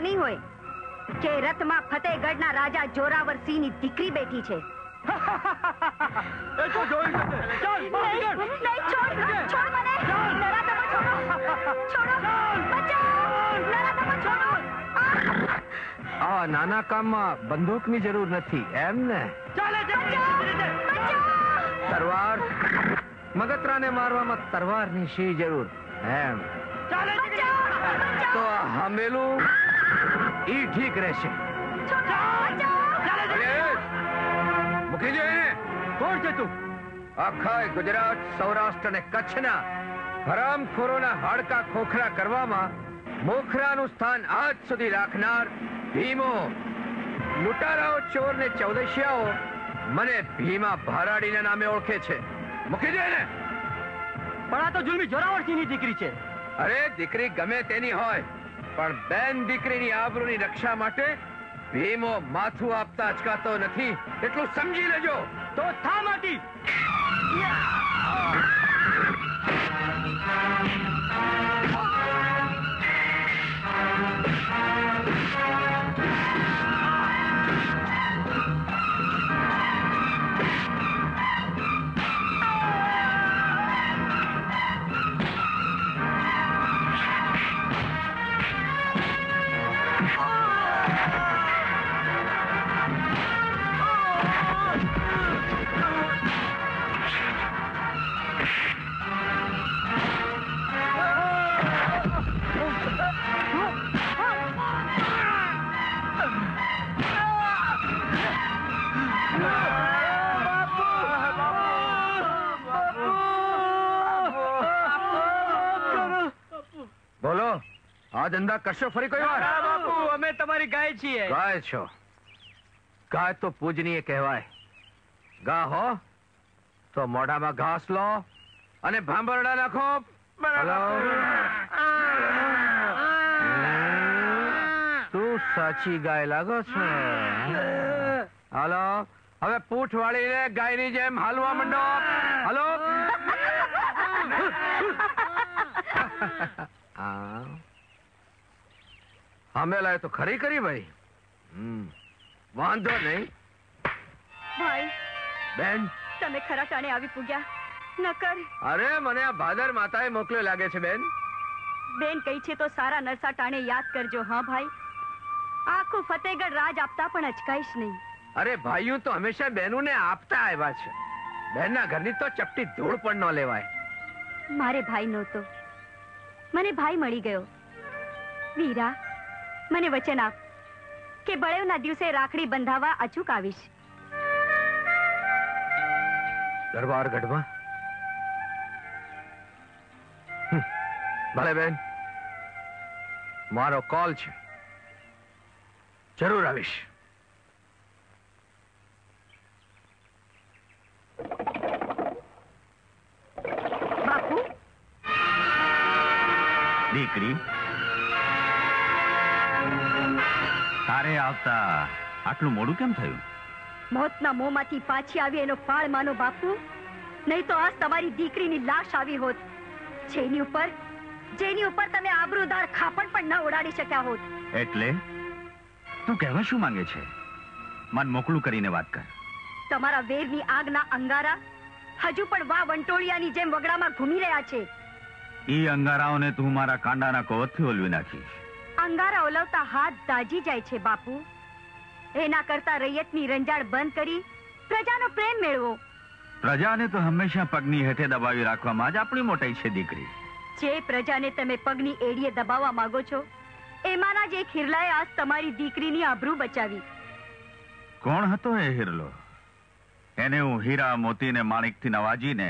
ખબર નહીં હોય કે રથમાં ફતેહગઢના રાજા જોરાવર સિંહની દીકરી બેઠી છે. આ નાના કામમાં બંદૂકની જરૂર નથી એમ ને? તરવાર. મગતરાને મારવામાં તરવારની શી જરૂર એમ? તો હમેલું ઈ ઠીક રહેશે. મૂકી દો કોણ છે તું? આખા ગુજરાત સૌરાષ્ટ્ર અને કચ્છના હરામખોરોના હાડકા ખોખરા કરવામાં મોખરાનું સ્થાન આજ સુધી રાખનાર ભીમો. લૂંટારાઓ ચોર ને ચૌદશિયાઓ મને ભીમા ભારાડીના નામે ઓળખે છે. મૂકી દે ને પણ આ તો જુલમી જોરાવરસિંહની દીકરી છે. અરે દીકરી ગમે તેની હોય. પણ બેન દીકરીની આબરૂની રક્ષા માટે ભીમો માથું આપતા અચકાતો નથી. એટલું સમજી લેજો. તો થા માટી. બોલો ધંધા કરશો ફરી કોઈ વાર? બાપુ અમે તમારી ગાય છીએ. ગાય છો? ગાય તો પૂજનીય કહેવાય. ગા હો તો મોઢામાં ઘાસ લો અને ભાંભરડા નાખો. તું સાચી ગાય લાગો છો. હાલો હવે પૂઠ વાળીને ગાયની જેમ હાલવા માંડો. હાલો. અમે તો ખરી કરી ભાઈ. વાંધો નહીં. ભાઈ બેન. તમે ખરા ટાણે આવી પૂગ્યા. નકર. અરે મને આ ભાદર માતાએ મોકલ્યો લાગે છે બેન. બેન કઈ છે તો સારા નરસા ટાણે યાદ કરજો હા ભાઈ? આખું ફતેગઢ રાજ આપતા પણ અચકાઈશ નહીં. અરે ભાઈઓ તો હંમેશા બહેનોને આપતા આવ્યા છે. બહેનના ઘરની તો ચપટી ધૂળ પણ ન લેવાય. મારે ભાઈ નહોતો. મને ભાઈ મળી ગયો. વીરા મને વચન આપ કે બળેવના દિવસે રાખડી બંધાવા અચૂક આવીશ. દરબાર ગઢમાં? ભલે બેન મારો કોલ છે. જરૂર આવીશ. બાપુ? દીકરી તારે આવતા આટલું મોડું કેમ થયું? મોતના મોંમાંથી પાછી આવી એનો ફાળ માનો બાપુ. નહીં તો આજ તમારી દીકરીની લાશ આવી હોત. જેની ઉપર જેની ઉપર તમે આબરૂદાર ખાપણ પણ ન ઉડાડી શક્યા હોત. એટલે તું કહેવા શું માંગે છે? મન મોકળું કરીને વાત કર. તમારા વેરની આગના અંગારા હજુ પણ વા વંટોળિયાની જેમ વગડામાં ઘૂમી રહ્યા છે. ઈ અંગારાઓને તું મારા કાંડાના કોવતથી ઓલવી નાખીશ? અંગારા ઓલવતા હાથ દાજી જાય છે બાપુ. એના કરતા રૈયતની રંજાડ બંધ કરી પ્રજાનો પ્રેમ મેળવો. પ્રજાને તો હંમેશા પગની હેઠે દબાવી રાખવામાં જ આપણી મોટાઈ છે દીકરી. જે પ્રજાને તમે પગની એડીએ દબાવવા માંગો છો એમાંના જ એક હિરલાએ આજ તમારી દીકરીની આબરૂ બચાવી. કોણ હતો એ હિરલો? એને હું હીરા મોતીને માણિકથી નવાજીને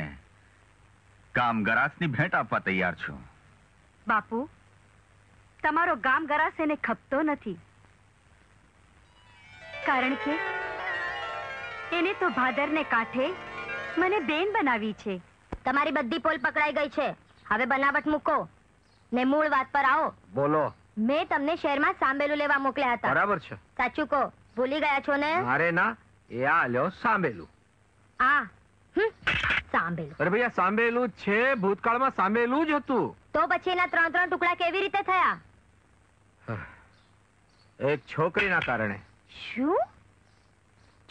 કામ ગરાસની ભેટ આપવા તૈયાર છું. બાપુ તમારો ગામ ગરાસ એને ખપતો નથી. કારણ કે એને તો ભાદરને કાંઠે મને બેન બનાવી છે. તમારી બધી પોલ પકડાઈ ગઈ છે. હવે બનાવટ મૂકો. ને મૂળ વાત પર આવો. બોલો. મેં તમને શહેરમાં સાંભેલું લેવા મોકલ્યા હતા. બરાબર છે. સાચું કહો. ભૂલી ગયા છો ને? મારે ના એ આ લ્યો સાંભેલું. આ હમ, સાંભેલું. અરે ભૈયા સાંભેલું છે. ભૂતકાળમાં સાંભેલું જ હતું. તો પછી એના ત્રણ ત્રણ ટુકડા કેવી રીતે થયા? એક છોકરીના કારણે. શું?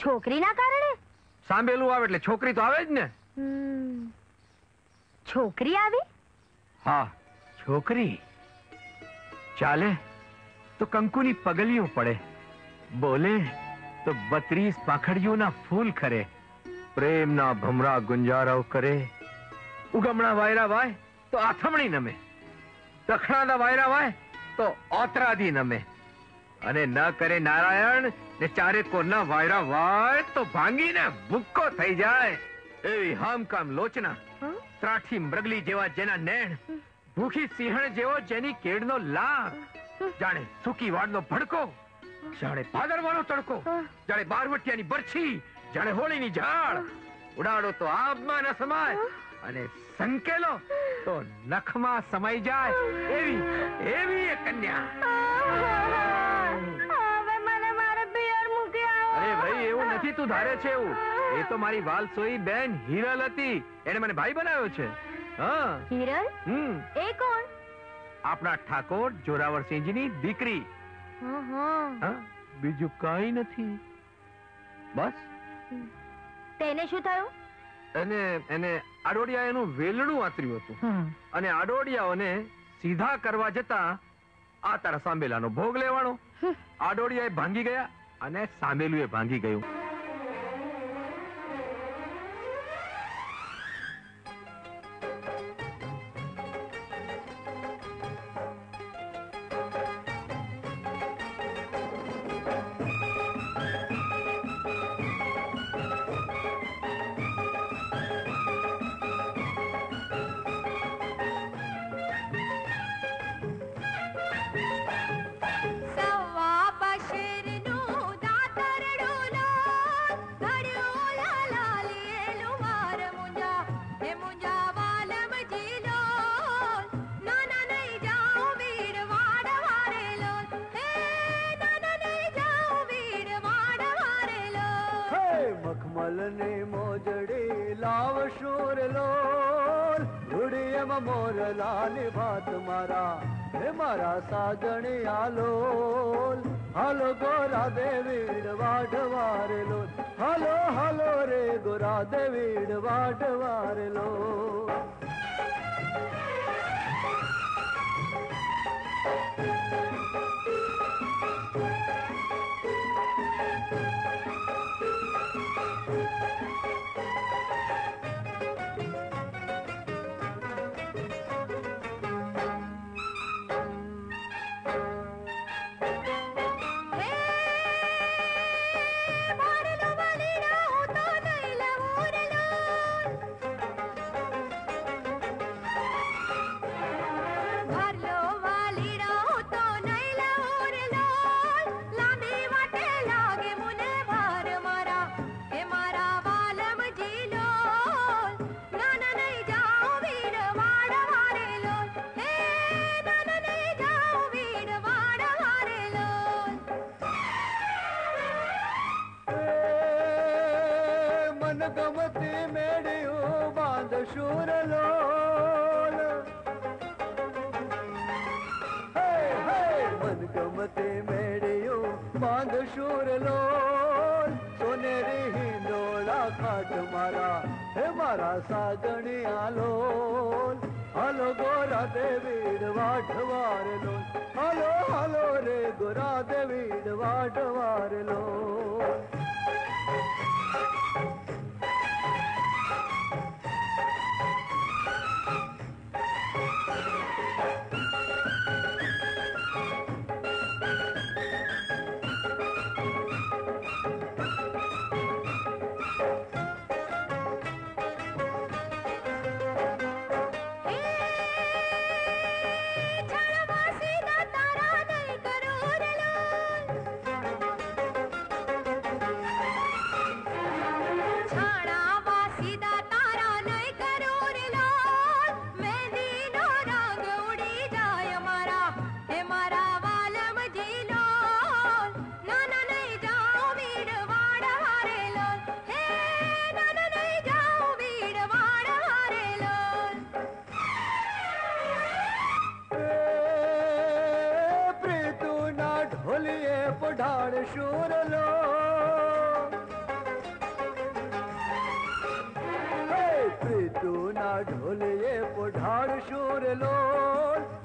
છોકરીના કારણે? સાંભેલું આવે એટલે છોકરી તો આવે જ ને. છોકરી આવી? હા છોકરી. ચાલે તો કંકુની પગલીઓ પડે. બોલે તો બત્રીસ પાખડીઓના ફૂલ ખરે. પ્રેમના ભમરા ગુંજારવ કરે. ઉગમણા વાયરા વાય તો આથમણી નમે. દખણાના વાયરા વાય તો ઓતરાદી નમે. અને ન કરે નારાયણ ને ચારે કોરના વાયરા વાય તો ભાંગીને ભૂક્કો થઈ જાય. એવી હામકામ લોચના. ત્રાઠી મૃગલી જેવા જેના નેણ ભૂખી સિંહણ જેવો જેની કેડનો લાગ. જાણે સુકી વાડનો ભડકો જાણે ભાદરવાનો તડકો જાણે બારવટિયાની બરછી જાણે હોળીની ઝાડ ઉડાડો તો આબમાં ન સમાય અને સંકેલો? તો નખમાં સમાઈ જાય. એવી એવી એ કન્યા. અરે ભાઈ એવું નથી તું ધારે છે એવું. એ તો મારી વાલસોઈ બેન હિરલ હતી. એને મને ભાઈ બનાવ્યો છે. હા. હિરલ? હમ. એ કોણ? આપણા ઠાકોર જોરાવરસિંહજીની દીકરી. બીજું કઈ નથી. બસ. તેને શું થયું? અને એને આડોડિયા એનું વેલણું આતર્યું હતું. અને આડોડિયાઓને સીધા કરવા જતા આ તારા સાંભેલાનો ભોગ લેવાનો આડોડિયા ભાંગી ગયા અને સાંભેલું એ ભાંગી ગયું. રૂડિયમ મોર લાલ ભાત મારા. હે મારા સાજણી આલોલ હાલો ગોરા દેવીડ વાઢવાર લોલ હાલો હાલો રે ગોરા દેવીડ વાઢવાર Thank વારલો. ગમતી મેળ્યું બાંધ શૂર લોલ હે હે મન ગમતી મેળ્યું બાંધ શૂર લોલ સોનેરી હિંડોળા ખાટ મારા, હે મારા સાગણી આલો હલો ગોરા દેવીડ વાઠવાર લો હલો હલો રે ગોરા દેવીડ વાઠવાર લોલ પઢાણ શૂરલો હે પ્રીતુના ઢોલીએ લો.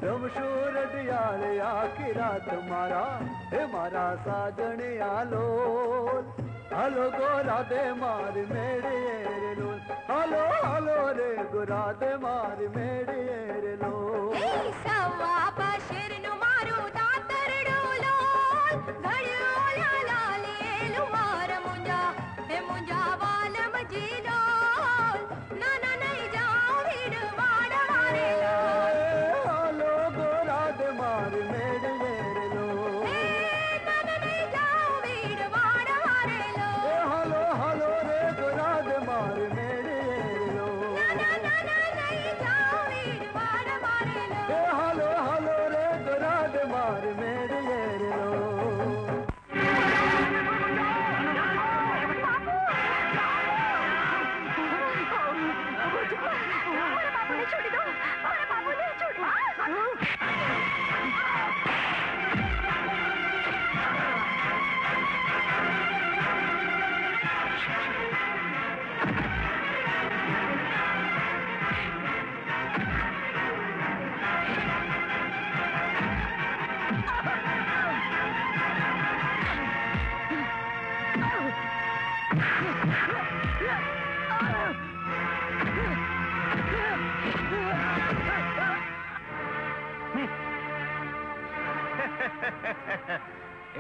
રમ શૂર ડિયાળે આખી રાત મારા, હે મારા સાજણે આલો હલો ગોરા દે માર મેળે રે લો હલો હલો રે ગોરાદે માર મેળે રે લો સવા બશેરનું મારું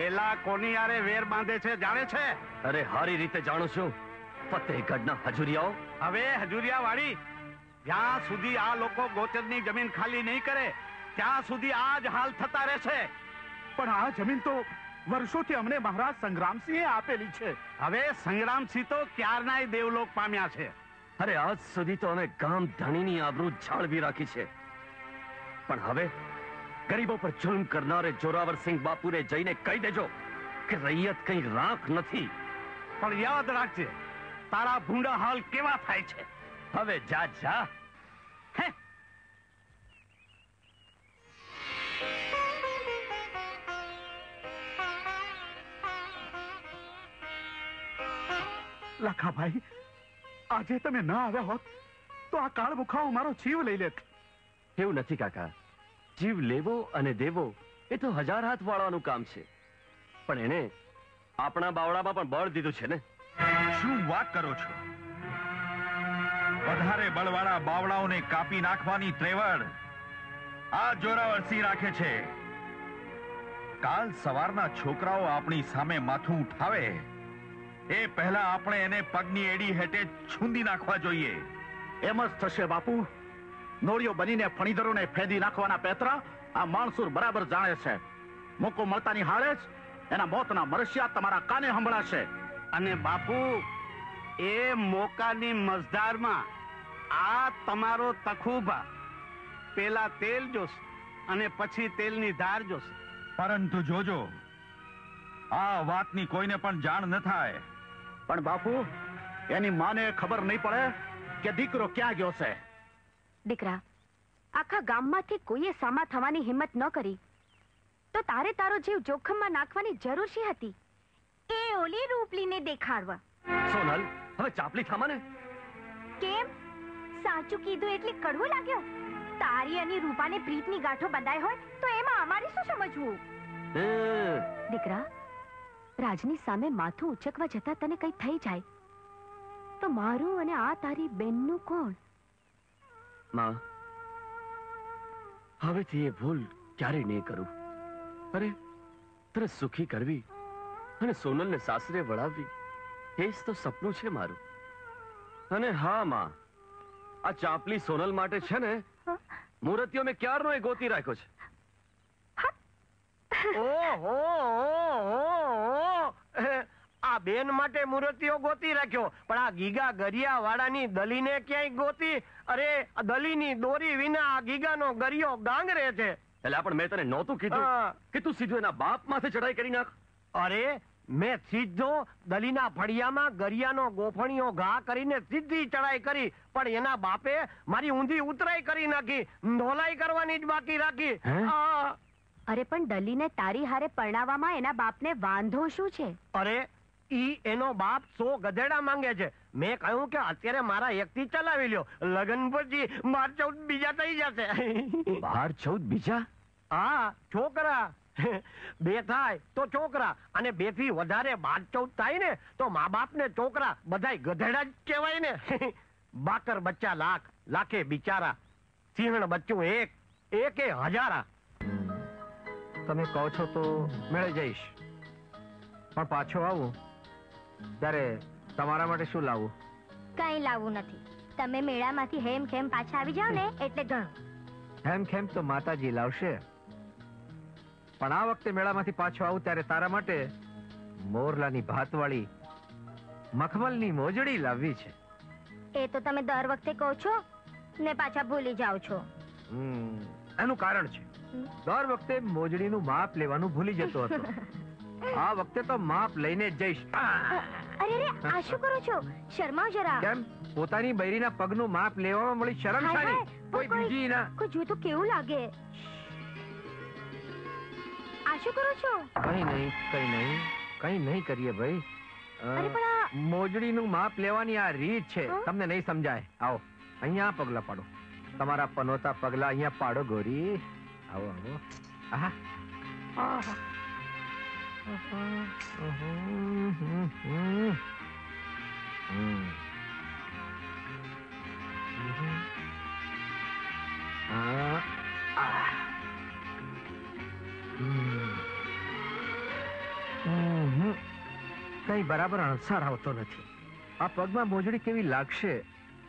એલા કોની આરે વેર બાંધે છે જાણે છે? અરે હારી રીતે જાણું છું? ફતેહગઢના હજુરિયાઓ? હવે હજુરિયા વાળી જ્યાં સુધી આ લોકો ગોચરની જમીન ખાલી નહીં કરે ત્યાં સુધી આ જ હાલ થતા રહેશે. પણ આ જમીન તો વર્ષોથી અમને મહારાજ સંગ્રામસિંહે આપેલી છે. હવે સંગ્રામસિંહ તો ક્યારનાય દેવલોક પામ્યા છે. અરે આજ સુધી તો અમે ગામ ધણીની આબરૂ જાળવી રાખી છે. પણ હવે ગરીબો પર જુલ્મ કરનારે જોરાવરસિંહ બાપુને જઈને કહી દેજો કે રૈયત કઈ રાખ નથી. પણ યાદ રાખજે તારા ભૂંડા હાલ કેવા થાય છે? હવે જા જા. લખાભાઈ આજે તમે ના આવ્યા હોત તો આ કાળ મુખાઓ મારો જીવ લઈ લેત. એવું નથી કાકા. જીવ લેવો અને દેવો એ તો હજાર હાથ વાળવાનું કામ છે. પણ એને આપણા બાવળામાં પણ બળ દીધું છે ને? શું વાત કરો છો? વધારે બળવાળા બાવળાઓને કાપી નાખવાની ત્રેવડ આ જોરાવરસિંહ રાખે છે. કાલ સવારના છોકરાઓ આપણી સામે માથું ઉઠાવે. એ પહેલા આપણે એને પગની એડી હેઠે છૂંદી નાખવા જોઈએ. એમ જ થશે બાપુ. નોળિયો બનીને ફણીધરોને ફેદી નાખવાના પેતરા આ માણસુર બરાબર જાણે છે. મોકો મળતાની હાળે જ એના મોતના મરશિયા તમારા કાને સંભળાશે. અને બાપુ એ મોકાની મજદારમાં આ તમારો તખુભા. પેલા તેલ જોશે અને પછી તેલની ધાર જોશે. પરંતુ જોજો આ વાતની કોઈને પણ જાણ ન થાય. પણ બાપુ એની માને ખબર નહીં પડે કે દીકરો ક્યાં ગયો છે. દીકરા આખા ગામમાંથી કોઈએ સામા થવાની હિંમત ન કરી. તો તારે તારો જીવ જોખમમાં નાખવાની જરૂર શી હતી? એ ઓલી રૂપલીને દેખાડવા. સોનલ હવે ચાપલી થામા ને? કેમ? સાચું કીધું એટલે કડવું લાગ્યો? તારી અને રૂપાને પ્રીતની ગાંઠો બંધાય હોય તો એમાં અમારે શું સમજવું? દીકરા રાજની સામે માથું ઉચકવા જતા તને કઈ થઈ જાય? તો મારું અને આ તારી બેનનું કોણ? માં. હવેથી એ ભૂલ ક્યારેય નહીં કરું. અરે તને સુખી કરવી અને સોનલને સાસરે વળાવવી એ જ તો સપનું છે મારું. અને હા માં આ ચાપલી સોનલ માટે છે ને મૂર્તિઓ મેં ક્યારનો એ ગોતી રાખ્યો છે? ઓહો ઓહો આ બેન માટે મૂર્તિઓ ગોતી રાખ્યો. પણ આ ગીગા ગરિયા વાળાની દલીને ક્યાંય ગોતી? અરે દલીની દોરી વિના આ ગીગાનો ગરિયો ગાંગરે છે. એટલે પણ મેં તને નહોતું કીધું કે તું સીધું એના બાપ માથે ચડાઈ કરી નાખ? અરે મેં સીધો દલીના ફળિયામાં ગરિયાનો ગોફણીઓ ઘા કરીને સીધી ચડાઈ કરી. પણ એના બાપે મારી ઊંધી ઉતરાઈ કરી નાખી. ધોલાઈ કરવાની જ બાકી રાખી. અરે પણ દલીને તારી હારે પરણાવવામાં એના બાપને વાંધો શું છે? અરે ઈ એનો બાપ સો ગધેડા માંગે છે. મેં કહ્યું કે અત્યારે મારા એકથી ચલાવી લ્યો. લગન પછી બાર ચૌદ બીજા થઈ જશે. બાર ચૌદ બીજા? હા છોકરા. બે થાય તો છોકરા અને બેથી વધારે બાર ચૌદ થાય ને તો મા બાપ ને છોકરા બધાય ગધેડા જ કહેવાય ને. બાકર બચ્ચા લાખ લાખે બિચારા સિંહણ બચ્ચું એક એકે હજારા. તમે કહો છો તો મેળે જઈશ. પણ પાછો આવું. ત્યારે તમારા માટે શું લાવું? કઈ લાવવું નથી. તમે મેળામાંથી હેમ ખેમ પાછા આવી જાઓ ને એટલે ઘણું. હેમ ખેમ તો માતાજી લાવશે. પણ આ વખતે મેળામાંથી પાછો આવું ત્યારે તારા માટે મોરલાની ભાતવાળી મખમલની મોજડી લાવવી છે. એ તો તમે દર વખતે કહો છો ને પાછા ભૂલી જાઓ છો. એનું કારણ છે. દર વખતે મોજડીનું માપ લેવાનું ભૂલી જતો હતો. આ વખતે તો માપ લઈને જ જઈશ. અરે અરે આ શું કરો છો? શરમાવ જરા. કેમ? પોતાની બૈરીના પગનું માપ લેવામાં મળી શરમ સારી કોઈ બીજી ના. કોઈ જોયું તો કેવું લાગે? આ શું કરો છો? કઈ નહીં કઈ નહીં કઈ નહીં કરીએ ભાઈ. અરે પણ મોજડીનું માપ લેવાની આ રીત છે. તમને નહીં સમજાય. આવો અહીંયા પગલા પાડો. તમારા પનોતા પગલા અહીંયા પાડો ગોરી. આવો આવો. આહા. કઈ બરાબર અણસાર આવતો નથી આ પગમાં મોજડી કેવી લાગશે,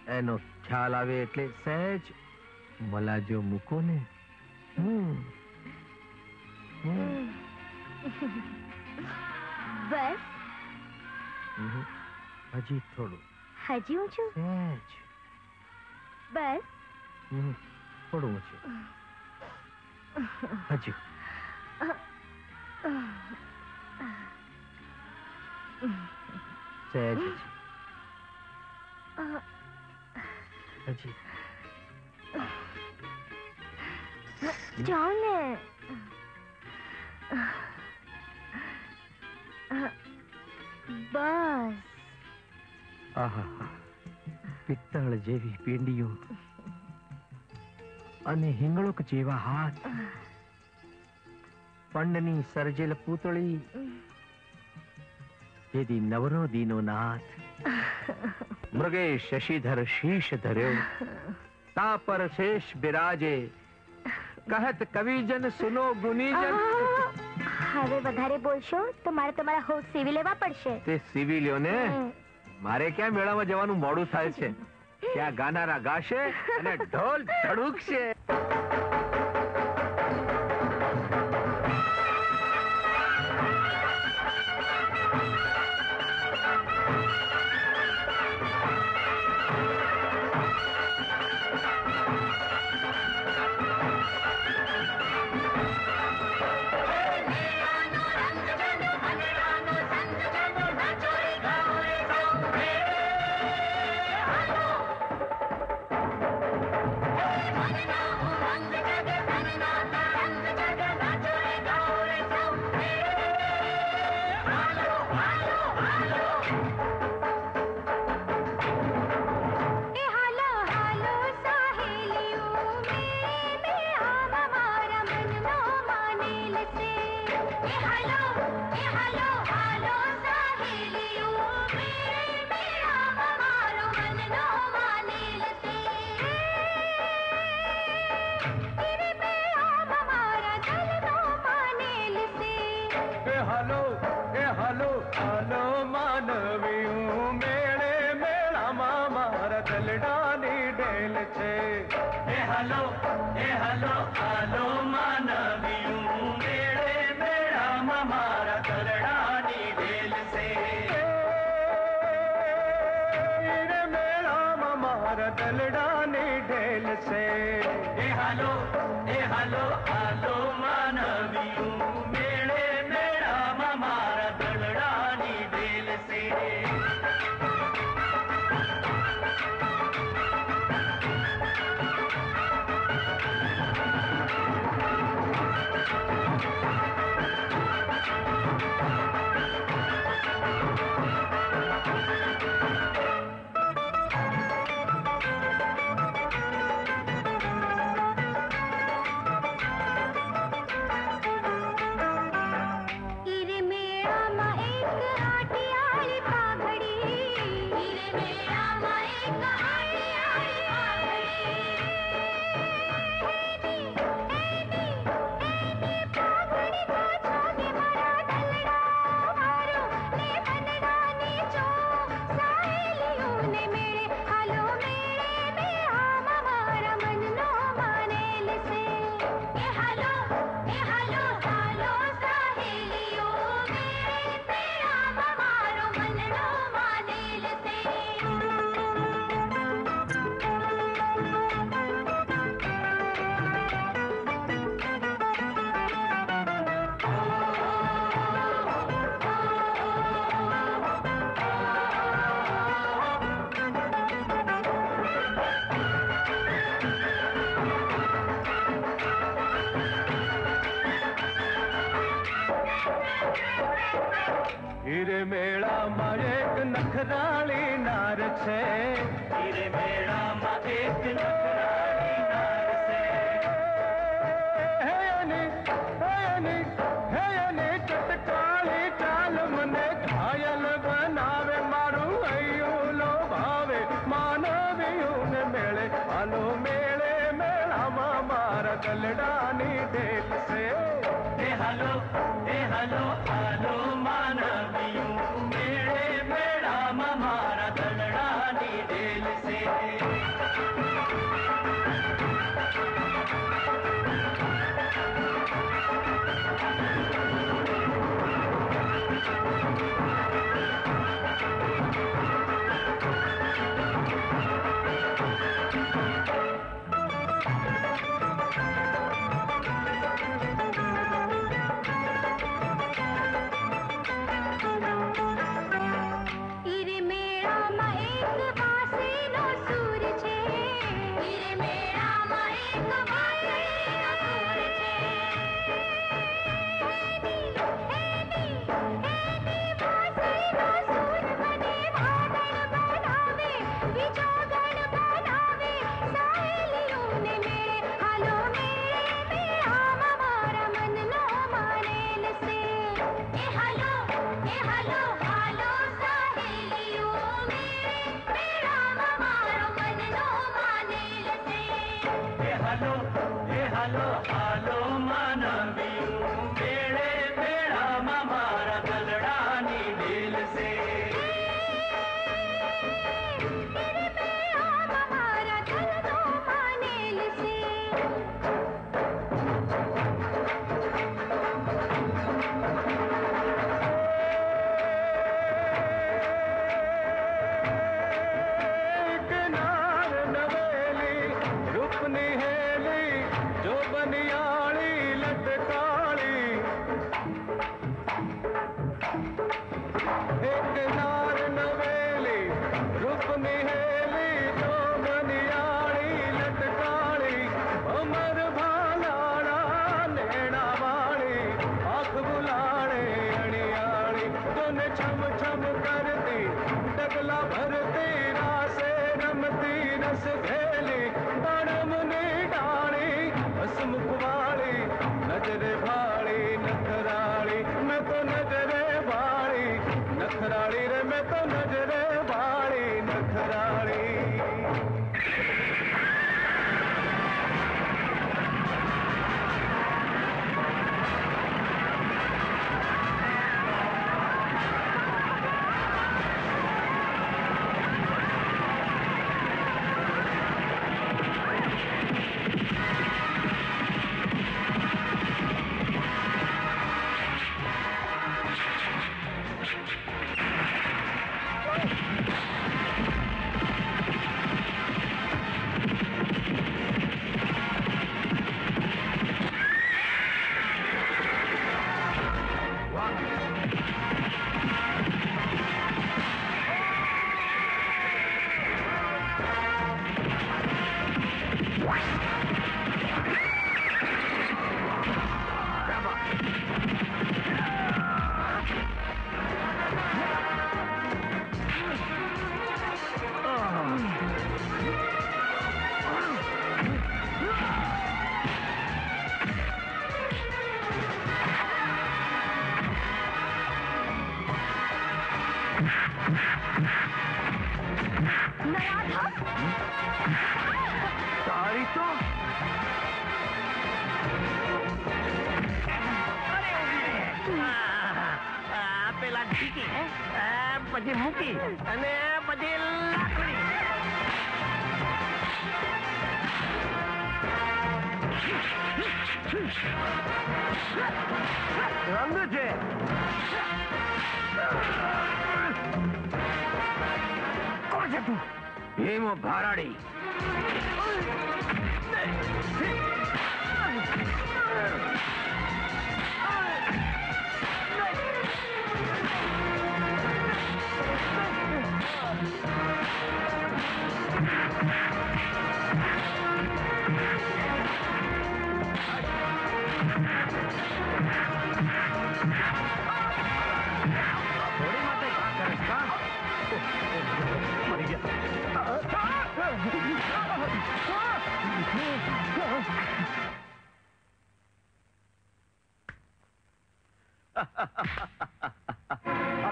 એનો ખ્યાલ આવે એટલે સહેજ મલાજો મૂકો ને હમ. હમ. બસ. હજી થોડું. હજી ઊંચું સહેજ બસ. થોડું ઊંચું હજી. સહેજ હજી. હજી. જાઓ ને. બસ. આહા પિત્તળ જેવી પીંડીઓ અને હિંગળોક જેવા હાથ. પંડની સર્જેલ પૂતળી. જેથી નવરો દીનો નાથ. મૃગે શશીધર શીશ ધર્યો. તા પર શેષ બિરાજે. કહત કવિજન સુનો ગુનીજન. હવે વધારે બોલશો તો મારે તમારા હોઠ સીવી લેવા પડશે. તે લ્યો ને? મારે ક્યાં મેળામાં જવાનું મોડું થાય છે? ત્યાં ગાનારા ગાશે અને ઢોલ ધડુકશે હીરે મેળામાં એક નખરાળી નાર છે. હીરે મેળામાં એક નખરાળી નાર છે. હે અની હે અની હે અની ચટકાળી ચાલ મને ઘાયલ બનાવે મારું અહીંયું લો ભાવે માનવ્યું ને મેળે હાલો મેળે મેળામાં મારા ગલડાની દેખશે છે. હાલો હે હાલો Thank you. なんでてこれじゃとも આ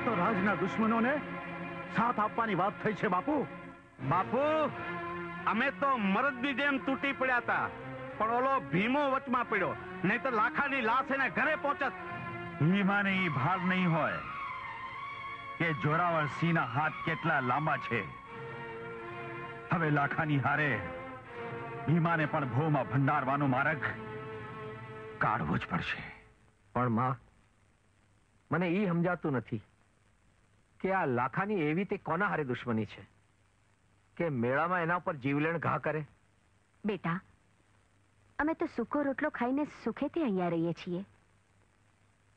તો રાજના દુશ્મનોને સાથ આપવાની વાત થઈ છે, બાપુ. બાપુ, અમે તો મરદની જેમ તૂટી પડ્યા હતા. પણ ઓલો ભીમો વચમાં પડ્યો. નહીં તો લાખાની લાશ એને ઘરે પહોંચત ભીમાને ઈ ભાર નહીં હોય કે જોરાવર સિંહના હાથ કેટલા લાંબા છે. હવે લાખાની હારે ભીમાને પણ ભોમાં ભંડારવાનો માર્ગ કાઢવો જ પડશે. પણ માં મને ઈ સમજાતું નથી કે આ લાખાની એવી તે કોના હારે દુશ્મની છે? કે મેળામાં એના ઉપર જીવલેણ ઘા કરે? બેટા અમે તો સૂકો રોટલો ખાઈને સુખેથી અહીંયા રહીએ છીએ.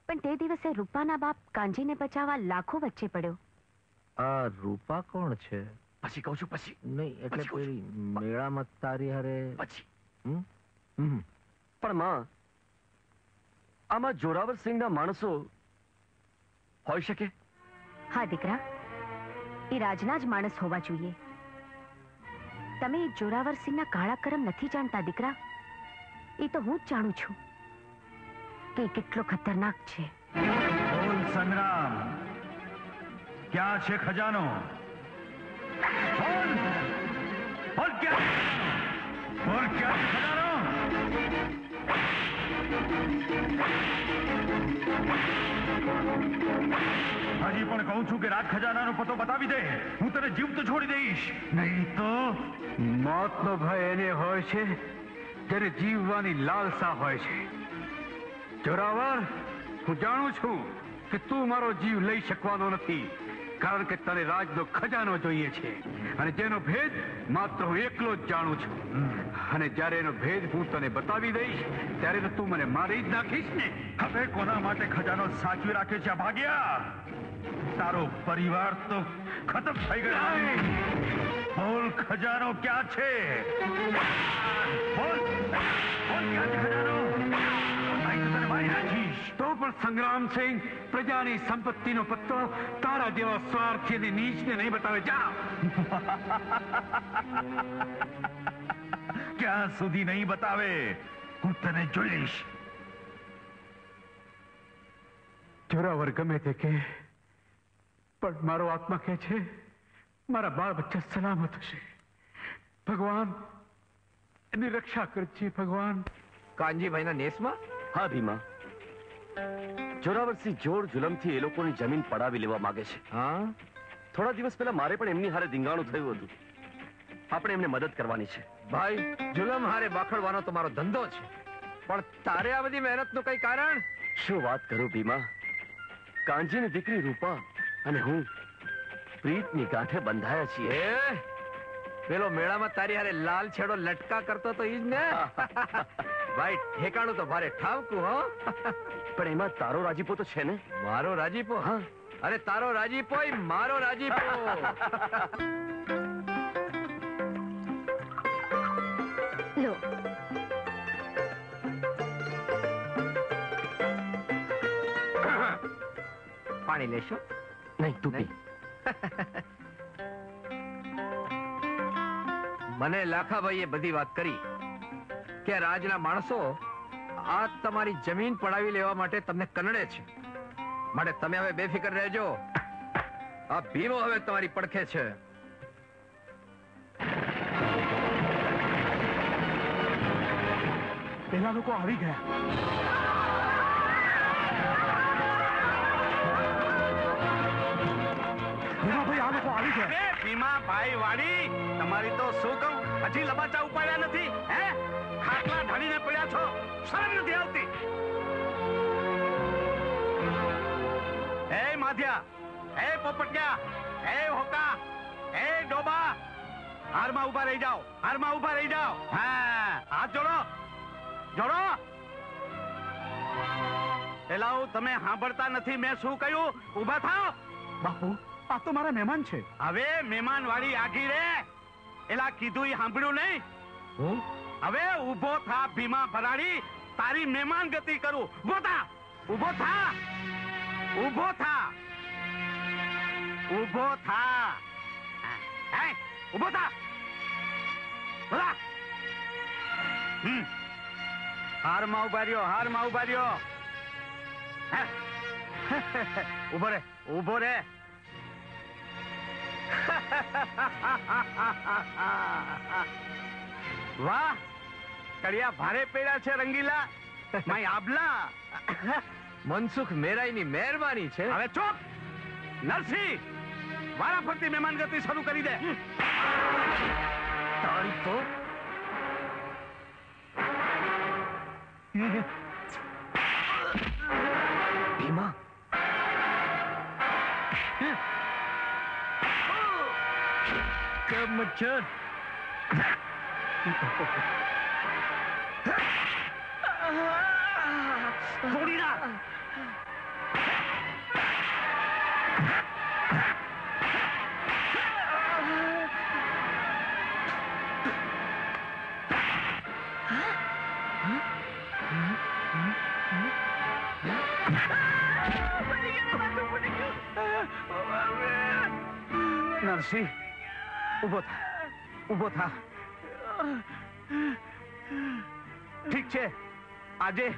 પણ તે દિવસે રૂપાના બાપ કાંજીને બચાવવા લાખો વચ્ચે પડ્યો. આ રૂપા કોણ છે? પછી કહું છું પછી. નહીં એટલે કોઈ મેળામાં તારી હારે પછી. પણ માં આમાં જોરાવર સિંહના માણસો હોઈ શકે? હા દીકરા. એ રાજના જ માણસ હોવા જોઈએ. તમે જોરાવર સિંહના કાળા કરમ નથી જાણતા દીકરા. એ તો હું જ જાણું છું. કે કેટલો ખતરનાક છે. બોલ સંગ્રામ. ક્યાં છે ખજાનો? બોલ. બોલ ક્યાં બોલ ક્યાં ખજાનો? હજી પણ કહું છું કે રાજ ખજાનાનો પતો બતાવી દે. હું તને જીવતો છોડી દઈશ. નહીં તો મોતનો ભય એને હોય છે. ત્યારે જીવવાની લાલસા હોય છે. જોરાવર, હું જાણું છું કે તું મારો જીવ લઈ શકવાનો નથી, કારણ કે તને રાજનો ખજાનો જોઈએ છે. અને જેનો ભેદ માત્ર હું એકલો જ જાણું છું. અને જ્યારે એનો ભેદ હું તને બતાવી દઈશ, ત્યારે તો તું મને મારી જ નાખીશ ને. હવે કોના માટે ખજાનો સાચવી રાખે છે ભાગ્યા? તારો પરિવાર તો ખતમ થઈ ગયો. બોલ, ખજાનો ક્યાં છે? બોલ બોલ ક્યાં છે ખજાનો. નહીં તો પણ સંગ્રામસિંહ પ્રજાની સંપત્તિનો પત્તો તારા જેવા સ્વાર્થી અને નીચને નહીં બતાવે જા ક્યાં સુધી નહીં બતાવે હું તને જોઈશ જોરાવર ગમે તે કે પણ મારો આત્મા કહે છે મારા બાળ બચ્ચા સલામત હશે ભગવાન એની રક્ષા કરજે ભગવાન કાનજીભાઈના નેસમાં હા ભીમા જોરાવરસિંહ જોર જુલમથી એ લોકોની જમીન પડાવી લેવા માંગે છે. હા? થોડા દિવસ પહેલા મારે પણ એમની હારે ધીંગાણું થયું હતું. આપણે એમને મદદ કરવાની છે. ભાઈ જુલમ હારે બાખડવાનો તો મારો ધંધો છે. પણ તારે આ બધી મહેનતનું કઈ કારણ? શું વાત કરું ભીમા? કાંજીની દીકરી રૂપા અને હું પ્રીતની ગાંઠે બંધાયા છીએ. પેલો મેળામાં તારી હારે લાલ છેડો લટકા કરતો તો ઈ જ ને? ભાઈ ઠેકાણું તો ભારે ઠાવકું હો. પણ એમાં તારો રાજીપો તો છે ને? મારો રાજીપો? હા. અરે તારો રાજીપો મારો રાજીપો. લો. પાણી લેશો? નહીં તું પી મને લાખાભાઈએ બધી વાત કરી કે રાજના માણસો આ તમારી જમીન પડાવી લેવા માટે તમને કનડે છે. માટે તમે હવે બેફિકર રહેજો. આ ભીમો હવે તમારી પડખે છે. પેલા લોકો આવી ગયા. ભીમાભાઈ આ લોકો આવી ગયા. ભીમાભાઈ ભીમા વાડી તમારી તો શું કહું? હજી લબાચા ઉપાડ્યા નથી હે? ખાટલા ઢાળીને પડ્યા છો. શરમ નથી આવતી. હે માધ્યા હે પોપટિયા હે હોકા હે ડોબા હારમાં ઊભા રહી જાઓ હારમાં ઊભા રહી જાઓ. હા હાથ જોડો જોડો. એલાઓ તમે સાંભળતા નથી મેં શું કહ્યું? ઊભા થાઓ. બાપુ આ તો મારા મહેમાન છે. હવે મહેમાન વાળી આઘી રે. એલા કીધું એ સાંભળ્યું નહીં? હું હવે ઊભો થા ભીમા ભરાડી તારી મહેમાન ગતિ કરું. ઊભો થા ઊભો થા ઊભો થા ઊભો થા. હે ઊભો થા. બોલા. હમ. હારમાં ઊભા રહ્યો હારમાં ઊભા રહ્યો. હે. ઊભો રે ઊભો રે. વાહ કડિયા ભારે પેડા છે રંગીલા. માય આબલા. મનસુખ મેરાઈની મહેરબાની છે. હવે ચોપ. નરસિંહ વારા ફરતી મહેમાન ગતિ શરૂ કરી દે. તાળી તો. ભીમા. કબ મચ્છર છોડી ના નરસિંહ ઊભો થા. ઊભો થા. ઠીક છે. આજે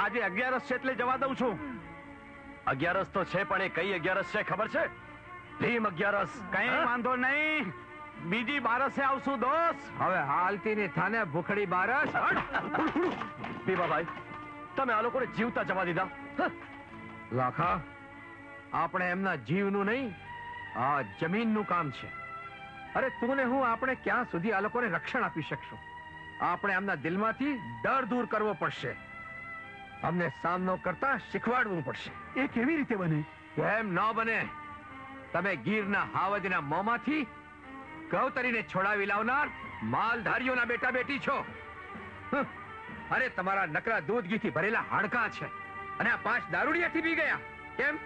આજે અગિયારસ છે એટલે જવા દઉં છું. અગિયારસ તો છે પણ એ કઈ અગિયારસ છે ખબર છે? ભીમ અગિયારસ. કઈ વાંધો નહીં. બીજી બારસે આવશું દોસ્ત હવે હાલતી ની થાને ભૂખડી બારસ. ભીમાભાઈ તમે આ લોકોને જીવતા જવા દીધા. લાખા આપણે એમના જીવનું નહીં આ જમીનનું કામ છે. અરે તું ને હું આપણે ક્યાં સુધી આ લોકોને રક્ષણ આપી શકશું? આપણે આમના દિલમાંથી ડર દૂર કરવો પડશે. અમને સામનો કરતા શીખવાડવું પડશે. એ કેવી રીતે બને? કેમ ન બને. તમે ગીરના હાવજના મોંમાંથી ગૌતરીને છોડાવી લાવનાર માલધારીઓના બેટા બેટી છો. અરે તમારા નકરા દૂધ ઘીથી ભરેલા હાડકાં છે અને આ પાંચ દારૂડિયાથી બી ગયા. કેમ?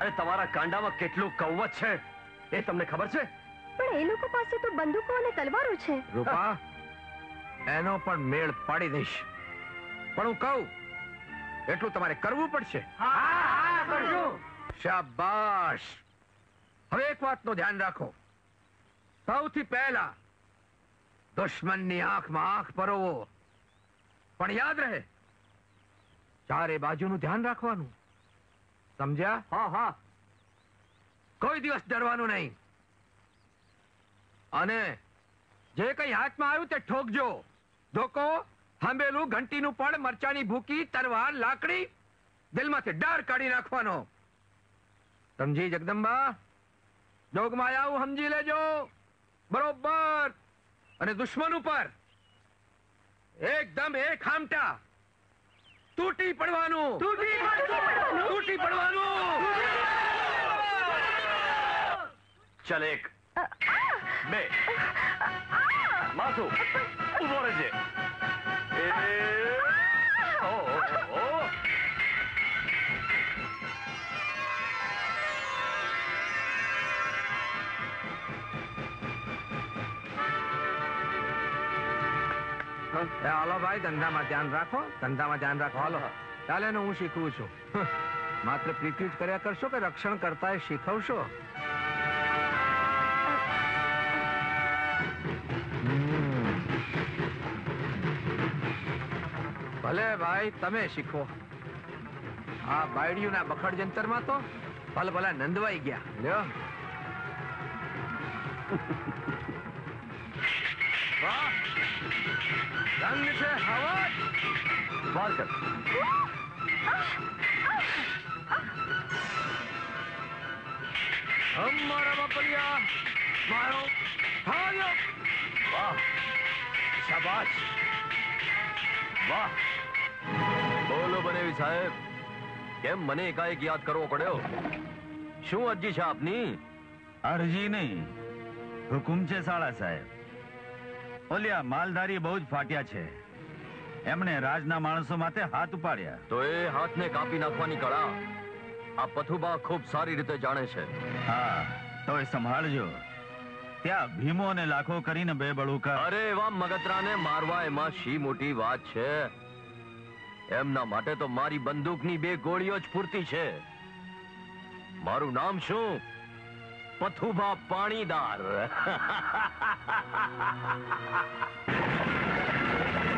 અરે તમારા કાંડામાં કેટલું કવચ છે એ તમને ખબર છે? પણ એ લોકો પાસે તો બંદૂકો અને તલવારો છે. રૂપા એનો પણ મેળ પાડી દઈશ. પણ હું કહું એટલું તમારે કરવું પડશે. શાબાશ. હવે એક વાતનું ધ્યાન રાખો. સૌથી પહેલા દુશ્મનની આંખમાં આંખ પરોવો. પણ યાદ રહે ચારે બાજુનું ધ્યાન રાખવાનું. સમજ્યા? હા હા. કોઈ દિવસ ડરવાનું નહીં. અને જે કઈ હાથમાં આવ્યું તે ઠોકજો. ધોકો હાંબેલું ઘંટીનું પણ મરચાની ભૂકી તરવાર લાકડી દિલમાંથી ડર કાઢી નાખવાનો. સમજી જગદંબા? જોગમાં આવું સમજી લેજો. બરોબર. અને દુશ્મન ઉપર. એકદમ એક હામટા તૂટી પડવાનું. તૂટી પડવાનું. ચાલ એક. બે માથું ઊભો રહેજે હાલો ભાઈ ધંધામાં ધ્યાન રાખો. ધંધામાં ધ્યાન રાખો. હાલો. ચાલે હું શીખવું છું. માત્ર પ્રીતિ જ કર્યા કરશો કે રક્ષણ કરતા શીખવશો? ભલે ભાઈ, તમે શીખો. આ બાયડીઓના બખડ જંતરમાં તો ભલે ભલા નંદવાઈ ગયા. લ્યો. રંગ છે હવા વાર કર. અમારા મારો ભાગ્યો વાહ. શાબાશ. વાહ. બોલો બનેવી સાહેબ? કેમ મને એકાએક યાદ કરવો પડ્યો? શું અરજી છે આપની? અરજી નહીં. હુકુમ છે સાળા સાહેબ. ઓલિયા માલધારી બહુ જ ફાટ્યા છે. એમણે રાજના માણસો માટે હાથ ઉપાડ્યા. તો એ હાથને કાપી નાખવાની કળા આ પથુબા ખૂબ સારી રીતે જાણે છે. હા તો એ સંભાળજો. ત્યાં ભીમો અને લાખો કરીને બે બળુકા અરે એવા મગતરાને મારવા એમાં શી મોટી વાત છે? એમના માટે તો મારી બંદૂકની બે ગોળીઓ જ પૂરતી છે. મારું નામ શું? પથુભા પાણીદાર.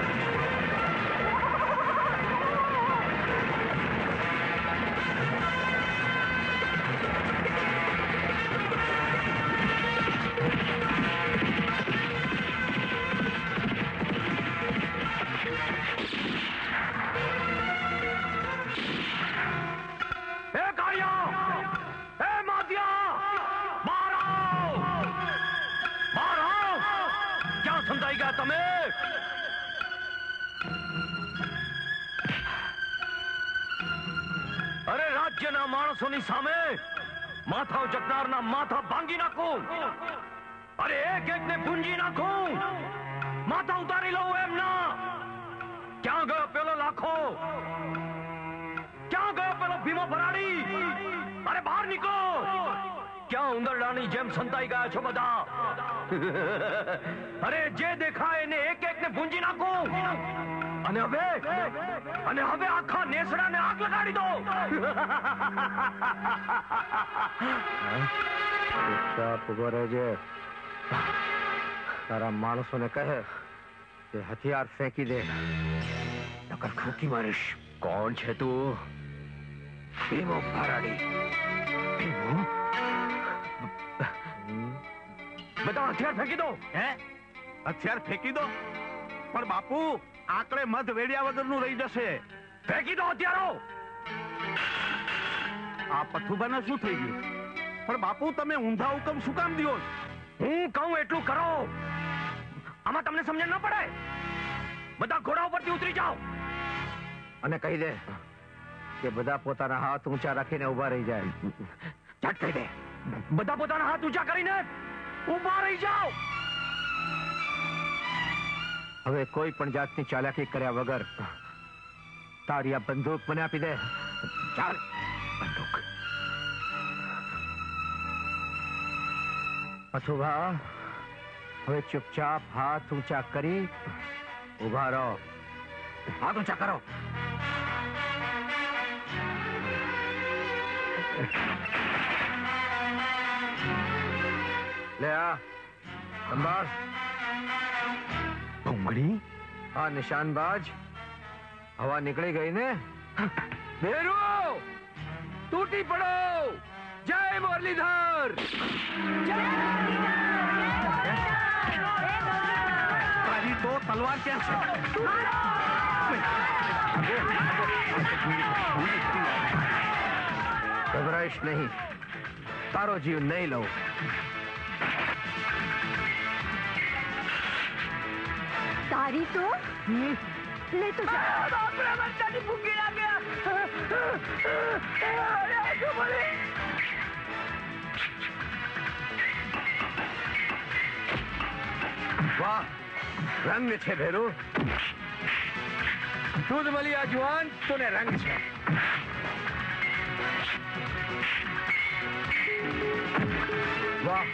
માણસોની સામે માથા ઉચકનારના માથા ભાંગી નાખું. અરે એક એક ને પૂંજી નાખું. માથા ઉતારી લઉં એમ ના. ક્યાં ગયો પેલો લાખો? ક્યાં ગયો પેલો ભીમો ભરાડી? અરે બહાર નીકળો. ક્યાં ઉંદરડાની જેમ સંતાઈ ગયા છો બધા? અરે જે દેખાય એને એક એક ને ભૂંજી નાખો. અને હવે અને હવે આખા નેસડાને આગ લગાડી દો. ચૂપચાપ ઊભો રહેજે. તારા માણસોને કહે કે હથિયાર ફેંકી દે. નકર ફૂંકી મારીશ. કોણ છે તું? ભીમો? બધા હથિયાર ફેંકી દો. હે? હથિયાર ફેંકી દો? પણ બાપુ આકડે મધ વેડ્યા વગરનું રહી જશે. ફેંકી દો હથિયારો! આ પથુભાને શું થઈ ગયું? પણ બાપુ તમે ઊંધા હુકમ શું કામ દિયો? હું કહું એટલું કરો. આમાં તમને સમજણ ન પડે? બધા ઘોડા ઉપરથી ઉતરી જાઓ. અને કહી દે કે બધા પોતાના હાથ ઊંચા રાખીને ઊભા રહી જાય. ઝટ કહી દે. બધા પોતાના હાથ ઊંચા કરીને ઊભા રહી જાઓ. હવે કોઈ પણ જાતની ચાલાકી કર્યા વગર તારી આ બંદૂક મને આપી દે. ચાલ. બંદૂક. અથુભા હવે ચૂપચાપ હાથ ઊંચા કરી ઊભા રહો. હાથ ઊંચા કરો. લે આ, સંભાળ. ભૂંગળી આ નિશાનબાજ હવા નીકળી ગઈ ને બેરુ તૂટી પડો જય મુરલીધર તારી તો તલવાર ક્યાં છે ગભરાઈશ નહીં તારો જીવ નહીં લઉં તારી તો લે તો વાહ રંગ છે ભેરુ દૂધ મળી આ જુવાન તને રંગ છે વાહ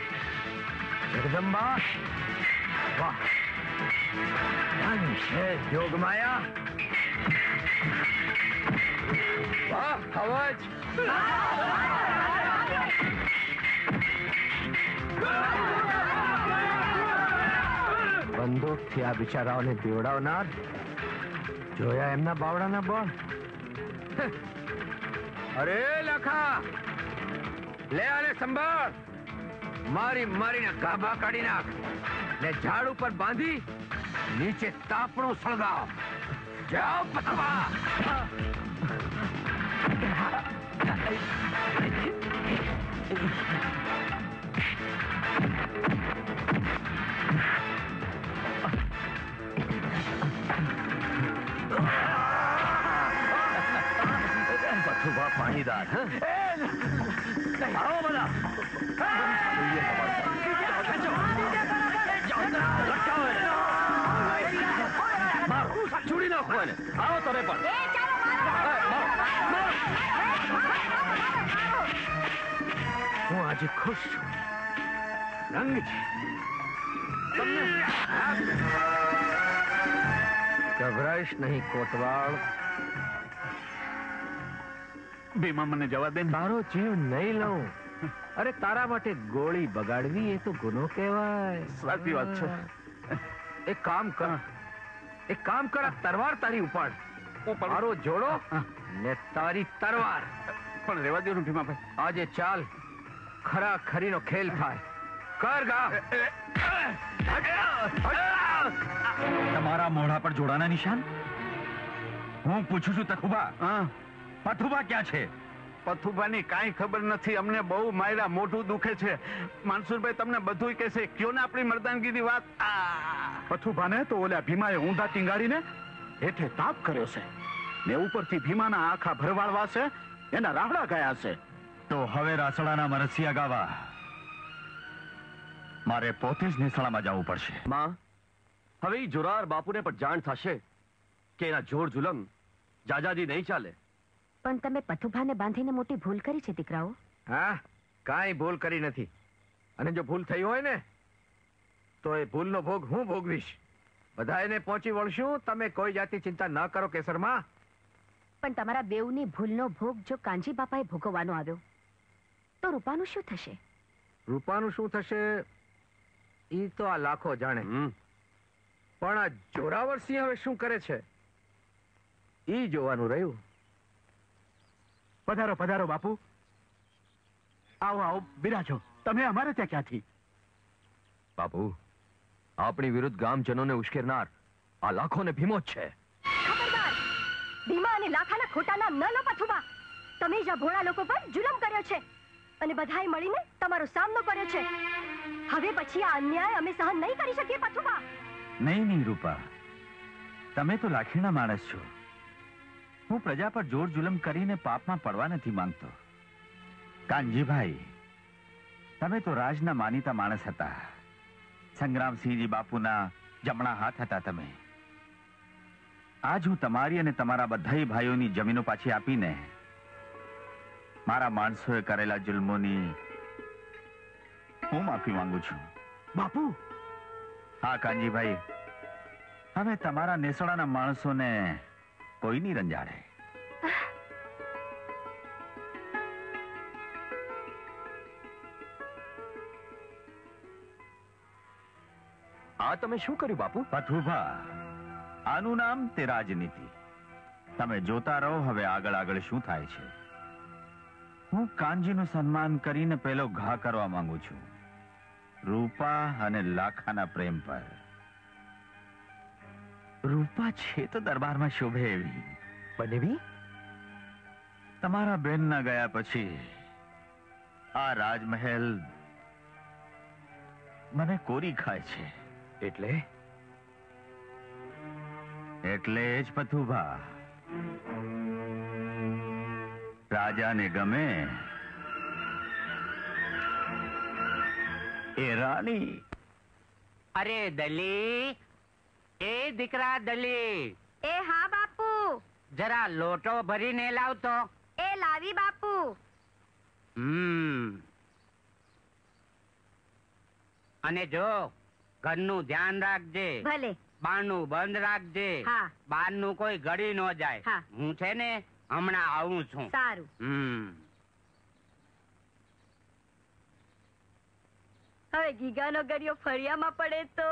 જગદંબા વાહ છે યોગમાયા વાહ કવચ બંદૂકથી આ બિચારાઓને પીવડાવનાર જોયા એમના બાવડાના બળ અરે, લખા! લે આને સંભાળ. મારી મારીને ગાભા કાઢી નાખ. ને ઝાડ ઉપર બાંધી નીચે તાપણો સળગાવ. જાઓ પથવા પાણીદાર? આવો બધા. તમે પણ. હું આજે ખુશ છું. રંગ છે ગભરાઈશ નહીં કોટવાળ. ભીમા મને જવા દે તારો જીવ નહીં લઉં. અરે તારા માટે ગોળી બગાડવી એ તો ગુનો કહેવાય. સાચી વાત છે. એક કામ કર એક કામ કર આ તરવાર તારી ઉપાડ. મારો જોડો? ને તારી તરવાર પણ રેવા દો ભીમાભાઈ. આજે ચાલ ખરા ખરીનો ખેલ થાય. કર ગા તમારા મોઢા પર જોડાના નિશાન? હું પૂછું છું તખુબા પથુબા ક્યાં છે? પથુભાની કાંઈ ખબર નથી. અમને બહુ માયરા મોઢું દુખે છે. માનસુરભાઈ તમને બધું કહેશે. કયો ને આપણી મરદાનગીની વાત? પથુભાને તો ઓલા ભીમાએ ઊંધા ટીંગાડીને હેઠે તાપ કર્યો છે. ને ઉપરથી ભીમાના આખા ભરવાડવા છે એના રાહડા ગયા છે. તો હવે રાસડાના મરસિયા ગાવા. મારે પોતે જ નિશાળામાં જવું પડશે. માં હવે ઈ જોરાર બાપુને પણ જાણ થશે કે એના જોર જુલમ જાજાજી નહીં ચાલે. પણ તમે પથુભાને બાંધીને મોટી ભૂલ કરી છે દીકરાઓ. હા કાંઈ ભૂલ કરી નથી. અને જો ભૂલ થઈ હોય ને તો એ ભૂલનો ભોગ હું ભોગવીશ. બધા એને પહોંચી વળશું. તમે કોઈ જાતની ચિંતા ન કરો કેસરમાં. પણ તમારા બેઉની ભૂલનો ભોગ જો કાંજી બાપાએ ભોગવવાનો આવ્યો તો રૂપાનું શું થશે? રૂપાનું શું થશે? ઈ તો આ લાખો જાણે. પણ આ જોરાવર સિંહ હવે શું કરે છે? ઈ જોવાનું રહ્યું. પધારો પધારો બાપુ. આવો આવો બિરાજો. તમે અમારે ત્યાં ક્યાંથી? બાપુ આપણી વિરુદ્ધ ગામજનોને ઉશ્કેરનાર આ લાખોને ભીમો જ છે. ખબરદાર. ભીમા અને લાખાના ખોટા નામ ન લો પથુબા તમે જ આ ભોળા લોકો પર જુલમ કર્યો છે અને બધાએ મળીને તમારો સામનો કર્યો છે. હવે પછી આ અન્યાય અમે સહન નહીં કરી શકીએ પથુબા નહીં નહીં રૂપા. તમે તો લાખીના માણસ છો. હું પ્રજા પર જોર જુલમ કરીને પાપમાં પડવા નથી માંગતો. કાનજીભાઈ તમે તો રાજના માનીતા માણસ હતા. સંગ્રામસિંહજી બાપુના જમણા હાથ હતા તમે. આજ હું તમારી અને તમારા બધા ભાઈઓની જમીનો પાછી આપીને મારા માણસોએ કરેલા જુલ્મોની હું માફી માંગુ છું. બાપુ! હા કાનજીભાઈ. હવે તમારા નેસડાના માણસોને કોઈ નહીં રંજાડે. આ તમે શું કર્યું બાપુ? પથુભા આનું નામ તે રાજનીતિ. તમે જોતા રહો હવે આગળ આગળ શું થાય છે. હું કાનજીનું સન્માન કરીને પેલો ઘા કરવા માંગુ છું. રૂપા અને લાખાના પ્રેમ પર. રૂપા છે તો દરબારમાં શોભે એવી. બનેવી? તમારા બેનના ગયા પછી આ રાજમહેલ મને કોરી ખાય છે. એટલે? એટલે જ પથુભા. રાજાને ગમે એ રાણી. અરે દલી એ દીકરા દલી એ હા બાપુ. જરા લોટો ભરીને લાવતો એ લાવી બાપુ. હમ. અને જો ઘરનું ધ્યાન રાખજે. ભલે. બારનું બંધ રાખજે. હા. બારનું કોઈ ગળી ન જાય. હું. છે ને હમણાં આવું છું. સારું. હમ. હવે ગીગાનો ગરિયો ફળિયામાં પડે તો?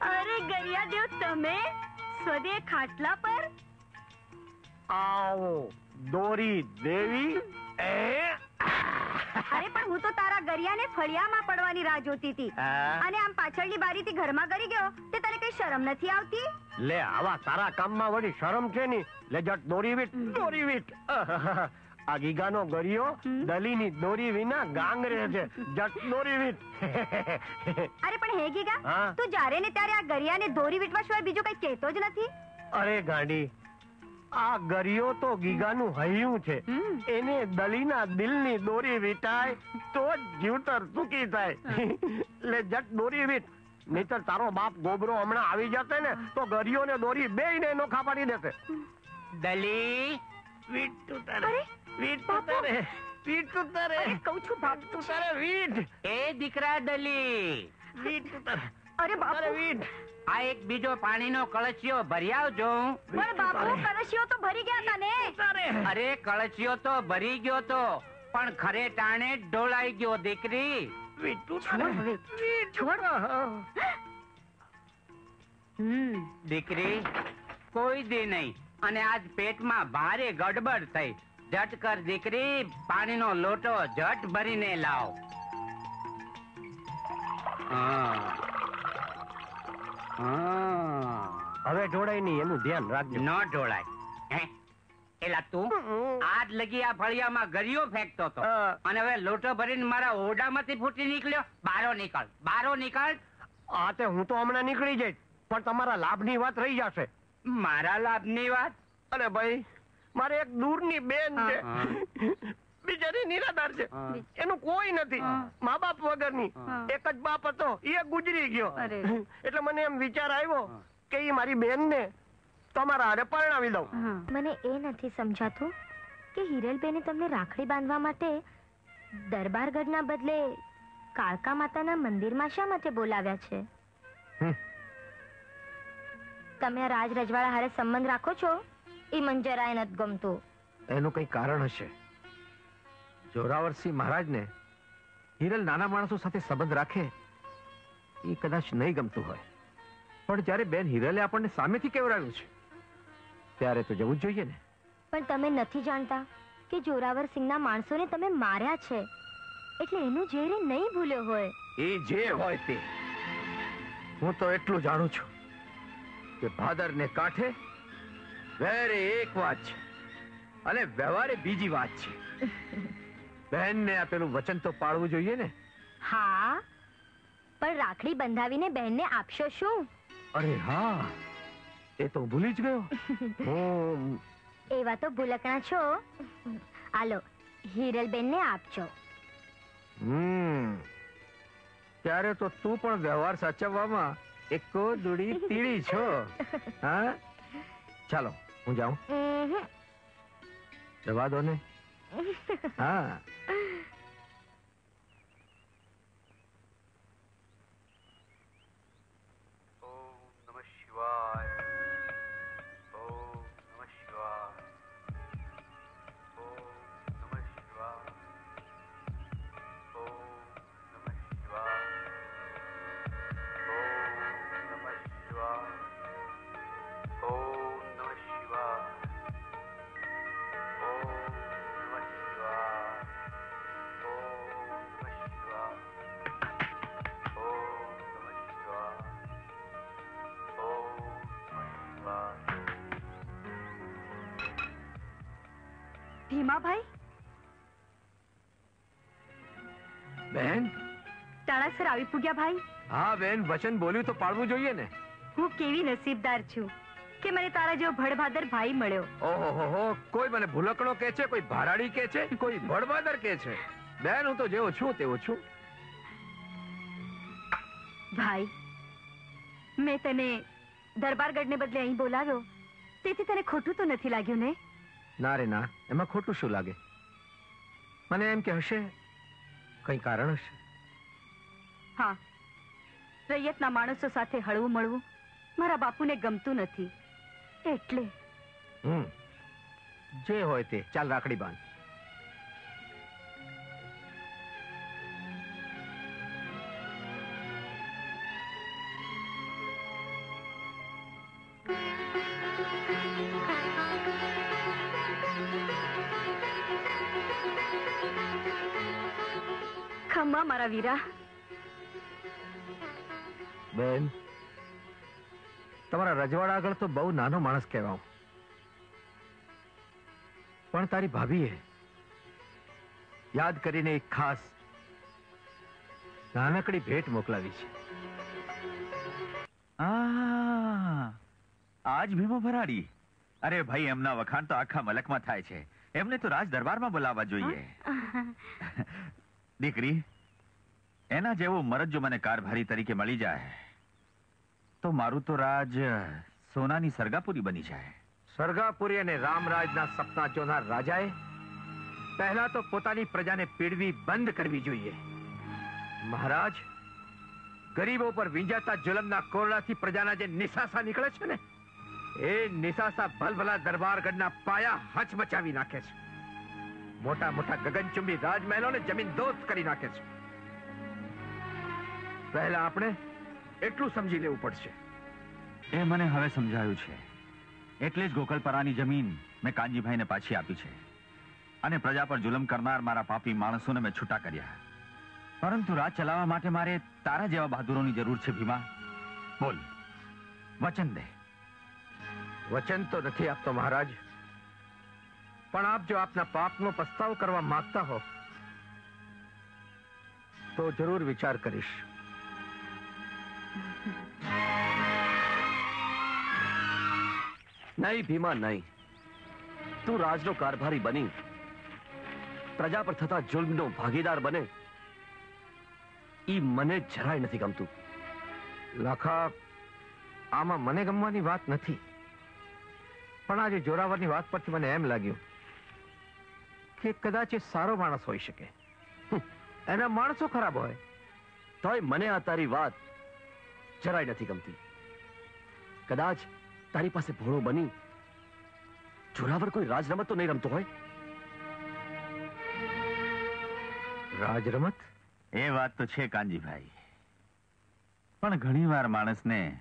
અરે ગરિયા દેવ તમે? સ્વદે ખાટલા પર? આવો. દોરી દેવી એ? અરે પણ હું તો તારા ગરિયાને ફળિયામાં પડવાની રાહ જોતી હતી. અને આમ પાછળની બારીથી ઘરમાં ગરી ગયો. તે તને કઈ શરમ નથી આવતી? લે આવા તારા કામમાં વળી શરમ છે ની? લે જટ દોરી વીટ દોરી વીટ. આ ગીગાનો ગરિયો દલીની દોરી વિના ગાંગરે છે. જટ દોરી વીટ. અરે પણ હે ગીગા તું જ્યારે ને ત્યારે આ ગરિયાને દોરી વીટવા સિવાય બીજું કઈ કહેતો જ નથી? અરે ગાંડી આ ગરિયો તો ગીગાનું હૈયું છે. એને દલીના દિલની દોરી વીટાય તો જ જીવતર સુખી થાય. લે જટ દોરી વીટ. નહીતર તારો બાપ ગોબરો હમણાં આવી જશે ને તો ગરિયો ને દોરી ને નોખા પાડી દેશે. દલી વીટ તું વીટ તું વીટ તું કહું છું બાપ તું વીટ. એ દીકરા દલી. વીટ તું અરે બાપ વીટ. આ એક બીજો પાણીનો કળશિયો ભરી આવજો. પણ બાપુ કળશીઓ તો ભરી ગયા હતા ને. અરે કળશિયો તો ભરી ગયો તો પણ ખરે ટાણે જ ઢોળાઈ ગયો દીકરી. દીકરી કોઈ દી નહીં. અને આજ પેટમાં ભારે ગડબડ થઈ. જટ કર દીકરી પાણીનો લોટો જટ ભરીને લાવ. હા. હવે ઢોળાય નહીં એનું ધ્યાન રાખજો. ન ઢોળાય. હે? એલા તું આજ લગી આ ફળિયામાં ગરિયો ફેંકતો હતો. અને હવે લોટો ભરીને મારા ઓરડામાંથી ફૂટી નીકળ્યો. બારો નીકળ બારો નીકળ. આ તે હું તો હમણાં નીકળી જઈશ પણ તમારા લાભની વાત રહી જશે. મારા લાભની વાત? અરે ભાઈ મારે એક દૂરની બેન છે. બિચારી નિરાધાર છે. એનું કોઈ નથી. મા બાપ વગરની. એક જ બાપ હતો એ ગુજરી ગયો. એટલે મને એમ વિચાર આવ્યો કે એ મારી બેન ને તમારા હારે પરણાવી દઉં. મને એ નથી સમજાતું કે હિરલબેને તમને રાખડી બાંધવા માટે દરબારગઢના બદલે કાળકા માતાના મંદિરમાં શા માટે બોલાવ્યા છે? તમે રાજ રજવાડા હારે સંબંધ રાખો છો એ મને જરાય નથી ગમતું. એનું કઈ કારણ હશે? જોરાવરસિંહ મહારાજને હિરલ નાના માણસો સાથે સંબંધ રાખે એ કદાચ નહીં ગમતું હોય. પણ જ્યારે બેન હિરલે આપણને સામેથી કેવડાવ્યું છે ત્યારે તો જવું જ જોઈએ ને. પણ તમે નથી જાણતા કે જોરાવર સિંહના માણસોને તમે માર્યા છે. એટલે એનું ઝેર નહીં ભૂલ્યો હોય. એ જે હોય તે. હું તો એટલું જાણું છું કે ભાદર ને કાંઠે વેરે એક વાત છે અને વ્યવહારે બીજી વાત છે. બહેનને આપેલું વચન તો પાળવું જોઈએ ને? હા પણ રાખડી બંધાવીને બહેનને આપશો શું? અરે હા એ તો ભૂલી જ ગયો. એવા તો ભૂલકણા છો. આલો હિરલબેનને આપજો. હમ ત્યારે તો તું પણ વ્યવહાર સાચવવામાં એકો દુડી તીડી છો. હા? ચાલો હું જાઉં. જવા દો ને. Ah. ભીમાભાઈ? બહેન ટાણાસર આવી પૂગ્યા ભાઈ? હા બેન વચન બોલ્યું તો પાડવું જોઈએ ને. હું કેવી નસીબદાર છું કે મને તારા જેવો ભડભાદર ભાઈ મળ્યો. ઓહો હો હો કોઈ મને ભૂલકણો કે છે કોઈ ભારાડી કે છે કોઈ ભડભાદર કે છે. બેન હું તો જેવો છું તેવો છું. ભાઈ મેં તને દરબારગઢને બદલે અહીં બોલાવ્યો તેથી તને ખોટું તો નથી લાગ્યું ને? ના રે ના એમાં ખોટું શું લાગે? મને એમ કે હશે કઈ કારણ હશે? હા. રૈયતના માણસો સાથે હળવું મળવું મારા બાપુને ગમતું નથી. એટલે. હમ. જે હોય તે ચાલ રાખડી બાંધ. મારા વીરા? બેન તમારા રજવાડા આગળ તો બહુ નાનો માણસ કહેવાઉં. પણ તારી ભાભીએ યાદ કરીને એક ખાસ નાનકડી ભેટ મોકલાવી છે. આજ ભીમો ભરાડી. અરે ભાઈ એમના વખાણ તો આખા મલકમાં થાય છે. એમને તો રાજ દરબારમાં બોલાવવા જોઈએ. દીકરી એના જેવો મરદ જો મને કારભારી તરીકે મળી જાય, તો મારું તો રાજ સોનાની સરગાપુરી બની જાય. સરગાપુરી અને રામરાજના સપના જોનાર રાજાએ પહેલા તો પોતાની પ્રજાને પીડવી બંધ કરવી જોઈએ. મહારાજ, ગરીબો પર વિંજાતા જુલમના કોરડાથી પ્રજાના જે નિશાસા નીકળે છે ને, એ નિશાસા ભલભલા દરબારગઢના પાયા હચમચાવી નાખે છે. મોટા મોટા ગગનચુંબી રાજમહેલોને જમીન દોસ્ત કરી નાખે છે. પહેલા આપણે એટલું સમજી લેવું પડશે. એ મને હવે સમજાયું છે. એટલે જ ગોકલપરાની જમીન મેં કાનજીભાઈને પાછી આપી છે. અને પ્રજા પર જુલમ કરનાર મારા પાપી માણસોને મેં છૂટા કર્યા. પરંતુ રાજ ચલાવવા માટે મારે તારા જેવા બહાદુરોની જરૂર છે ભીમા. બોલ. વચન દે. વચન તો નથી આપતો મહારાજ. પણ આપ જો આપના પાપનો પસ્તાવ કરવા માંગતા હો તો જરૂર વિચાર કરીશ. નહીં, ભીમા, નહીં. તું રાજનો કારભારી બની. પ્રજા પર થતા જુલ્મનો ભાગીદાર બને. ઈ મને જરાય નથી ગમતું. લખા, આમાં મને ગમવાની વાત નથી. પણ આજે જોરાવરની વાત પરથી મને એમ લાગ્યું કે કદાચ એ સારો માણસ હોઈ શકે. એના માણસો ખરાબ હોય. તોય મને આ તારી વાત જરાય નથી ગમતી. કદાચ તારી પાસે ભોળો બની જોરાવર કોઈ રાજરમત તો નહીં રમતો હોય? રાજરમત? એ વાત તો છે કાનજીભાઈ. પણ ઘણીવાર માણસને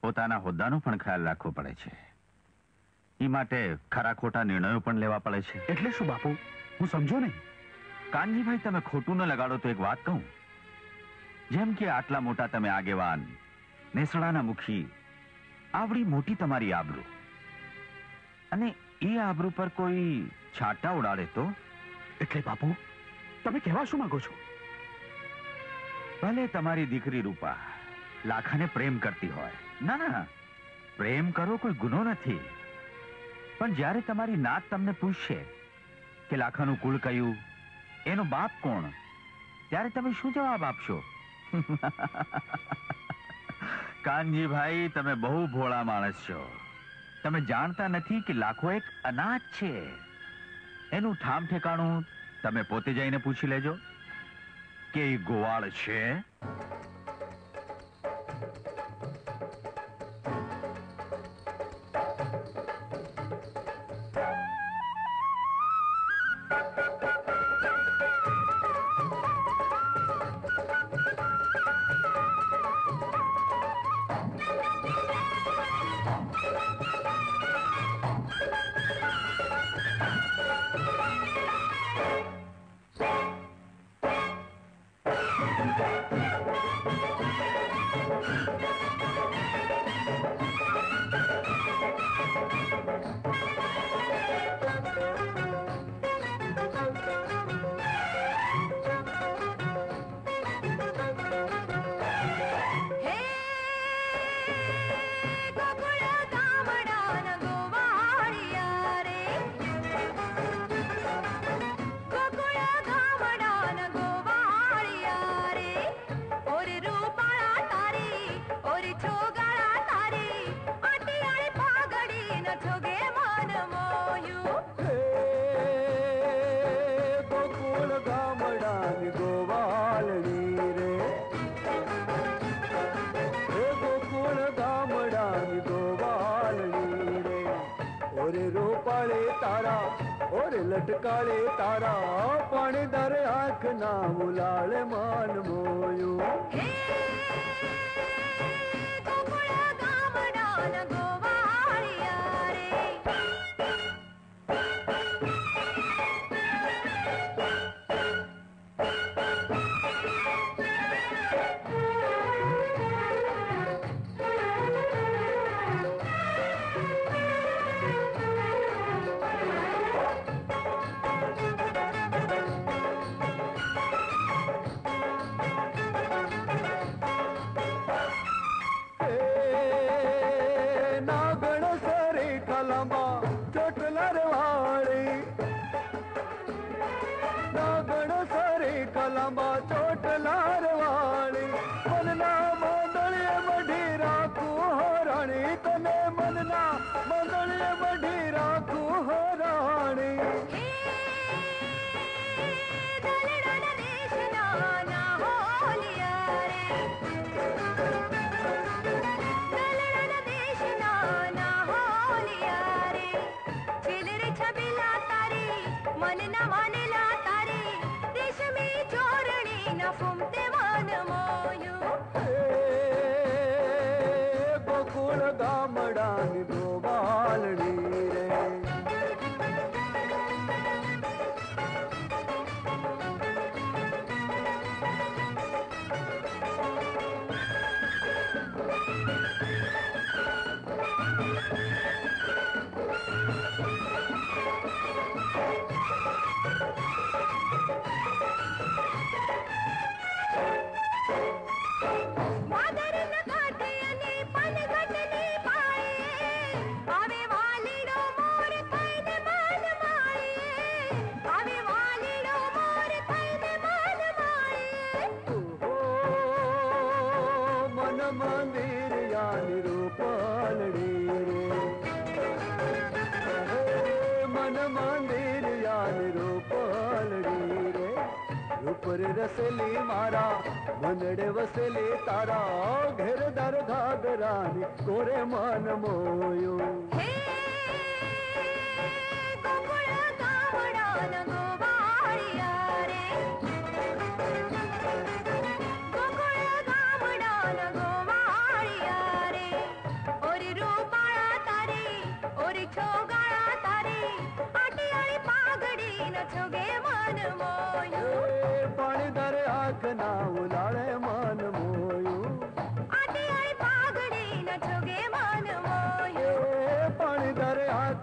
પોતાના હોદ્દાનો પણ ખ્યાલ રાખવો પડે છે. એ માટે ખરા ખોટા નિર્ણયો પણ લેવા પડે છે. એટલે શું બાપુ? હું સમજો નહીં. કાનજીભાઈ તમે ખોટું ન લગાડો તો એક વાત કહું. જેમ કે આટલા મોટા તમે આગેવાન નેસડાના મુખી. આવડી મોટી તમારી આબરૂ. અને એ આબરૂ પર કોઈ છાટા ઉડાડે તો? એટલે બાપુ તમે કહેવા શું માંગો છો? ભલે તમારી દીકરી રૂપા લાખાને પ્રેમ કરતી હોય. ના ના પ્રેમ કરો કોઈ ગુનો નથી. પણ જ્યારે તમારી નાત તમને પૂછશે કે લાખાનું કુળ કયું એનો બાપ કોણ ત્યારે તમે શું જવાબ આપશો? કાનજીભાઈ, તમે બહુ ભોળા માણસ છો. તમે જાણતા નથી કે લાખો એક અનાજ છે. એનું ઠામ ઠેકાણું તમે પોતે જઈને પૂછી લેજો. કે ગોવાળ છે? ઓરે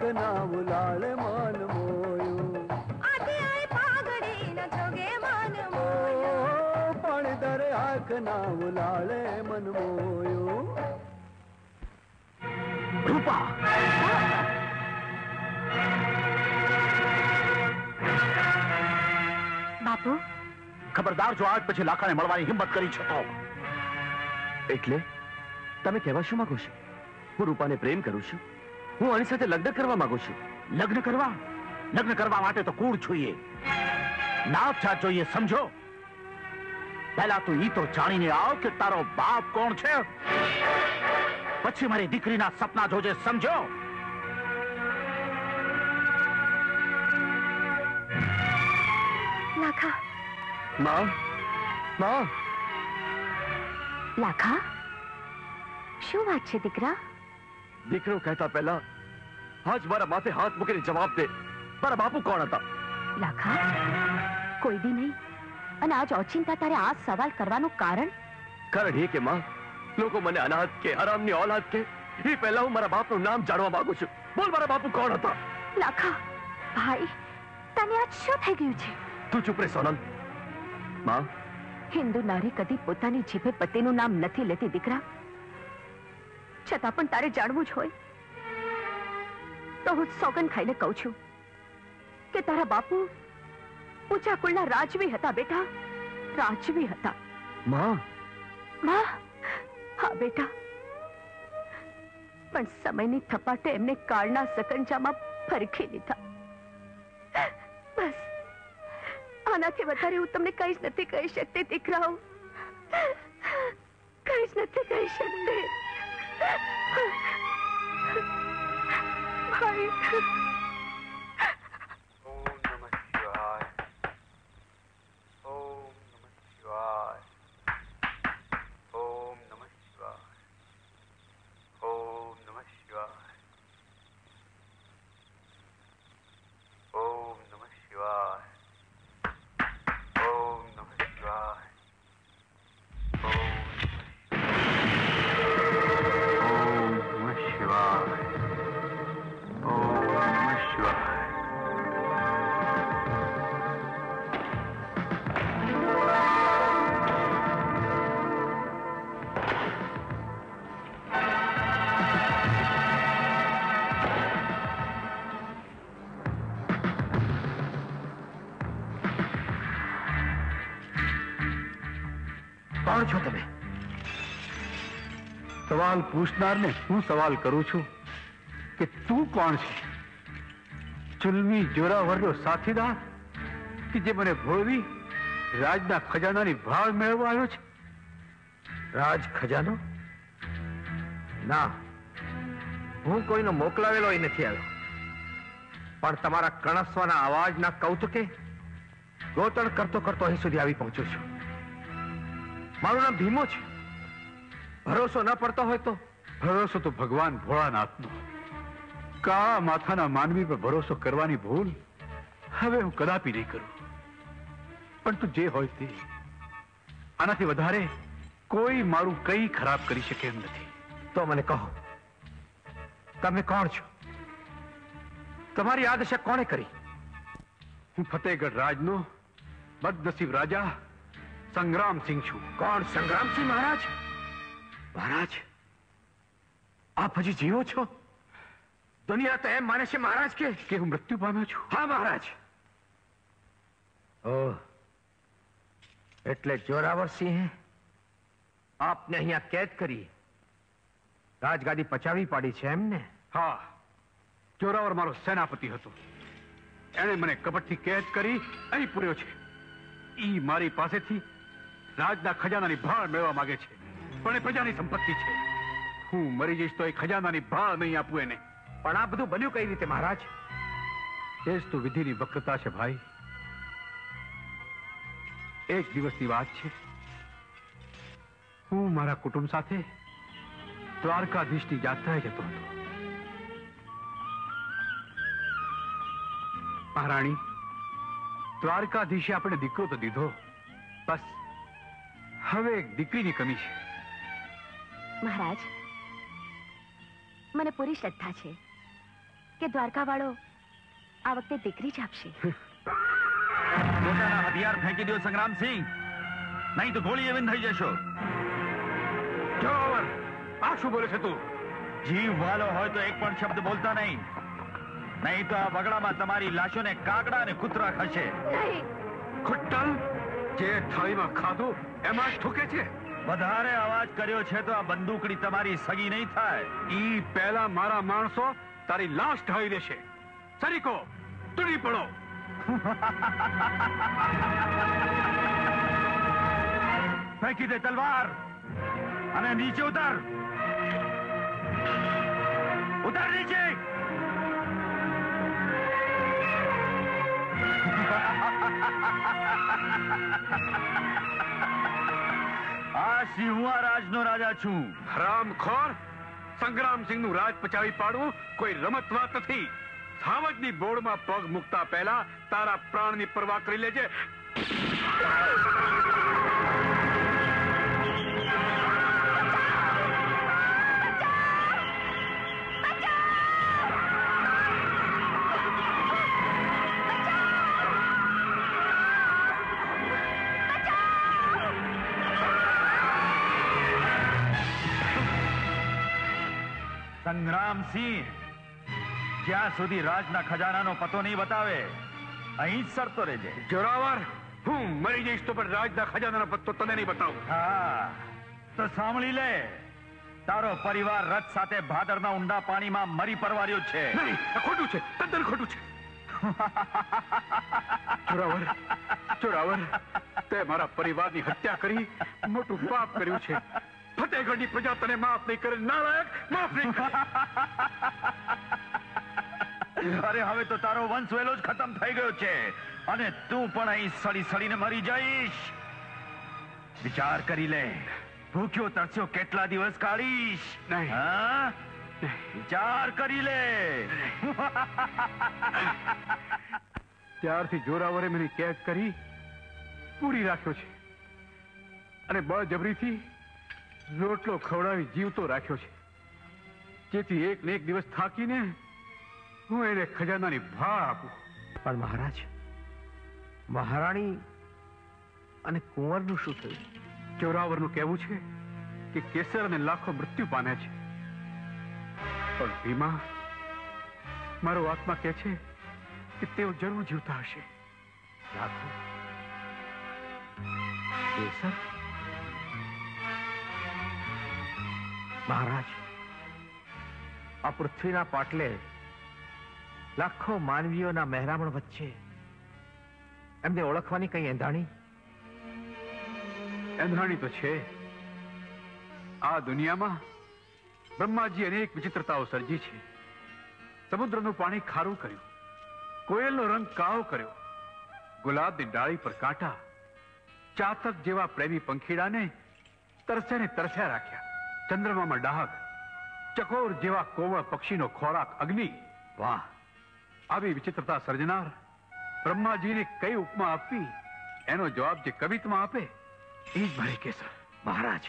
આંખ ના ઉલાળે મોયું. આટિયાળી પાઘડી ન છોગે મન ઓ, મોયું પાણી દર આંખ ના ઉલાળે મન મોયું. રૂપા બાપુ? ખબરદાર જો આજ પછી લાખાને મળવાની હિંમત કરી છે તો. એટલે તમે કહેવા શું માંગો છો? હું રૂપાને પ્રેમ કરું છું. હું આની સાથે લગ્ન કરવા માંગુ છું. લગ્ન કરવા? લગ્ન કરવા માટે તો કુળ જોઈએ. જાત જોઈએ સમજો? પહેલા તું ઈ તો જાણીને આવ કે તારો બાપ કોણ છે? પછી મારી દીકરીના સપના જોજે સમજો? લાખા. માં? માં? લાખા? શું વાત છે દીકરા? દીકરો કહેતા પહેલા આજ મારા માથે હાથ મૂકીને જવાબ દે. મારા બાપુ કોણ હતા? લાખા કોઈ દી નહીં. અને આજ ઓચિંતા તારે આ સવાલ કરવાનું કારણ? કારણ એ કે માં લોકો મને અનાથ કે હરામની ઓલાદ કે એ પહેલા હું મારા બાપનું નામ જાણવા માંગુ છું. બોલ મારા બાપુ કોણ હતા? લાખા ભાઈ તને આજ શું થઈ ગયું છે? તું ચૂપ રે સોનલ. માં? હિન્દુ નારી કદી પોતાની જીભે પતિનું નામ નથી લેતી દીકરા. છતાં પણ તારે જાણવું જ હોય. તો હું સોગન ખાઈને કહું છું કે તારા બાપુ ઊંચા કુળના રાજવી હતા બેટા. રાજવી હતા. માં? માં? હા બેટા. પણ સમયની થપાટે એમને કાળના સકંજામાં ફરખી લીધા. બસ. આનાથી વધારે હું તમને કઈ જ નથી કહી શકતી દીકરાઓ. કઈ જ નથી કહી શકતી. ભાઈ કોણ છો તમે? સવાલ પૂછનારને હું સવાલ કરું છું કે તું કોણ છે? ચુલમી જોરાવરનો સાથીદાર, કે જે મને ભોળવી રાજના ખજાનાની ભાવ મેળવવા આવ્યો છે? રાજ ખજાનો? ના, હું કોઈનો મોકલાવેલો એ નથી આવ્યો. પણ તમારા કણસવાના અવાજના કૌતુકે ગોતણ કરતો કરતો અહીં સુધી આવી પહોંચ્યો છું. મારું નામ ભીમો છે. ભરોસો ન પડતો હોય તો? ભરોસો તો ભગવાન ભોળાનાથનો. કા માથાના માનવી પર ભરોસો કરવાની ભૂલ હવે હું કદાપી નહીં કરું. પણ તું જે હોય તે. આનાથી વધારે કોઈ મારું કઈ ખરાબ કરી શકે એમ નથી. તો મને કહો તમે કોણ છો? તમારી આ દશા કોણે કરી? હું ફતેહગઢ રાજનો બદનસીબ રાજા સંગ્રામસિંહ છું. કોણ? સંગ્રામસિંહ મહારાજ? મહારાજ આપ હજી જીવો છો? દુનિયા તો એમ માને છે મહારાજ કે કે હું મૃત્યુ પામ્યો છું? હા મહારાજ. ઓહ. એટલે જોરાવર સિંહે આપને અહીંયા કેદ કરી રાજગાદી પચાવી પાડી છે એમને હા. જોરાવર મારો સેનાપતિ હતો. એણે મને કપટથી કેદ કરી અહીં પૂર્યો છે. ઈ મારી પાસેથી રાજના ખજાનાની ભાળ મેળવા માંગે છે. પણ એ પ્રજાની સંપત્તિ છે. હું મરી જઈશ તો એ ખજાનાની ભાળ નહીં આપું એને. પણ આ બધું બન્યું કઈ રીતે, મહારાજ? એ જ તો વિધિની વક્રતા છે, ભાઈ. એક દિવસની વાત છે. હું મારા કુટુંબ સાથે દ્વારકાધીશની યાત્રાએ જતો હતો. મહારાણી, દ્વારકાધીશે આપણે દીકરો તો દીધો. બસ. હવે એક દીકરીની કમી છે. મહારાજ મને પૂરી શ્રદ્ધા છે કે દ્વારકાવાળો આ વખતે દીકરી જ આપશે. પોતાના હથિયાર ફેંકી દો સંગ્રામસિંહ નહીં તો ગોળી એવી થઈ જશો. આ શું બોલે છે તું? જીવ વાલો હોય તો એક પણ શબ્દ બોલતા નહીં. નહીં તો આ બગડામાં તમારી લાશોને કાકડા અને કૂતરા ખસે ખુટ્ટલ જે થાળીમાં ખાધું એમાં ઠૂકે છે? વધારે અવાજ કર્યો છે તો આ બંદૂકડી તમારી સગી નહીં થાય. ઈ પહેલા મારા માણસો તારી લાશ ઢાળી દેશે. સરીકો તૂટી પડો. ફેંકી દે તલવાર અને નીચે ઉતર. ઉતર નીચે. આ સિંહુઆ રાજનો રાજા છું. હરામખોર સંગ્રામસિંહનું રાજ પચાવી પાડવું કોઈ રમત વાત નથી. સાવજની બોર્ડમાં પગ મૂકતા પહેલા તારા પ્રાણની પરવા કરી લેજે. સંગ્રામસિંહ જ્યાં સુધી રાજના ખજાનાનો પતો નહીં બતાવે અહીં જ સરતો રહેજે. જોરાવર હું મરી જઈશ તો પણ રાજના ખજાનાનો પત્તો તને નહીં બતાવું. હા તો સાંભળી લે. તારો પરિવાર રથ સાથે ભાદરના ઊંડા પાણીમાં મરી પરવાર્યો છે. નહીં આ ખોટું છે તદ્દન ખોટું છે. જોરાવર જોરાવર તે મારા પરિવારની હત્યા કરી મોટું પાપ કર્યું છે. ફતેહગઢની પ્રજા તને માફ નહીં કરે નારાયક માફ નહીં કરે. અરે હવે તો તારો વંશ વેલો જ ખતમ થઈ ગયો છે. અને તું પણ અહીં સડી સડીને મરી જઈશ. વિચાર કરી લે. ભૂખ્યો તરસ્યો કેટલા દિવસ કાઢીશ? નહીં. હા? વિચાર કરી લે. ત્યારથી જોરાવરે મને કેદ કરી પૂરી રાખ્યો છે. અને બળજબરીથી રોટલો ખવડાવી જીવતો રાખ્યો છે. જેથી એક ને એક દિવસ થાકીને હું એને ખજાનાની ભાળ આપું. પણ મહારાજ મહારાણી અને કુંવરનું શું થયું? ચોરાવરનું કહેવું છે કે કેસર અને લાખો મૃત્યુ પામ્યા છે. પણ ભીમા મારો આત્મા કહે છે કે તેઓ જરૂર જીવતા હશે. લાખો. કેસર? મહારાજ, આ પૃથ્વીના પાટલે લાખો માનવીઓના મહેરામણ વચ્ચે એમને ઓળખવાની કઈ એંધાણી? એંધાણી તો છે. આ દુનિયામાં બ્રહ્માજી અનેક વિચિત્રતાઓ સર્જી છે. સમુદ્રનું પાણી ખારું કર્યું, કોયલનો રંગ કાળો કર્યો, ગુલાબની ડાળી પર કાંટા, ચાતક જેવા પ્રેમી પંખીડાને તરસ્યા ને તરસ્યા રાખ્યા. ચંદ્રમામાં ડાહક ચકોર જેવા કોમળ પક્ષીનો ખોરાક અગ્નિ. વાહ. આવી વિચિત્રતા સર્જનાર બ્રહ્માજીને કઈ ઉપમા આપવી? એનો જવાબ જે કવિતમાં આપે એ જ મારી કેસર. મહારાજ.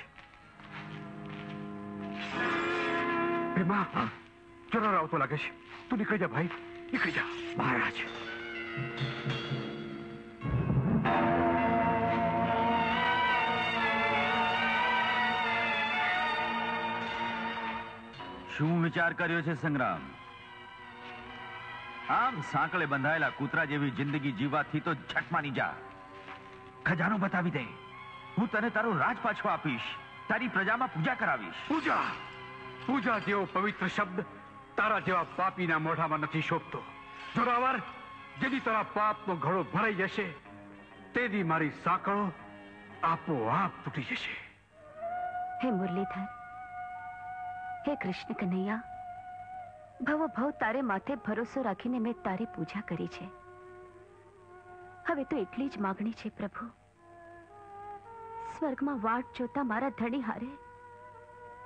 ચોરાર આવતો લાગે છે. તું નીકળી જા ભાઈ. નીકળી જા. મહારાજ. શું વિચાર કર્યો છે સંગ્રામ? આમ સાંકળે બંધાયેલા કૂતરા જેવી જિંદગી જીવવાથી તો ઝટમાની જા. ખજાનો બતાવી દે. હું તને તારો રાજ પાછો આપીશ. તારી પ્રજામાં પૂજા કરાવીશ. પૂજા! પૂજા જેવો પવિત્ર શબ્દ તારા જેવા પાપીના મોઢામાં નથી શોભતો. જોરાવર જેથી તારા પાપનો ઘડો ભરાઈ જશે તેથી મારી સાંકળો આપોઆપ તૂટી જશે. હે મુરલીધર હે કૃષ્ણ કનૈયા, ભવો ભવ તારે માથે ભરોસો રાખીને મેં તારી પૂજા કરી છે. હવે તો એટલી જ માગણી છે પ્રભુ. સ્વર્ગમાં વાટ જોતા મારા ધણી હારે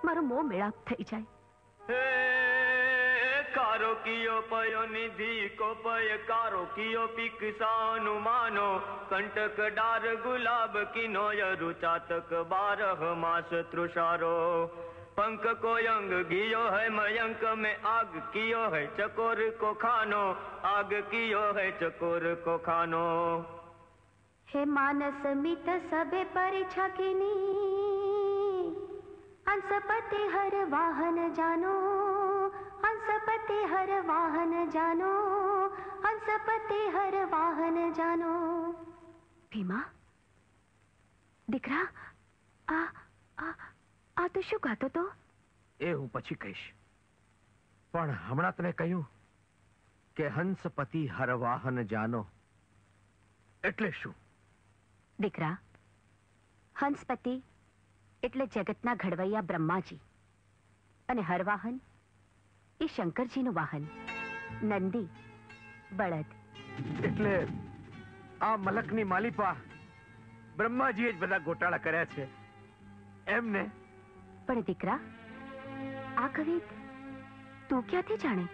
મારો મો મેળાપ થઈ જાય. કારો પયો નિધિ કો પય પિકસાનું માનો, કંટક ડાર ગુલાબ કિનોય, રુચાતક બારહ માસ તૃષારો. पंख को यंग गियो है, मयंक में आग कियो है, चकोर को खानो, आग कियो है, चकोर को खानो। हे मानस मित सबे परिछकिनी हंसपति हर वाहन जानो हंसपति हर वाहन जानो हंसपति हर वाहन जानो। भीमा, दिख रहा? आ आ આ તો શું ગાતો તો? એ હું પછી કહીશ. પણ હમણાં તને કહ્યું કે હંસપતિ હરવાહન જાનો. એટલે શું? દીકરા હંસપતિ એટલે જગતના ઘડવૈયા બ્રહ્માજી અને હરવાહન એ શંકરજીનું વાહન નંદી બળદ. એટલે આ મલકની માલિપા બ્રહ્માજીએ જ બધા ગોટાળા કર્યા છે. એમને પણ દીકરા આ કવિ તું ક્યાંથી જાણે?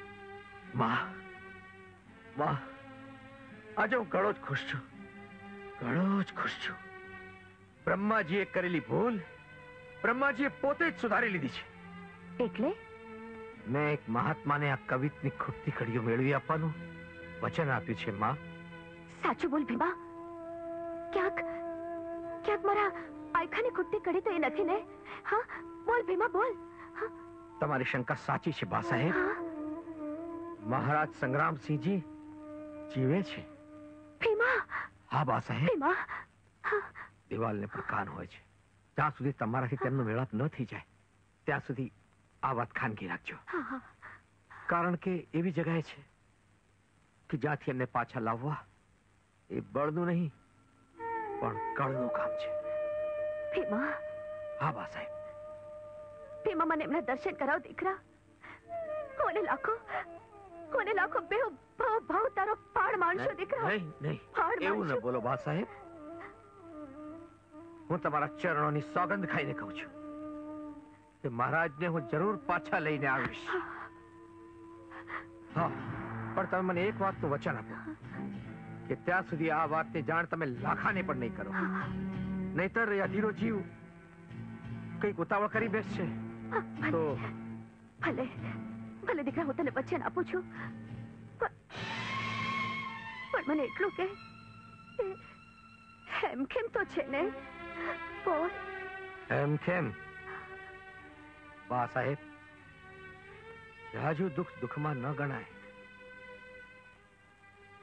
આજે હું ઘણો જ ખુશ છું ઘણો જ ખુશ છું. બ્રહ્માજીએ કરેલી ભૂલ બ્રહ્માજીએ પોતે જ સુધારી લીધી છે. એટલે? મેં એક મહાત્માને આ કવિતની ખૂટતી કડીઓ મેળવી આપવાનું વચન આપ્યું છે માં. સાચું બોલ ભીમા. ક્યાંક ક્યાંક મારા આયખાની ખૂટતી કડી તો એ નથી ને? હા? બોલ ભીમા બોલ. તમારી શંકા સાચી છે બા સાહેબ. મહારાજ સંગ્રામસિંહજી જીવે છે. ભીમા. હા બા સાહેબ. ભીમા. દિવાલને કાન હોય છે. જ્યાં સુધી તમારાથી તેમનો મેળાપ ન થઈ જાય ત્યાં સુધી આ વાત ખાનગી રાખજો. કારણ કે એવી જગ્યાએ છે કે જ્યાંથી એમને પાછા લાવવા એ બળનું નહીં પણ કળનું કામ છે. ભીમા. હા બા સાહેબ. ભીમા મને એમના દર્શન કરાવ દીકરા. કોને લાખો? કોને લાખો? બે ભાવ ભાવ તારો પાડ માનશો દીકરા. નહીં નહીં. એવું ન બોલો બા સાહેબ. હું તમારા ચરણોની સોગંદ ખાઈને કહું છું કે મહારાજને હું જરૂર પાછા લઈને આવીશ. હા પણ તમે મને એક વાતનું વચન આપો કે ત્યાં સુધી આ વાતની જાણ તમે લાખાને પણ નહીં કરો. નહીતર એ અધીરો જીવ કંઈક ઉતાવળ કરી બેસશે. તો ભલે ભલે દીકરા હું તને વચન આપું છું. પણ મને એટલું કે એમ કેમ તો છે ને? બોલ. એમ કેમ? બા સાહેબ રાજુ દુઃખ દુઃખમાં ન ગણાય.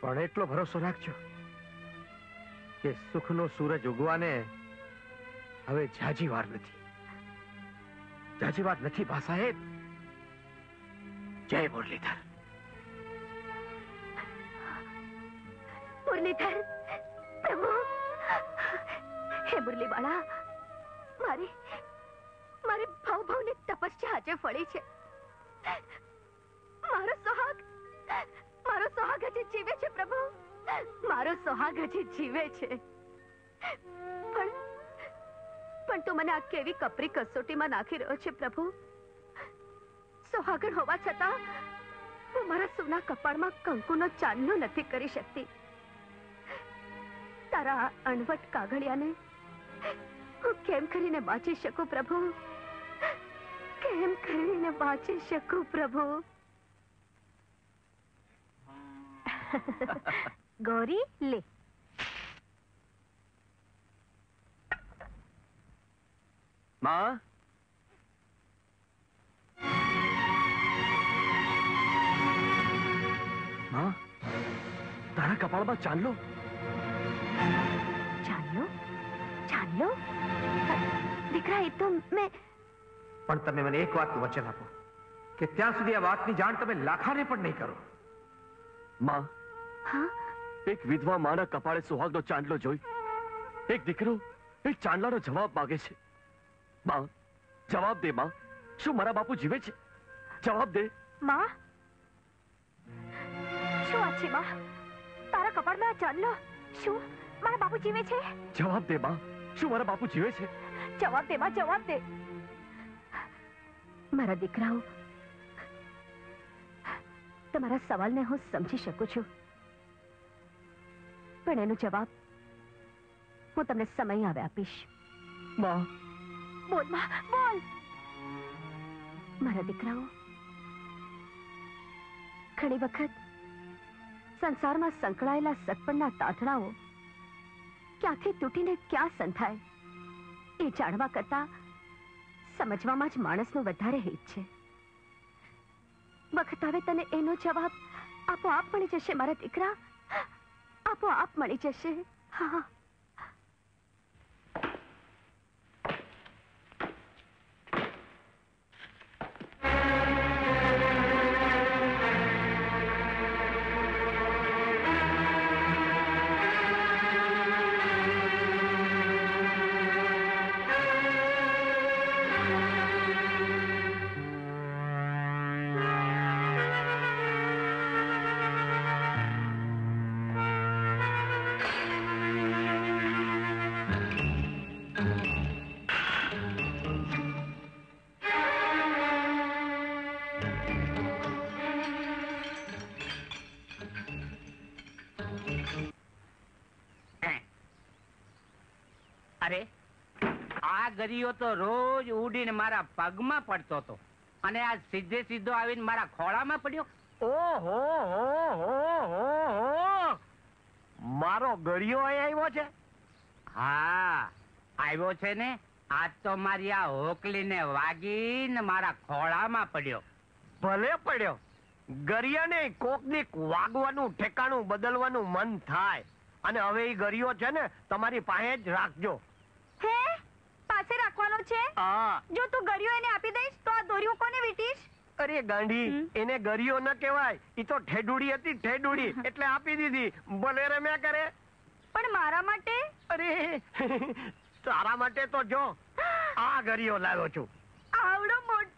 પણ એટલો ભરોસો રાખજો કે સુખનો સૂરજ ઉગવાને હવે જાજી વાર નથી. જાજી વાત નથી, બા જય મુરલીધર. મુરલીધર, પ્રભુ. હે મુરલીવાળા મારી મારી ભાવ ભાવની તપસ્યા આજે ફળી છે. મારો સોહાગ મારો સોહાગ હજી જીવે છે, પ્રભુ. મારો સોહાગ હજી જીવે છે. પણ પણ તું મને આ કેવી કપરી કસોટીમાં નાખી રહ્યો છે પ્રભુ? સોહાગણ હોવા છતાં હું મારા સોના કપાળમાં કંકુનો ચાંદલો નથી કરી શકતી. તારા અણવટ કાગળિયાને હું કેમ કરીને વાંચી શકું પ્રભુ? કેમ કરીને વાંચી શકું પ્રભુ? ગૌરી લે. માં માં તારા કપાળમાં ચાંદલો? ચાંદલો? ચાંદલો? દીકરા એ તો મેં પણ તમે મને એક વાતનું વચન આપો કે ત્યાં સુધી આ વાતની જાણ તમે લાખાને પણ નહીં કરો. માં હા? એક વિધવા માના કપાળે સુહાગનો ચાંદલો જોઈ. એક દીકરો એક ચાંદલાનો જવાબ માગે છે. માં જવાબ દે માં શું મારા બાપુ જીવે છે? જવાબ દે. માં? શું વાત છે માં? તારા કપાળમાં ચાંદલો? શું? મારા બાપુ જીવે છે? જવાબ દે માં શું મારા બાપુ જીવે છે? જવાબ દે માં જવાબ દે. મારા દીકરાઓ તમારા સવાલને હું સમજી શકું છું. પણ એનો જવાબ હું તમને સમય આવે આપીશ. માં બોલમાં બોલ. મારા દીકરાઓ, ઘણી વખત સંસારમાં સંકળાયેલા સગપણના તાથડાઓ ક્યાંથી તૂટીને ક્યાં સંથાય, એ જાણવા કરતા સમજવામાં જ માણસનું વધારે હિત છે. વખત આવે તને એનો જવાબ આપોઆપ મળી જશે, મારા દીકરા. આપોઆપ મળી જશે. હા. ગરીયો તો રોજ ઉડીને મારા પગમાં પડતો હતો. અને આ સીધે સીધો આવીને મારા ખોળામાં પડ્યો. ઓહો, હો હો હો હો. મારો અહીં આવ્યો છે? હા, આવ્યો છે ને? આજ તો મારી આ હોકલીને વાગીને મારા ખોળામાં પડ્યો. ભલે પડ્યો. ગરિયાને કોકદીક વાગવાનું, ઠેકાણું બદલવાનું મન થાય. અને હવે એ ગરિયો છે ને, તમારી પાસે જ રાખજો. હે પાસે રાખવાનો છે? હા. જો તું ગરિયો એને આપી દઈશ તો આ દોરીઓ કોને વીટીશ? અરે ગાંધી એને ગરિયો ન કહેવાય. ઈ તો ઠેડુડી હતી ઠેડુડી એટલે આપી દીધી. ભલે રમ્યા કરે. પણ મારા માટે? અરે તારા માટે તો જો. આ ગરિયો લાવ્યો છું. આવડો મોટો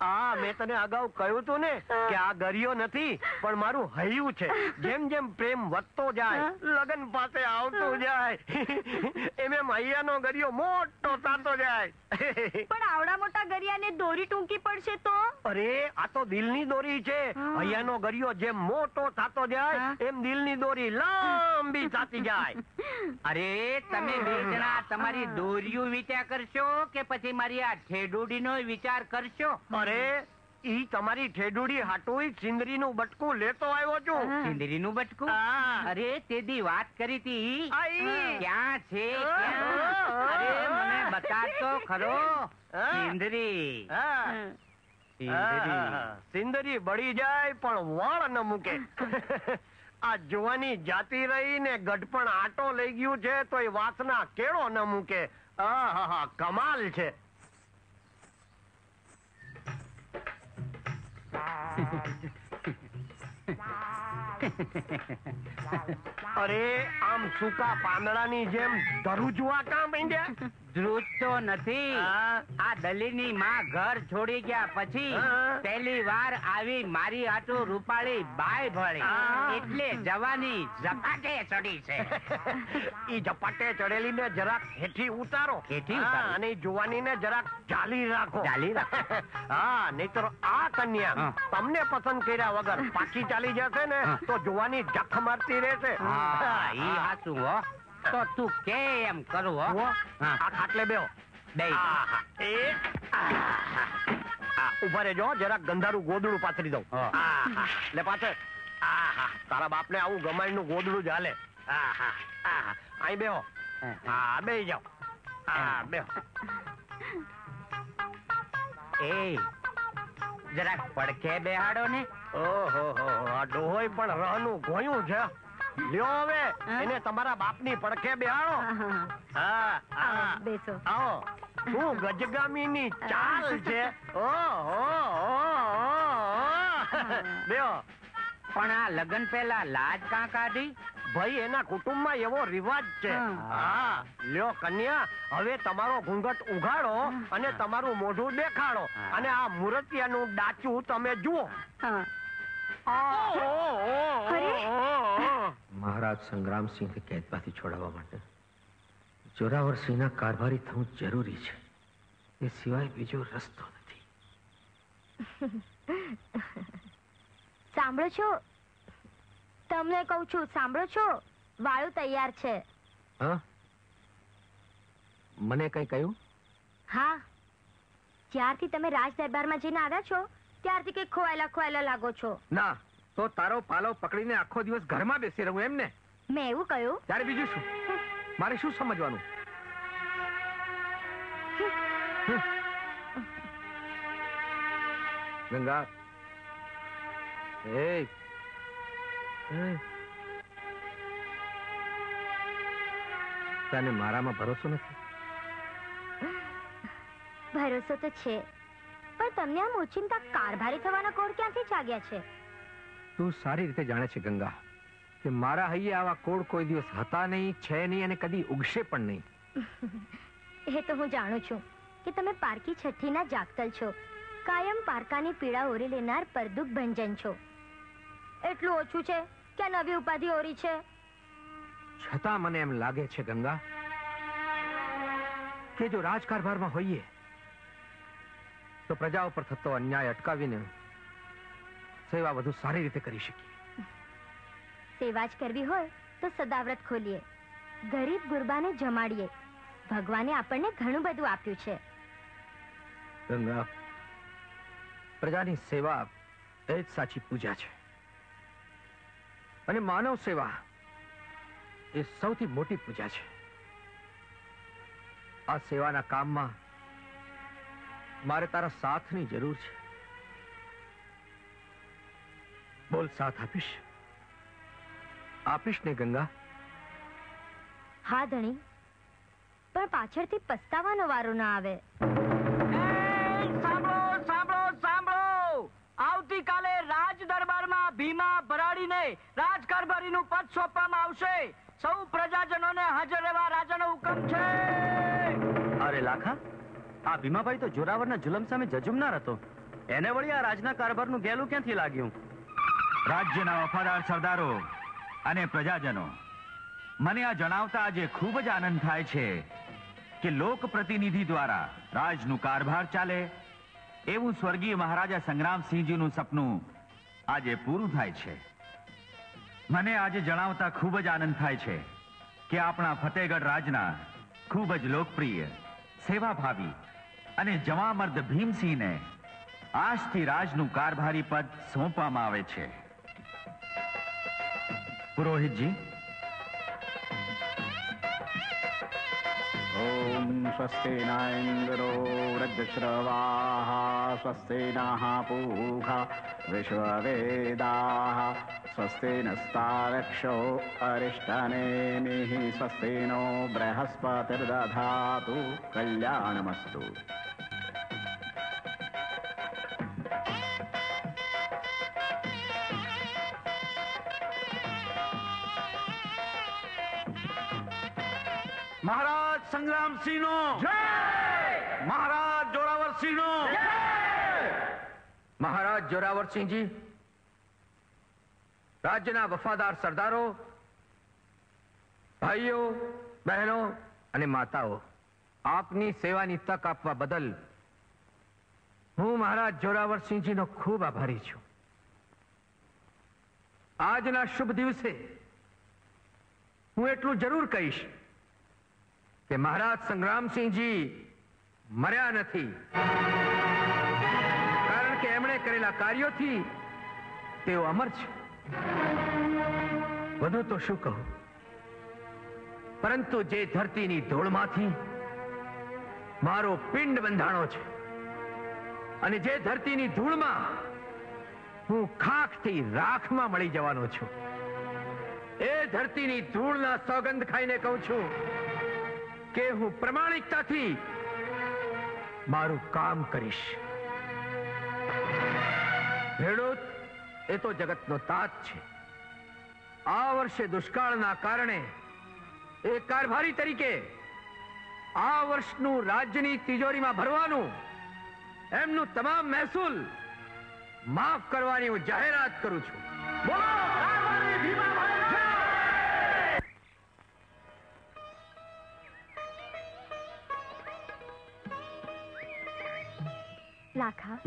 હા મેં તને અગાઉ કહ્યું તું ને કે આ ગરિયો નથી પણ મારું હૈયું છે. જેમ જેમ પ્રેમ વધતો જાય લગન પાસે આવતું જાય. એમ એમ હૈયાનો ગરિયો મોટો થતો જાય. પણ આવડા મોટા ગરિયાને દોરી ટૂંકી પડશે તો? અરે આ તો દિલની દોરી છે. હૈયાનો ગરિયો જેમ મોટો થતો જાય એમ દિલની દોરી લાંબી થતી જાય. અરે તમે બે જણા તમારી દોરીઓ વિચાર કરશો કે પછી મારી આ ઠેડુડીનો વિચાર કરશો? અરે ઈ તમારી ઠેડુડી હાટુઈ સિંદરીનું બટકું લેતો આવ્યો છું. સિંદરીનું બટકું? અરે તે દી વાત કરી હતી ક્યાં છે? અરે મને બતાડતો ખરો. હા. સિંદરી. સિંદરી. બળી જાય પણ વાળ ન મૂકે. આ જુવાની જાતિ રહી ને ગઢપણ આટો લઈ ગયું છે તો એ વાસના કેળો ન મૂકે. આહાહા, કમાલ છે. અરે આમ સૂકા પાંદડાની જેમ ધરુજવા કામ માંડ્યા? ધ્રુજ તો નથી. આ દલીની માં ઘર છોડી ગયા પછી પહેલી વાર આવી મારી આટુ રૂપાળી બાય ભળી. એટલે જવાની ઝપાટે ચડી છે. ઈ ઝપાટે ચડેલી ને જરાક હેઠી ઉતારો. હેઠી અને જોવાની ને જરાક ચાલી રાખો. ચાલી રાખો. હા નહીતર આ કન્યા તમને પસંદ કર્યા વગર પાછી ચાલી જશે ને તો જોવાની જખ મારતી રહેશે. હા ઈ હાચું હો. તો તું કે એમ કરું હો? આ ખાટલે બેહો. બે. એ. ઊભા રહેજો જરાક ગંધારું ગોદડું પાથરી દઉં. લે પાછળ. તારા બાપ ને આવું ગમાઈનું ગોદડું ચાલે અહીં બેહો. હા બે જાઓ. હા બેહો. એ જરાક પડખે બેહાડો ને. ઓહો હો. આ ડોહોય પણ રહનું ગોયું છે. લ્યો હવે એને તમારા બાપની પડખે બેહાડો. હા હા બેસો. આવો. શું ગજગામીની ચાલ છે? ઓહો બેઓ પણ આ લગ્ન પહેલા લાજ કાં કાઢી? ભાઈ એના કુટુંબમાં એવો રિવાજ છે. હા. લ્યો કન્યા હવે તમારો ઘૂંઘટ ઉઘાડો અને તમારું મોઢું દેખાડો. અને આ મૂર્તિયાનું ડાચું તમે જુઓ. મહારાજ સંગ્રામસિંહને કેદમાંથી છોડાવવા માટે જોરાવરસિંહના કારભારી થવું જરૂરી છે. એ સિવાય બીજો રસ્તો નથી. સાંભળો છો? તમને કહું છું સાંભળો છો? વાળું તૈયાર છે. હા? મને કઈ કહ્યું? હા. જ્યારથી તમે રાજ દરબારમાં જઈને આવ્યા છો ત્યારથી કઈ ખોવાયેલા ખોવાયેલા લાગો છો. ના તો તારો પાલો પકડીને આખો દિવસ ઘરમાં બેસી રહું એમ ને? મેં એવું કહ્યું? ત્યારે બીજું શું? મારે શું સમજવાનું? ગંગા. એ. તને મારામાં ભરોસો નથી? ભરોસો તો છે. પણ તમને આમ ઓચિંતા કારભારી થવાના કોડ ક્યાંથી જાગ્યા છે? તું સારી રીતે જાણે છે ગંગા કે મારા હૈયે આવા કોડ કોઈ દિવસ હતા નહીં છે નહીં અને કદી ઉગશે પણ નહીં. એ તો હું જાણું છું કે તમે પારકી છઠ્ઠીના જાગતલ છો. કાયમ પારકાની પીડા ઓરી લેનાર પરદુખ ભંજન છો. એટલું ઓછું છે? કે નવી ઉપાધિ ઓરી છે? છતાં મને એમ લાગે છે ગંગા કે જો રાજકારભારમાં હોઈએ તો પ્રજા ઉપર થતો અન્યાય અટકાવીને સેવા વધુ સારી રીતે કરી શકીએ સેવા જ કરવી હોય તો સદાવ્રત ખોલીએ. ગરીબ ગુરબાને જમાડીએ. ભગવાને આપણને ઘણું બધું આપ્યું છે. ગંગા પ્રજાની સેવા એ જ સાચી પૂજા છે. અને માનવ સેવા એ સૌથી મોટી પૂજા છે. આ સેવાના કામમાં મારે તારા સાથની જરૂર છે. બોલ સાથ આપીશ. આપીશ ને ગંગા? હા ધણી. પણ પાછળથી પસ્તાવાનો વારો ના આવે. સાંભળો સાંભળો સાંભળો. આવતીકાલે રાજ દરબારમાં ભીમા ભરાડીને રાજકારભારીનું પદ સોંપવામાં આવશે. સૌ પ્રજાજનોને હાજર રહેવા રાજાનો હુકમ છે. અરે લાખા આ ભીમાભાઈ તો જોરાવરના જુલમ સામે જજુમનાર હતો. એને વળી આ રાજના કારભારનું ગેલું ક્યાંથી લાગ્યું? રાજ્યના વફાદાર સરદારો અને પ્રજાજનો, મને આ જણાવતા આજે ખૂબ જ આનંદ થાય છે કે લોક પ્રતિનિધિ દ્વારા રાજનું કારભાર ચાલે એવું સ્વર્ગીય મહારાજા સંગ્રામસિંહજીનું સપનું આજે પૂરું થાય છે. મને આજે જણાવતા ખૂબ જ આનંદ થાય છે કે આપણા ફતેહગઢ રાજના ખૂબ જ લોકપ્રિય, સેવાભાવી અને જવામર્દ ભીમસિંહને આજથી રાજનું કારભારી પદ સોંપવામાં આવે છે. પુરોહિતજી ॐ स्वस्ति न इन्द्रो वृद्धश्रवाः स्वस्ति नः पूषा विश्ववेदाः स्वस्ति नस्तारक्षो अरिष्टनेमिः स्वस्ति नो बृहस्पतिर्दधातु कल्याणमस्तु સંગ્રામસિંહ નો મહારાજ જોરાવરસિંહ નો મહારાજ જોરાવરસિંહજી રાજ્યના વફાદાર સરદારો ભાઈઓ બહેનો અને માતાઓ આપની સેવાની તક આપવા બદલ હું મહારાજ જોરાવરસિંહજીનો ખૂબ આભારી છું. આજના શુભ દિવસે હું એટલું જરૂર કહીશ કે મહારાજ સંગ્રામસિંહજી મર્યા નથી. કારણ કે એમણે કરેલા કાર્યોથી તેઓ અમર છે. વધુ તો શું કહું? પરંતુ જે ધરતીની ધૂળમાંથી મારો પિંડ બંધાણો છે અને જે ધરતીની ધૂળમાં હું ખાખથી રાખમાં મળી જવાનો છું, એ ધરતીની ધૂળના સોગંધ ખાઈને કહું છું કે હું પ્રમાણિકતાથી મારું કામ કરીશ. ખેડૂત એ તો જગતનો તાત છે. આ વર્ષે દુષ્કાળના કારણે એ કારભારી તરીકે આ વર્ષનું રાજ્યની તિજોરીમાં ભરવાનું, એમનું તમામ મહેસૂલ માફ કરવાની હું જાહેરાત કરું છું. બોલો! લાખા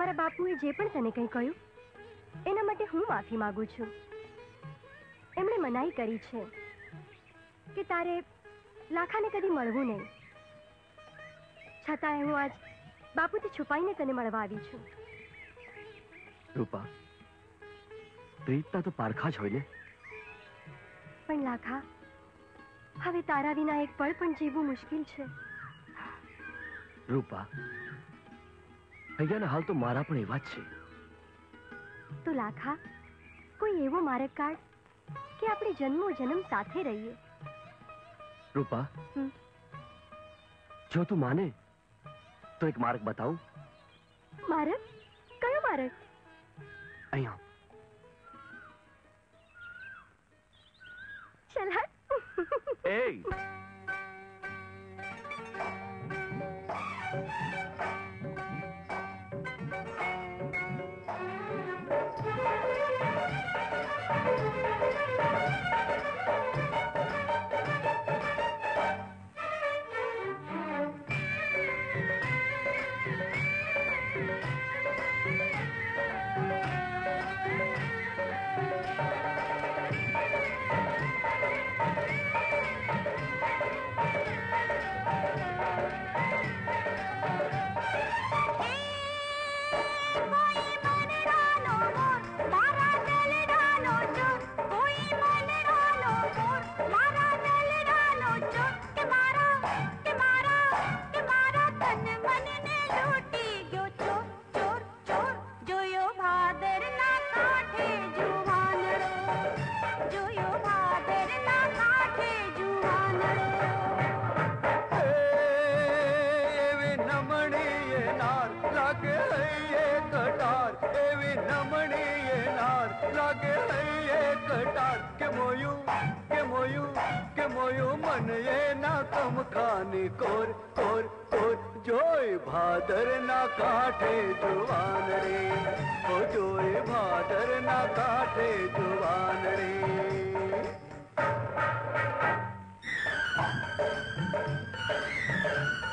મારા બાપુએ જે પણ તને કંઈ કહ્યું એના માટે હું માફી માંગુ છું. એમણે મનાઈ કરી છે કે તારે લાખાને કદી મળવું નહીં. છતાંય હું આજ બાપુથી છુપાઈને તને મળવા આવી છું. રૂપા પ્રીતતા તો પારખા જ હોય ને. પણ લાખા હવે તારા વિના એક પળ પણ જીવવું મુશ્કેલ છે. રૂપા અહીંયાના હાલ તો મારા પણ એવા જ છે. તો લાખા કોઈ એવો માર્ગ કાઢ કે આપણે જન્મો જન્મ સાથે રહીએ? રૂપા જો તું માને તો એક માર્ગ બતાવું. માર્ગ કયો માર્ગ અહીંયા. ચલ. હા એ! લાગે હૈયે કટાર કે મોયું કે મોયું કે મોયું મન એના કમખાની કોર કોર કોર જોઈ ભાદર ના કાંઠે જુવાન રે ઓ જોઈ ભાદર ના કાંઠે જુવાન રે કાળી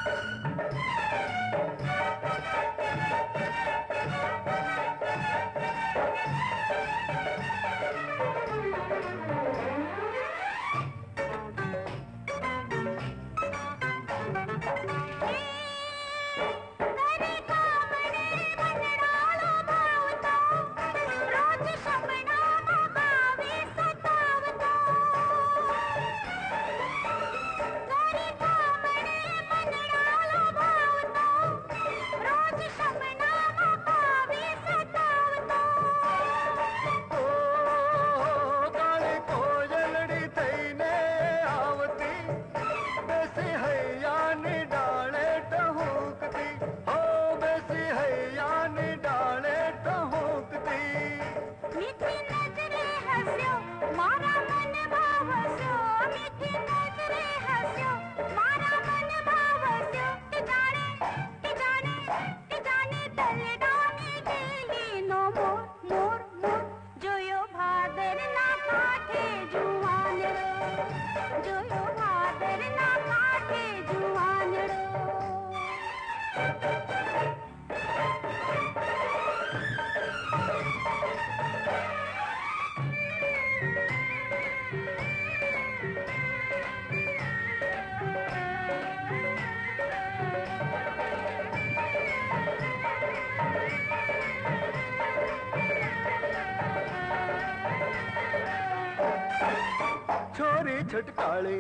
खटकाले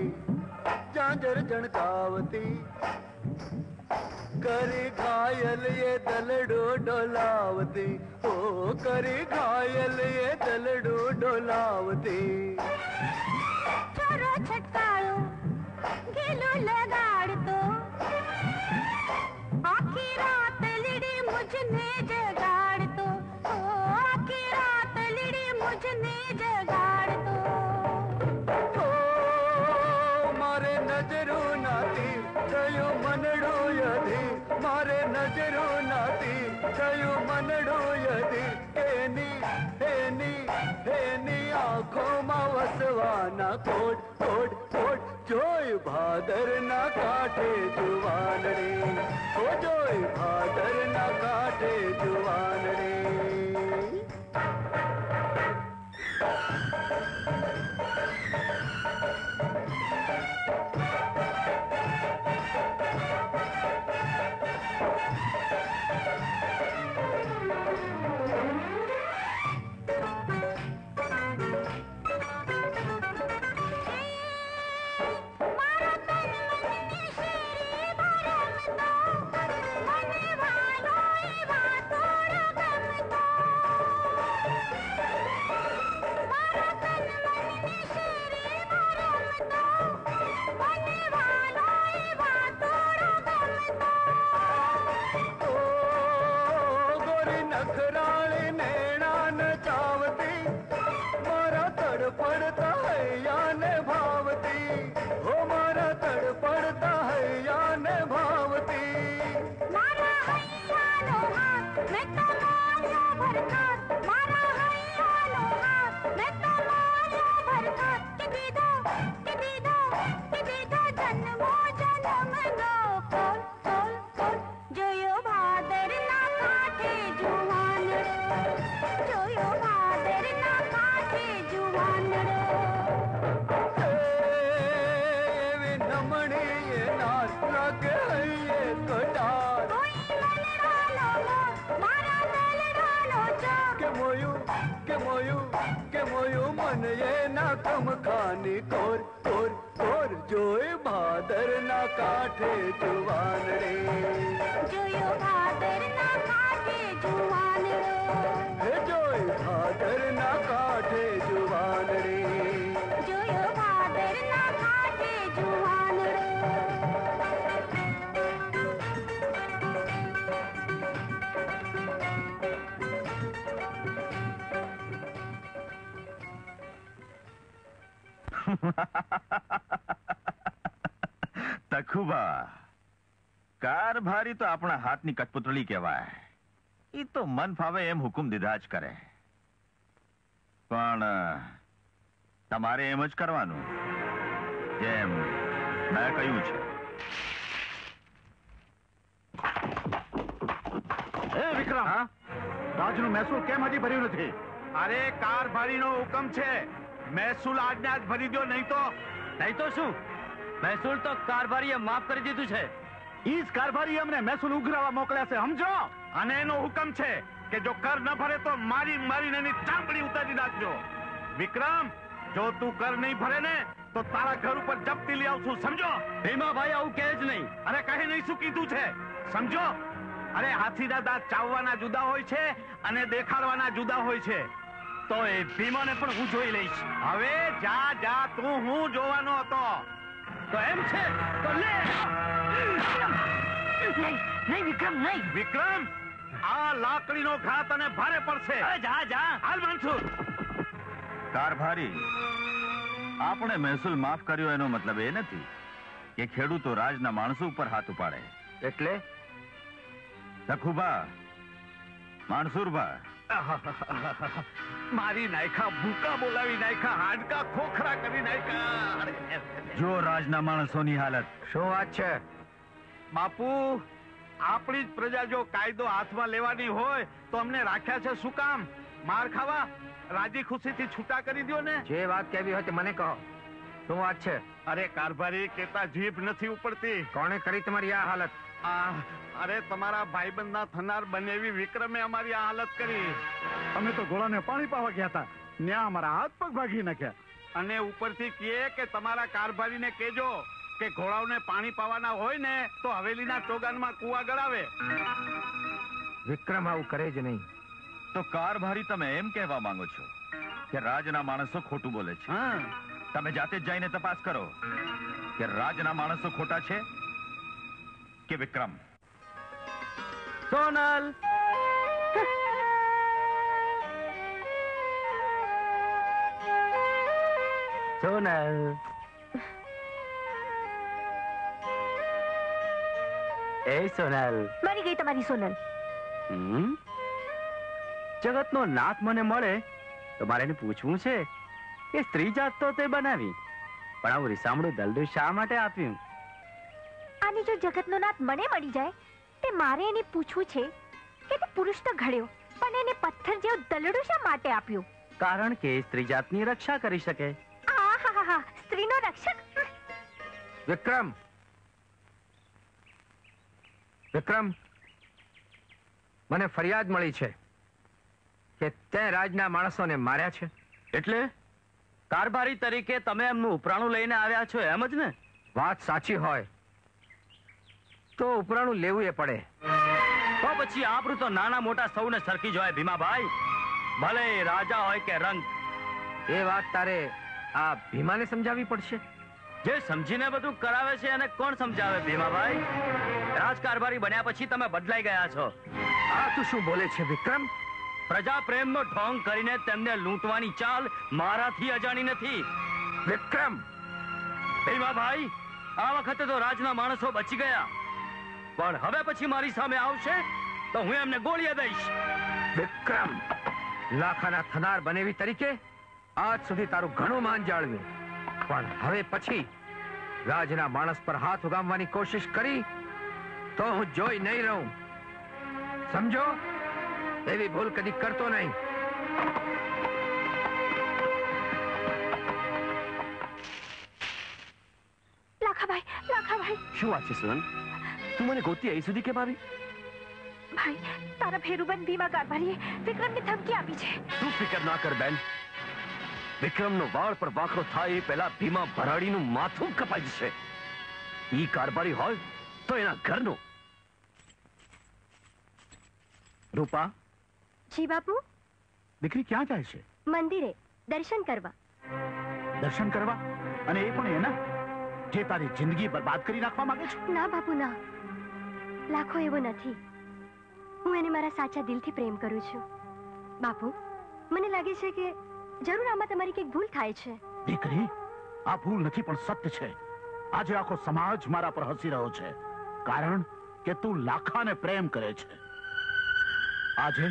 झांझर झणकावती करी घायल ये दलडो डोलावती, ओ करी घायल ये दलडो डोलावती। छोरो छटकाळो गेलो लगाड़ तो आखी जगाड़ तो ओ आखी रात लिड़ी मुझने जगाड़ નાતી થયું મનડું યધી એની એની એની આંખોમાં વસવાના કોટ કોટ કોટ જોઈ ભાદરના કાંઠે જુવાનડી ઓ જોઈ ભાદરના કાંઠે જુવાનડી ગોરી મોયું મન એના કમખાની કોર કોર કોર જોઈ ભાદરના કાંઠે જુવાનડે જોયો ભાદરના કાંઠે જુવાનડો હે જોઈ ભાદરના કાંઠે તખુબા કારભારી તો આપણા હાથની કઠપુતળી કહેવાય. એ તો મન ફાવે એમ હુકુમ દીધા જ કરે. પણ તમારે એમ જ કરવાનું. જેમ મેં કહ્યું છે. એ વિક્રમ રાજનું મહેસૂલ કેમ હજી ભર્યું નથી? અરે કારભારીનો હુકમ છે. મહેસૂલ આજને આજ ભરી દો નહીં તો? નહીં તો શું? મહેસૂલ તો કારભારીએ માફ કરી દીધું છે. ઈ જ કારભારી અમને મહેસૂલ ઉઘરાવા મોકલ્યા છે સમજો? અને એનો હુકમ છે કે જો કર ન ભરે તો મારી મારીને એની ચામડી ઉતારી નાખજો. વિક્રમ જો તું કર નહીં ભરે ને તો તારા ઘર ઉપર જપ્તી લઈ આવશું સમજો? ભીમાભાઈ આવું કહે જ નહીં. અરે કહી નહીં શું કીધું છે? સમજો? અરે હાથીના દાંત ચાવવાના જુદા હોય છે અને દેખાડવાના જુદા હોય છે. તો એ ભીમાને પણ હું જોઈ લઈશ. હવે જા જા તું હું જોવાનો હતો. તો એમ છે તો લે. નહીં નહીં વિક્રમ નહીં. વિક્રમ આ લાકડીનો ઘા તને ભારે પડશે. અરે જા જા. હાલ મનસુર. કારભારી આપણે મહેસૂલ માફ કર્યો એનો મતલબ એ નથી કે ખેડૂતો રાજના માણસો ઉપર હાથ ઉપાડે. એટલે? લખુભા માણસુરભા મારી નાયખા ભૂકા બોલાવી નાયખા હાડકા ખોખરા કરી નાયખા. જો રાજના માણસોની હાલત. શું વાત છે? બાપુ આપણી જ પ્રજા જો કાયદો હાથમાં લેવાની હોય તો અમને રાખ્યા છે શું કામ? માર ખાવા રાજી ખુશીથી છૂટા કરી દ્યો ને. જે વાત કહેવી હોય તે મને કહો. શું વાત છે? અરે કારભારી કેતા જીભ નથી ઉપડતી. કોણે કરી તમારી આ હાલત? આ અરે તમારા ભાઈબંધના થનાર બનેવી વિક્રમે અમારી આ હાલત કરી. અમે તો ઘોડાને પાણી પાવા ગયા હતા. ત્યાં અમારા હાથ પગ ભાગી નાખ્યા. અને ઉપરથી કહે કે તમારા કારભારીને કેજો કે ઘોડાઓને પાણી પાવાના હોય ને તો હવેલીના ચોગાનમાં કુવા ગળાવે. વિક્રમ આવું કરે જ નહીં. તો કારભારી તમે એમ કહેવા માંગો છો કે રાજના માણસો ખોટું બોલે છે? તમે જાતે જ જઈને તપાસ કરો કે રાજના માણસો ખોટા છે કે વિક્રમ? સોનલ. સોનલ. એ સોનલ. મરી ગઈ તમારી સોનલ. જગતનો નાથ મને મળે તો મારે એને પૂછવું છે કે સ્ત્રી જાત તો તે બનાવી. પણ આવું રીસામણું દલદુ શા માટે આપ્યું? આની જો જગતનો નાથ મને મળી જાય તે મારે એને પૂછવું છે કે તે પુરુષ તો ઘડ્યો પણ એને પથ્થર જેવું દલડું શા માટે આપ્યું? કારણ કે સ્ત્રી જાતની રક્ષા કરી શકે. આહાહાહા, સ્ત્રીનો રક્ષક? વિક્રમ! વિક્રમ! મને ફરિયાદ મળી છે કે તે રાજના માણસોને માર્યા છે. એટલે? કારભારી તરીકે તમે એમનું ઉપરાણું લઈને આવ્યા છો એમ જ ને? વાત સાચી હોય. તો ઉપરાણું લેવું એ પડે. તો પછી આપણું તો નાના મોટા સૌને સરખી જોય ભીમાભાઈ. ભલે રાજા હોય કે રંગ. એ વાત તારે આ ભીમાને સમજાવવી પડશે? જે સમજીને બધું કરાવે છે અને કોણ સમજાવે ભીમાભાઈ? રાજકારભારી બન્યા પછી તમે બદલાઈ ગયા છો. આ તું શું બોલે છે, વિક્રમ? પ્રજા પ્રેમનો ઢોંગ કરીને તેમને લૂંટવાની ચાલ મારાથી અજાણી નથી. વિક્રમ! ભીમાભાઈ, આ વખતે તો રાજના માણસો બચી ગયા. પણ હવે પછી મારી સામે આવશે તો હું એમને ગોળીએ દઈશ. વિક્રમ લાખાના થનાર બનેવી તરીકે આજ સુધી તારું ઘણું માન જાળવ્યું. પણ હવે પછી રાજના માણસ પર હાથ ઉગામવાની કોશિશ કરી તો હું જોઈ નહીં રહું. સમજો? એવી ભૂલ કદી કરતો નહીં. લાખાભાઈ લાખાભાઈ. શું વાત છે સુનન તું મને ગોતી અહીં સુધી કેમ આવી? ભાઈ તારા ભેરુબંધ ભીમા કારભારીએ વિક્રમને ધમકી આપી છે. તું ફિકર ના કર બેન. વિક્રમનો વાળ પર વાંકડો થાય એ પહેલા ભીમા ભરાડીનું માથું કપાઈ જશે. ઈ કારભારી હોય તો એના ઘરનો. રૂપા? જી બાપુ? દીકરી ક્યાં જાય છે? મંદિરે દર્શન કરવા. દર્શન કરવા? અને એ પણ એના? જે તારી જિંદગી બરબાદ કરી નાખવા માંગે છે? ના બાપુ ના. લાખો એવો નથી. હું એને મારા સાચા દિલથી પ્રેમ કરું છું. બાપુ મને લાગે છે કે જરૂર આમાં તમારી કંઈક ભૂલ થાય છે. દીકરી આ ભૂલ નથી પણ સત્ય છે. આજે આખો સમાજ મારા પર હસી રહ્યો છે. કારણ કે તું લાખાને પ્રેમ કરે છે. આજે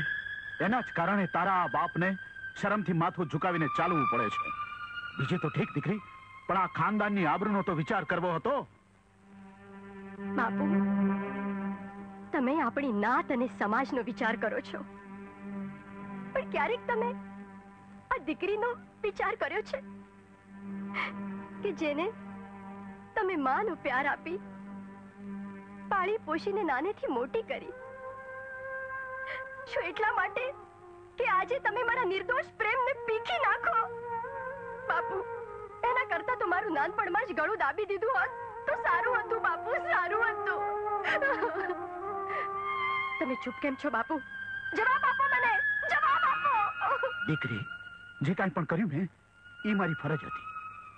એના જ કારણે તારા આ બાપને શરમથી માથું ઝુકાવીને ચાલવું પડે છે. બીજે તો ઠીક દીકરી પણ આ ખાનદાનની આબરૂનો તો વિચાર કરવો હતો. બાપુ તમે આપણી નાત અને સમાજનો વિચાર કરો છો. પણ ક્યારેક તમે આ દીકરીનો વિચાર કર્યો છે? કે જેને તમે માનો પ્યાર આપી, પાળી પોષીને નાનેથી મોટી કરી. શું એટલા માટે કે આજે તમે મારા નિર્દોષ પ્રેમને પીખી નાખો? બાપુ, એના કરતા તો મારું નાનપણમાં જ ગળું દાબી દીધું હોત. તો સારું હતું બાપુ, સારું હતું. તમે ચૂપ કેમ છો બાપુ? જવાબ આપો મને જવાબ આપો. દીકરી જે કાંઈ પણ કર્યું ને એ મારી ફરજ હતી.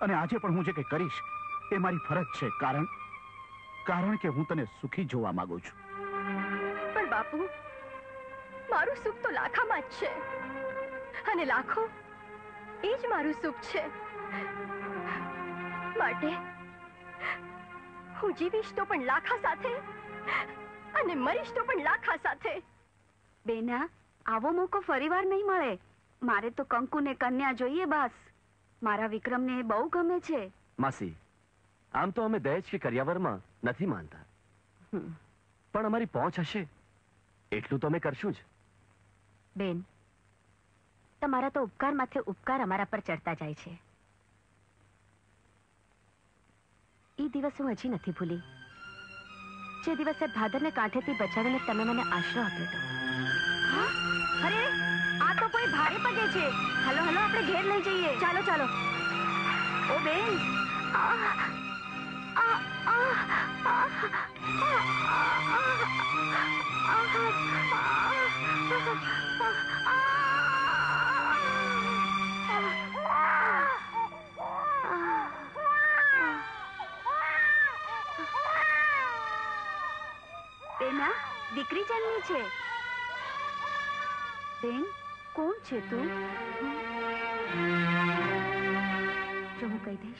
અને આજે પણ હું જે કંઈ કરીશ એ મારી ફરજ છે. કારણ કારણ કે હું તને સુખી જોવા માંગુ છું. પણ બાપુ મારું સુખ તો લાખામાં જ છે. અને લાખો એ જ મારું સુખ છે. માટે હું જીવીશ તો પણ લાખા સાથે અને મરીશ તો પણ લાખા સાથે. બેના આવો મોકો ફરીવાર નહીં મળે. મારે તો કંકુને કન્યા જોઈએ બસ. મારા વિક્રમને એ બહુ ગમે છે. માસી આમ તો અમે દહેજ કે કરિયાવરમાં નથી માનતા. પણ અમારી પહોંચ હશે. એટલું તો અમે કરશું જ. બેન તમારા તો ઉપકાર માથે ઉપકાર અમારા પર ચડતા જાય છે. એ દિવસ હું હજી નથી ભૂલી. જે દિવસે ભાદરને કાંઠેથી બચાવીને તમે મને આશરો આપ્યો હતો? અરે આ તો કોઈ ભારે પગે છે હલો હલો આપણે ઘેર લઈ જઈએ ચાલો ચાલો ઓ બેન આ, બેના દીકરી જન્મી છે. બેન, કોણ છે તું? જો હું કહી દઈશ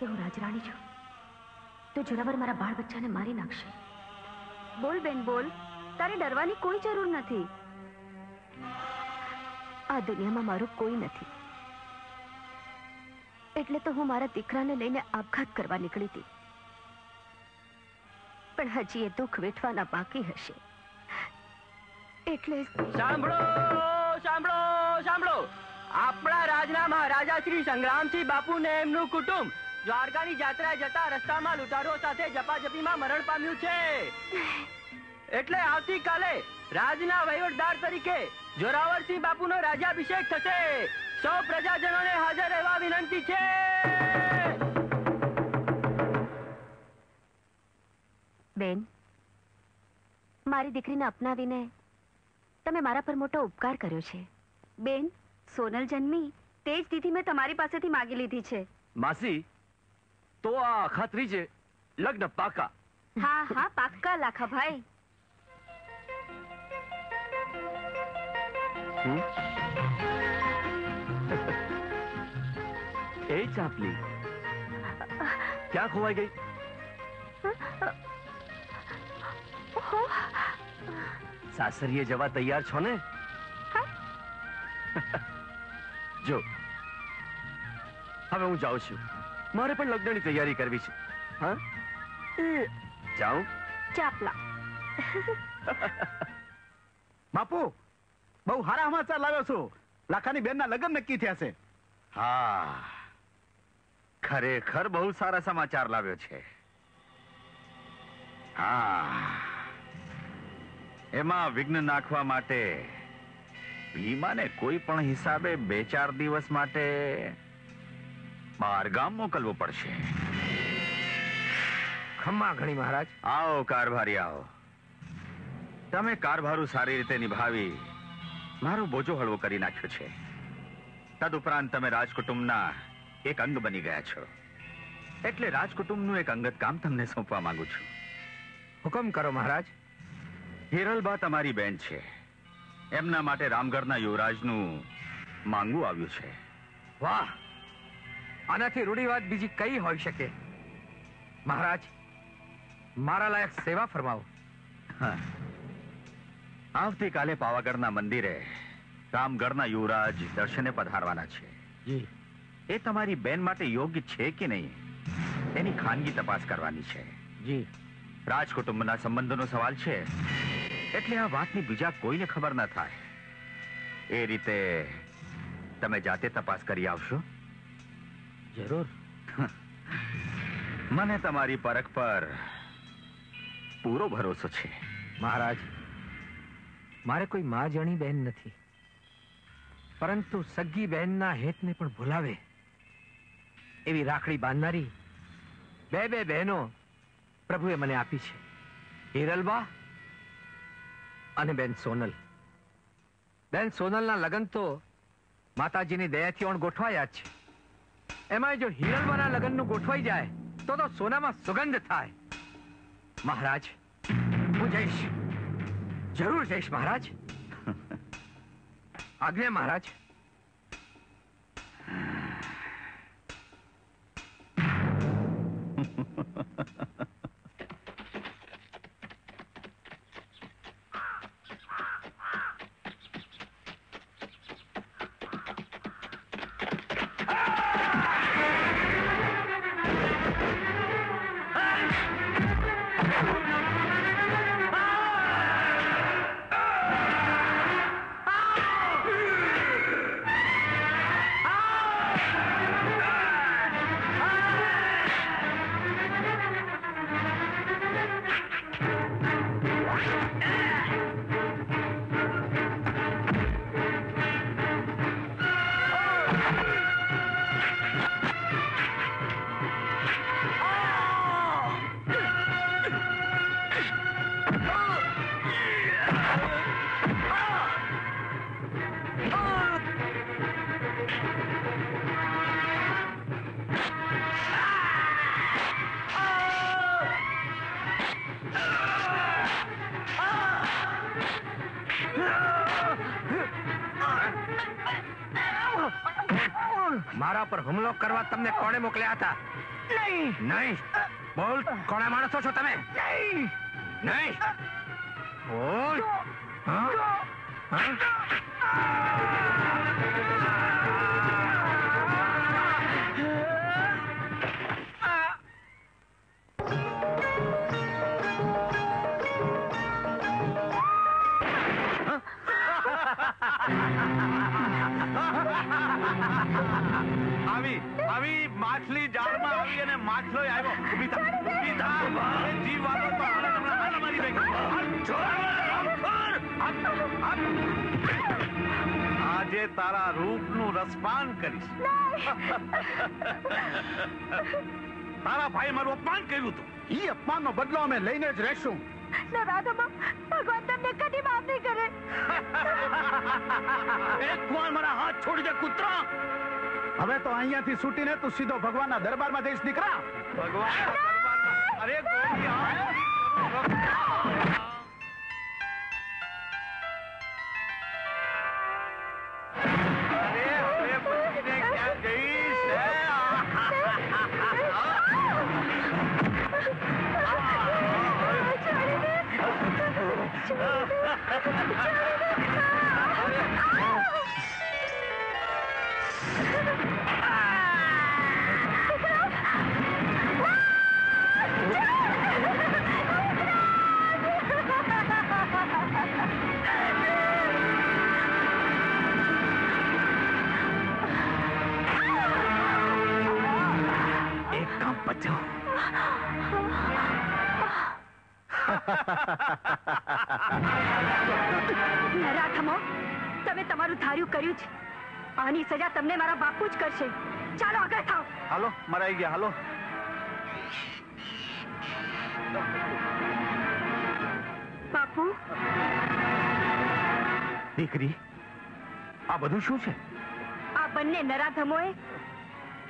કે હું રાજરાણી છું, તો જોરાવર મારા બાળ બચ્ચાને મારી નાખશે. બોલ બેન, બોલ. તારે ડરવાની કોઈ જરૂર નથી. આ દુનિયામાં મારું કોઈ નથી. એટલે તો હું મારા દીકરાને લઈને આપઘાત કરવા નીકળી હતી. પણ હજી એ દુઃખ વેઠવાના બાકી હશે. એટલે સાંભળો સાંભળો સાંભળો. આપણા રાજનામાં રાજા શ્રી સંગ્રામસિંહ બાપુ ને એમનું કુટુંબ દ્વારકાની જાત્રા જતા રસ્તામાં લૂંટારો સાથે જપાજપીમાં મરણ પામ્યું છે. એટલે આવતીકાલે રાજના વહીવટદાર તરીકે જોરાવરસિંહ બાપુનો રાજાભિષેક થશે. સૌ પ્રજાજનોને હાજર રહેવા વિનંતી છે. બેન. મારી દીકરીને અપનાવીને તમે મારા પર મોટો ઉપકાર કર્યો છે. બેન સોનલ જન્મી તે જ દીધી મેં તમારી પાસેથી માગી લીધી છે. માસી તો આ આખા છે લગ્ન પાકા. હા હા પાક્કા લાખા ભાઈ. એ ચાપલી ક્યાં ખોવાઈ ગઈ? સાસરીએ જવા તૈયાર છો ને? જો હવે હું જાઉં છું. મારે પણ લગ્નની તૈયારી કરવી છે. હા? જાઉં? ચાપલા. બાપુ બહુ સારા સમાચાર લાવ્યો છું. લાખાની બેનના લગ્ન નક્કી થયા છે. હા. ખરેખર બહુ સારા સમાચાર લાવ્યો છે. હા. એમાં વિઘ્ન નાખવા માટે ભીમાને કોઈ પણ હિસાબે બે ચાર દિવસ માટે બહાર ગામ મોકલવું પડશે. ખમ્મા ઘણી મહારાજ. આવો કારભારી આવો. તમે કારભારું સારી રીતે નિભાવી મારો બોજો હળવો કરી નાખ્યો છે. તદુપરાંત તમે રાજકુટુંબના એક અંગ બની ગયા છો. એટલે રાજકુટુંબનું એક અંગત કામ તમને સોંપવા માંગુ છું. હુકમ કરો મહારાજ. હિરલબા તમારી બેન છે. એમના માટે રામગઢના યુવરાજનું માંગવું આવ્યું છે. વાહ! આનાથી રૂઢિવાદ બીજી કઈ હોઈ શકે? મહારાજ મારા લાયક સેવા ફરમાવો. આવતીકાલે પાવાગઢના મંદિરે રામગઢના યુવરાજ દર્શને પધારવાના છે. એ તમારી બેન માટે યોગ્ય છે કે નહીં? એની ખાનગી તપાસ કરવાની છે. જી. રાજકુટુંબના સંબંધોનો સવાલ છે. એટલે આ વાતની બીજા કોઈને ખબર ન થાય. એ રીતે તમે જાતે તપાસ કરી આવશો? જરૂર. મને તમારી પરખ પર પૂરો ભરોસો છે. મહારાજ મારે કોઈ માં જણી બહેન નથી. પરંતુ સગી બહેનના હેતને પણ ભૂલાવે. એવી રાખડી બાંધનારી બે બે બહેનો પ્રભુએ મને આપી છે. હિરલબા અને બેન સોનલ. બેન સોનલના લગ્ન તો માતાજીની દયાથી ઓણ ગોઠવાયા છે. એમાં જો હિરલવાના લગ્નનું ગોઠવાઈ જાય તો તો સોનામાં સુગંધ થાય. મહારાજ હું જઈશ. જરૂર જઈશ મહારાજ. આજ્ઞા મહારાજ. Ha ha ha ha. તમને કોણે મોકલ્યા હતા? નહીં. નહીં? બોલ કોના માણસો છો રૂપનું રસપાન કરીશ તારા ભાઈ મારું અપમાન કર્યું હતું. ઈ અપમાનનો બદલો અમે લઈને જ રહેશું. ભગવાન તમને કદી માફ નહીં કરે. એક કોણ મારા હાથ છોડી દે કૂતરા? હવે તો અહીંયાથી છૂટીને તું સીધો ભગવાનના દરબારમાં જઈશ દીકરા. ભગવાન દરબારમાં અરે ગોરી એક કામ બચ્યો નરાધમો તમે તમારું ધાર્યું કર્યું છે. આની સજા તમને મારા બાપુ જ કરશે. ચાલો આગળ થાવ હાલો મરાઈ ગયા હાલો. બાપુ? દીકરી આ બધું શું છે? આ બંને નરાધમોએ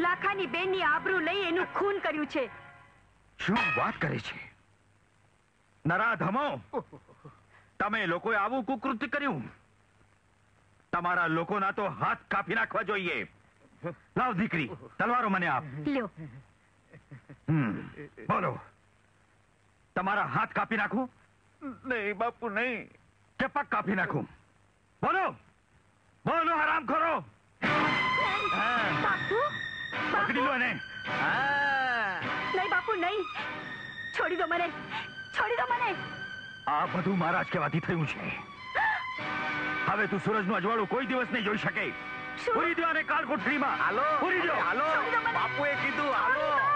લાખાની બેનની આબરૂ લઈ એનું ખૂન કર્યું છે. શું વાત કરે છે? નરાધમો. તમે લોકોએ આવું કુકૃત્ય કર્યું. તમારા લોકોના તો હાથ કાપી નાખવા જોઈએ. લાવ દીકરી તલવારો મને આપ. લ્યો. બોલો. તમારા હાથ કાપી નાખું? નહીં બાપુ નહીં. કે પગ કાપી નાખું? બોલો. બોલો હરામ કરો પકડી લો એને. નહીં બાપુ નહીં. છોડી દો મને. છોડી દો મને. આ બધું મારા જ કહેવાથી થયું છે. હવે તું સૂરજનું અજવાળું કોઈ દિવસ નહીં જોઈ શકે. પૂરી દો અને કાળ કોઠડીમાં હાલો. પૂરી દો હાલો બાપુએ કીધું હાલો.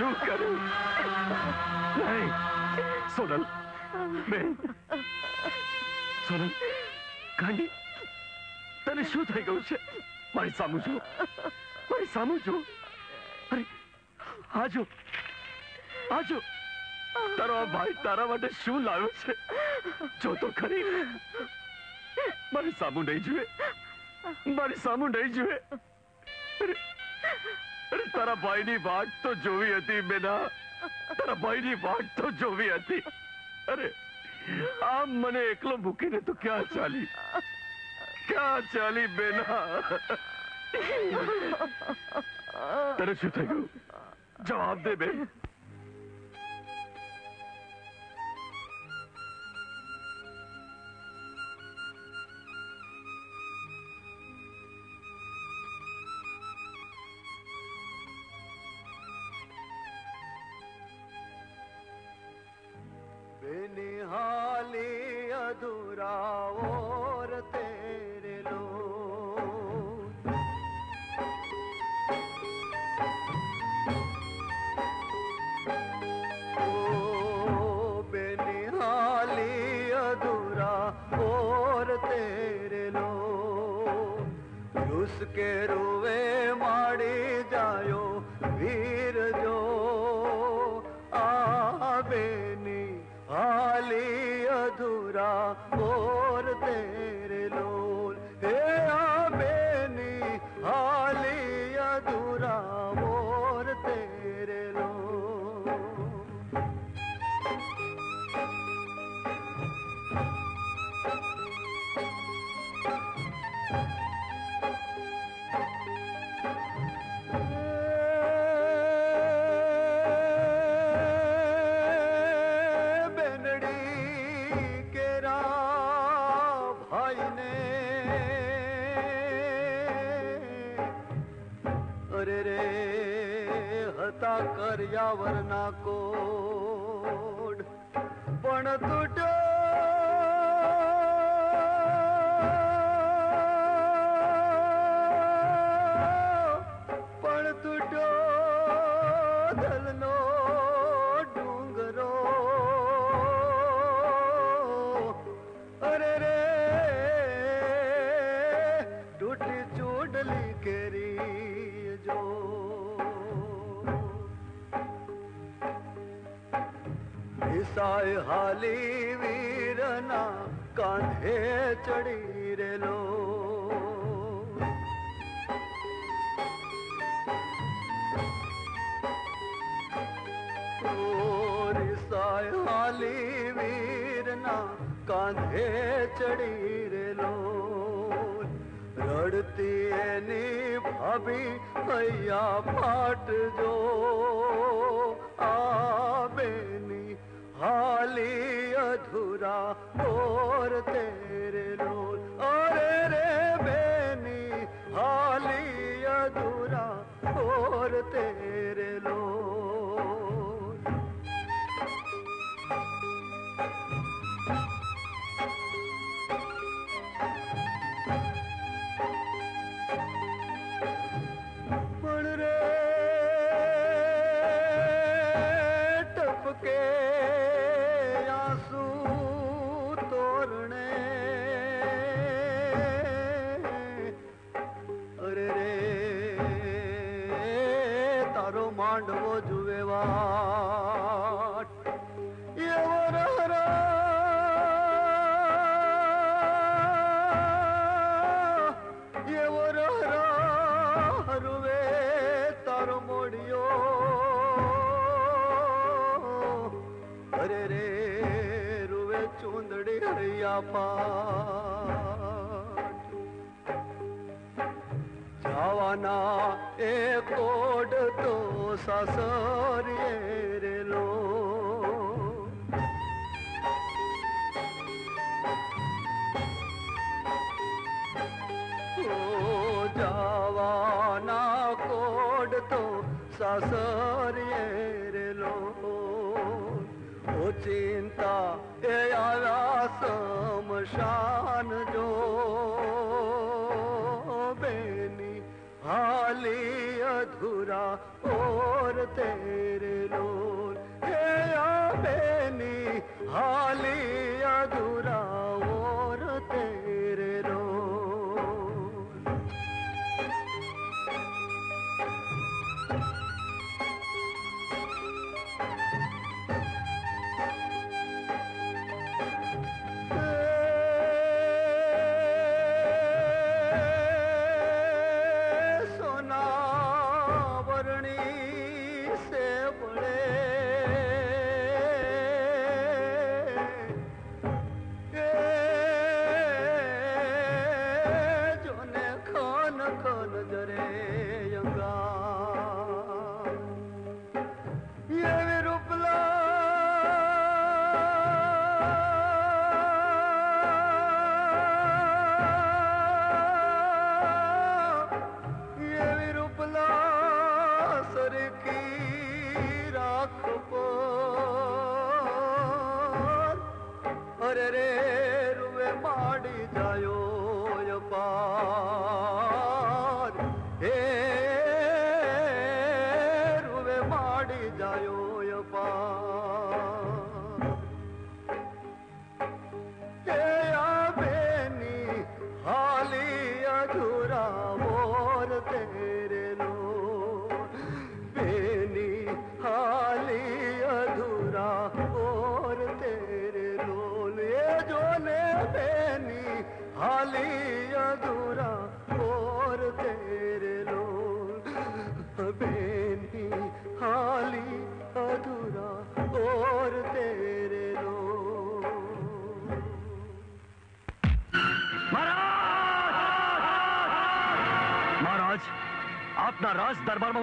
શું કર્યું નહીં સોનલ બેન સોનલ ગાંડી તને શું થઈ ગયું છે મારી સામું જો મારી સામું જો અરે આજો આજો તારો આ ભાઈ તારા માટે શું લાવ્યો છે જો તો ખરી મારી સામું નહીં જુએ મારી સામું નહીં જુએ અરે તારા ભાઈની વાટ તો જોવી હતી બેના તારા ભાઈની વાટ તો જોવી હતી. અરે, આમ મને એકલો મૂકીને તો ક્યાં ચાલી? ક્યાં ચાલી બેના તને શું થઈ ગયું જવાબ દે, બેન.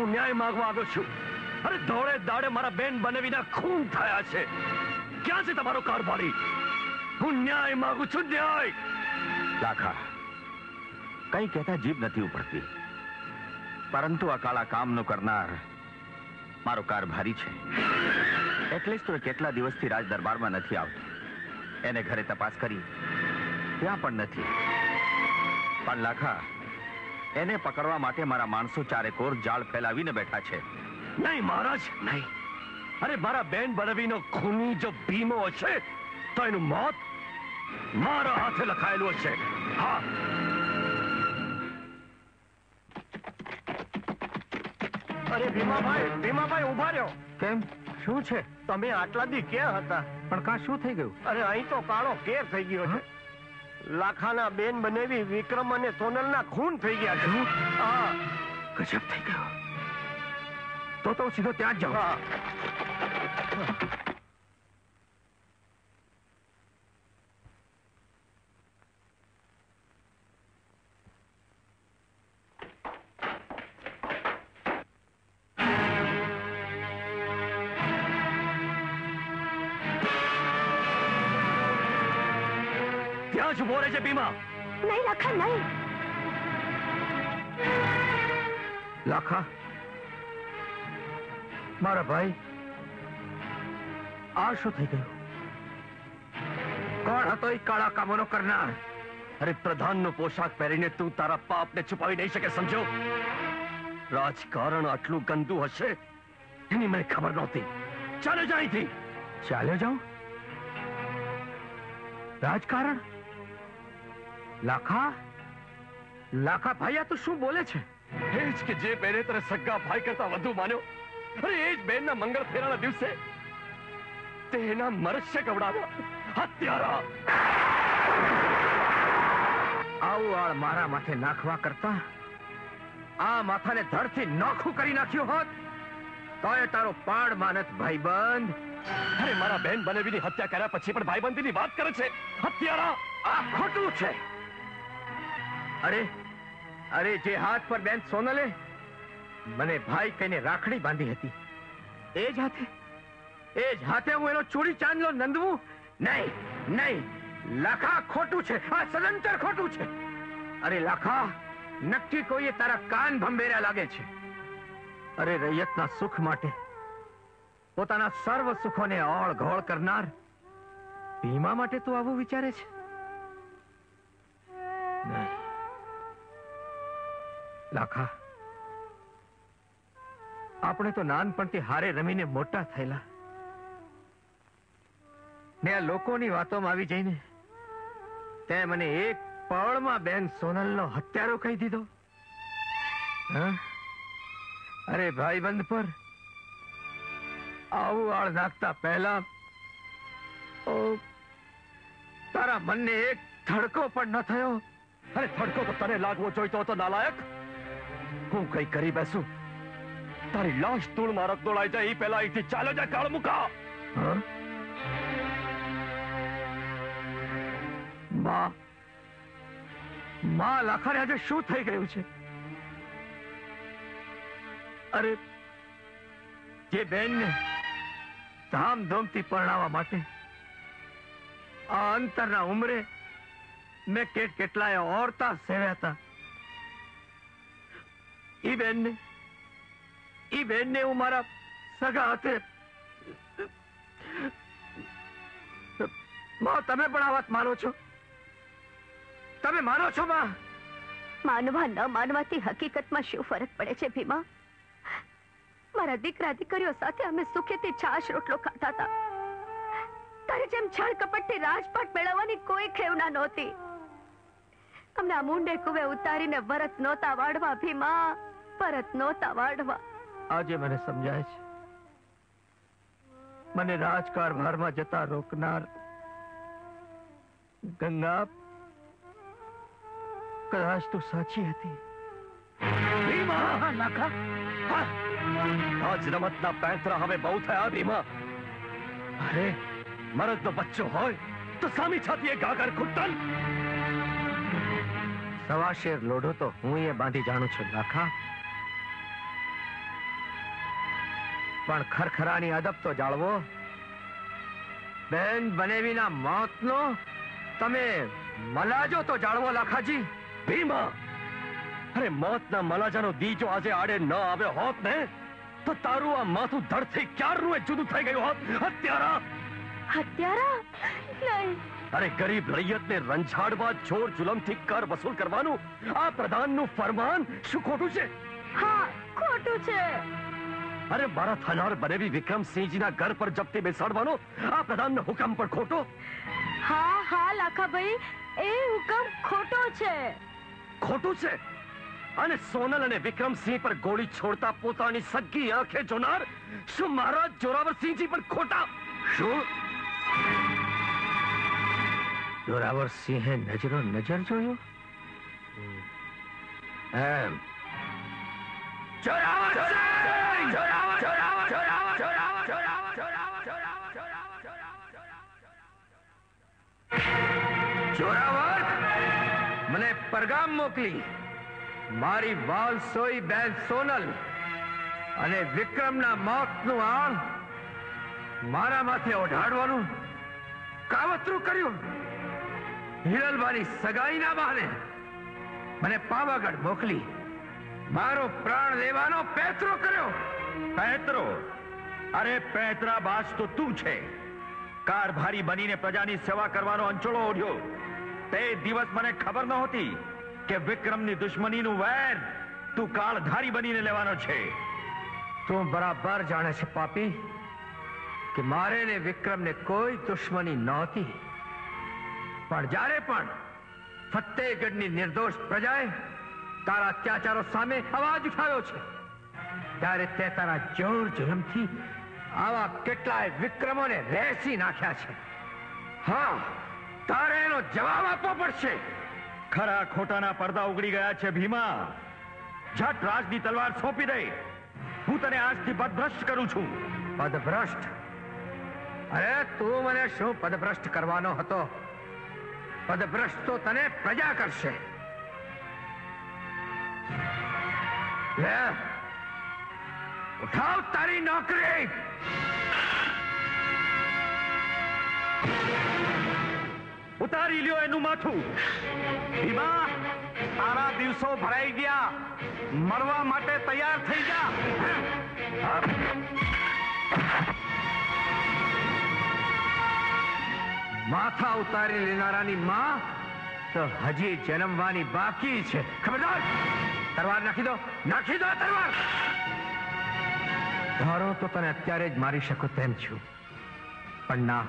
હું ન્યાય માંગવા આવ્યો છું. અરે દોડે દાડે મારા બેન બનેવીના ખૂન થયા છે. ક્યાં છે તમારો કારભારી? હું ન્યાય માંગુ છું, ન્યાય! લાખા, કઈ કહેતા જીભ નથી ઉપડતી. પરંતુ આ કાળા કામનો કરનાર મારો કારભારી છે. એટલે જ તો કેટલા દિવસથી રાજ દરબારમાં નથી આવતો. એને ઘરે તપાસ કરી. ત્યાં પણ નથી. પણ લાખા એને પકડવા માટે મારા માણસો ચારે કોર જાળ ફેલાવીને બેઠા છે. નહીં મહારાજ. નહીં. અરે મારા બેન બળવીનો ખૂની જો ભીમો હશે તો એનું મોત મારા હાથે લખાયેલું હશે. હા. અરે ભીમાભાઈ ભીમાભાઈ ઊભા રહ્યો. કેમ? શું છે? તમે આટલા દી ક્યાં હતા? પણ કા શું થઈ ગયું? અરે અહીં તો કાળો કેર થઈ ગયો છે. લાખાના બેન બનેવી વિક્રમ અને સોનલના ખૂન થઈ ગયા છે. હા. ગજબ થઈ ગયો. તો તો સીધો ત્યાં જ જાઉં. ત્યાં જ रहे छे છે ભીમા નહીં લાખા નહીં લાખા મારા ભાઈ આ શું થઈ ગયું કોણ હતો એ કાળા કામોનો કરનાર અરે પ્રધાનનો પોશાક પહેરીને તું તારા પાપને છુપાવી નહીં શકે સમજો રાજકારણ આટલું ગંદુ હશે એની મને ખબર નહોતી ચાલો જાય અહીંથી ચાલ્યો જાઉં રાજકારણ લાખા? લાખા ભાઈ આ તો શું બોલે છે? એ જ કે જે બેને તને સગા ભાઈ કરતા વધુ માન્યો અરે એ જ બેનના મંગળ ફેરાના દિવસે તેના મરશે કવડાવ્યા હત્યારા. આવું આળ મારા માથે નાખવા કરતા આ માથાને ધરથી નોખું કરી નાખ્યું હોત તોય તારો પાડ માનત ભાઈબંધ. અરે મારા બેન બનેવીની હત્યા કર્યા પછી પણ ભાઈબંધીની વાત કરે છે. હત્યારા. આ ખોટું છે. અરે અરે, જે હાથ પર બેન સોનલે મને ભાઈ કહીને રાખડી બાંધી હતી. એ જ હાથે, એ જ હાથે હું એનો ચોરી ચાંદલો નંદવું? નહીં નહીં, લાખા ખોટું છે, આ સદંતર ખોટું છે. અરે, લાખા, નક્કી કોઈએ તારા કાન ભંભેર્યા લાગે છે? અરે, રૈયતના સુખ માટે, પોતાના સર્વ સુખોને ઓળ ઘોળ કરનાર, ભીમા માટે તું આવું વિચારે છે? નહીં. લાખા, આપણે તો નાનપણથી હારે રમીને મોટા થયેલા. ને આ લોકોની વાતોમાં આવી જઈને તે મને એક પળમાં બેન સોનલનો હત્યારો કહી દીધો? અરે ભાઈબંધ પર આવું આળ નાખતા પહેલા તારા મનને એક ધડકો પણ ન થયો. અરે થડકો તો તને લાગવો જોઈતો હતો, નાલાયક. હું કઈ કરી બેસું? તારી લાશ ધૂળ મારક દોડાઈ જાય એ પહેલા અહીંથી ચાલો જાય કાળ મુકા માં માં લાખાને આજે શું થઈ ગયું છે? અરે જે બેનને ધામધૂમથી પરણાવવા માટે આ અંતરના ઉંમરે મેં કેટ કેટલાય ઓરતા સેવ્યા હતા. ઈ બેનને હું મારા સગા હાથે, માં, તમે પણ આ વાત માનો છો? તમે માનો છો, માં? માનવા ન માનવાથી હકીકતમાં શું ફરક પડે છે, ભીમા? મારા દીકરા દીકરીઓ સાથે અમે સુખેથી છાશ રોટલો ખાતા હતા. તારે જેમ છળ કપટથી રાજપાટ મેળવવાની કોઈ ખેવના નહોતી. અમને આ મુંડે કુવે ઉતારીને વરત નહોતા વાળવા, ભીમા. પરત નહોતા વાળવા આજે મને સમજાય છે. મને રાજકારભારમાં જતા રોકનાર ગંગા કદાચ તો સાચી હતી. આજ રમતના પેંતરા હવે બહુ થયા ભીમા. અરે મરદનો બચ્ચો હોય તો સામી છાતીએ ગાગર કુત્તન સવા શેર લોઢો તો હું એ બાંધી જાણું છું. લાખા પણ ખરખરાની અદબ તો જાળવો. બેન બનેવીના મોતનો તમે મલાજો તો જાળવો લાખાજી. ભીમા! અરે મોતના મલાજાનો દીજો આજે આડે ન આવ્યો હોત ને તો તારું આ માથું ધડથી ક્યારનું એ જુદું થઈ ગયું હોત? હત્યારા! હત્યારા? નહીં. અરે ગરીબ રૈયતને રંછાડવા જોર જુલમથી કર વસૂલ કરવાનું આ પ્રધાનનું ફરમાન શું ખોટું છે? હા ખોટું છે. અરે મારા થનાર બનેવી વિક્રમસિંહજીના ઘર પર જપ્તી બેસાડવાનો આ પ્રધાનનો હુકમ પણ ખોટો? હા હા લાખાભાઈ એ હુકમ ખોટો છે. ખોટો છે? અને સોનલ અને વિક્રમસિંહ પર ગોળી છોડતા પોતાની સગ્ગી આંખે જોનાર શું મારા જોરાવરસિંહજી પણ ખોટા? શું? જોરાવર સિંહે નજરો નજર જોયો? એમ. જોરાવર, મને પરગામ મોકલી. મારી વાલ સોઈ બેન સોનલ અને વિક્રમના મોતનું આણ મારા માથે ઓઢાડવાનું કાવતરું કર્યું. હિરલબાની સગાઈના બહાને મને પાવાગઢ મોકલી. મારો પ્રાણ લેવાનો પેતરો કર્યો. પેતરો? અરે પેતરા બાસ તો તું છે. કારભારી બનીને પ્રજાની સેવા કરવાનો અંચળો ઓઢ્યો. તે દિવસ મને ખબર નહોતી કે વિક્રમની દુશ્મનીનું વેર તું કાળધારી બનીને લેવાનો છે. તું બરાબર જાણે છે, પાપી, કે મારે ને વિક્રમને કોઈ દુશ્મની નહોતી. પણ જ્યારે પણ ફતેહગઢની નિર્દોષ પ્રજાએ તારા અત્યાચારો સામે અવાજ ઉઠાવ્યો છે. ત્યારે તે તારા જોર જુલમથી આવા કેટલાય વિક્રમોને રેસી નાખ્યા છે. હા તારે એનો જવાબ આપવો પડશે. ખરા ખોટાના પડદા ઉગડી ગયા છે ભીમા. ઝટ રાજની તલવાર સોંપી દે. હું તને આજથી પદભ્રષ્ટ કરું છું. પદભ્રષ્ટ? અરે તું મને શું પદભ્રષ્ટ કરવાનો હતો? પદભ્રષ્ટ તો તને પ્રજા કરશે. લે, ઉઠાવ તારી નોકરી. ઉતારી લ્યો એનું માથું. ભીમા તારા દિવસો ભરાઈ ગયા. મરવા માટે તૈયાર થઈ જા. માથા ઉતારી લેનારાની માં હજી જન્મવાની બાકી છે. ખબરદાર? તરવાર નાખી દો. નાખી દો તરવાર ધારો તો તને અત્યારે જ મારી શકું તેમ છું. પણ ના,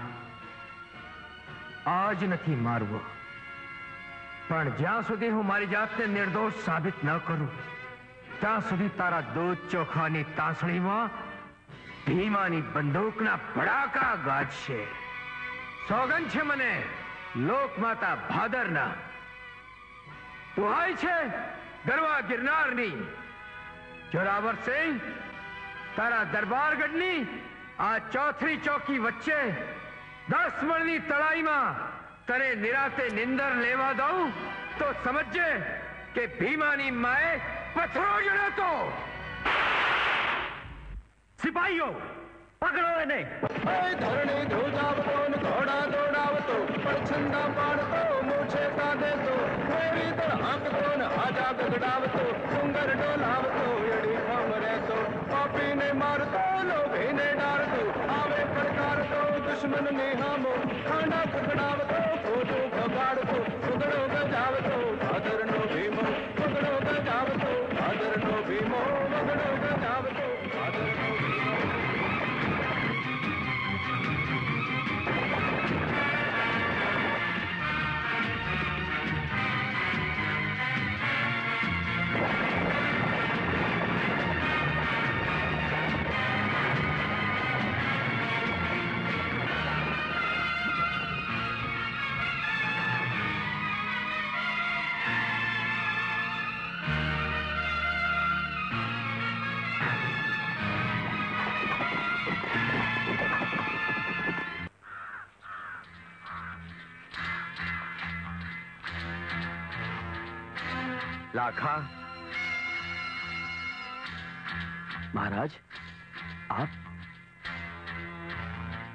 આજ નથી મારવો. પણ જ્યાં સુધી હું મારી જાતને નિર્દોષ સાબિત ન કરું, ત્યાં સુધી તારા દૂધ ચોખાની તાસણીમાં ભીમાની બંદૂકના ભડાકા ગાજશે. સોગન છે મને. લોકમાતા ભાદરના. દુહાઈ છે ગરવા ગિરનારની. જોરાવર સિંહ તારા દરબારગઢની આ ચોથરી ચોકી વચ્ચે દસ મણની તળાઈમાં તને નિરાતે નિંદર લેવા દઉં, તો સમજજે કે ભીમાની માએ પથરો જણાતો સિપાહીઓ પકડો એને. ધરણી ધ્રુજાવતો ઘોડા દોડાવતો, પડછંદા પાડતો, મૂછે કાઢેતો મેરી તો હાંકતો ને આજા ગગડાવતો સુંદર ડોલાવતો, એડી ખમ રહેતો, પાપીને મારતો, લોભીને ડારતો, આવે પડકારતો, દુશ્મન ને હામો ખાંડા કકડાવતો ખોટું ભગાડતો સુગડો ગજાવતો, ભાદરનો ભીમો સુગડો ગજાવતો, ભાદરનો ભીમો વગડો ગજાવતો.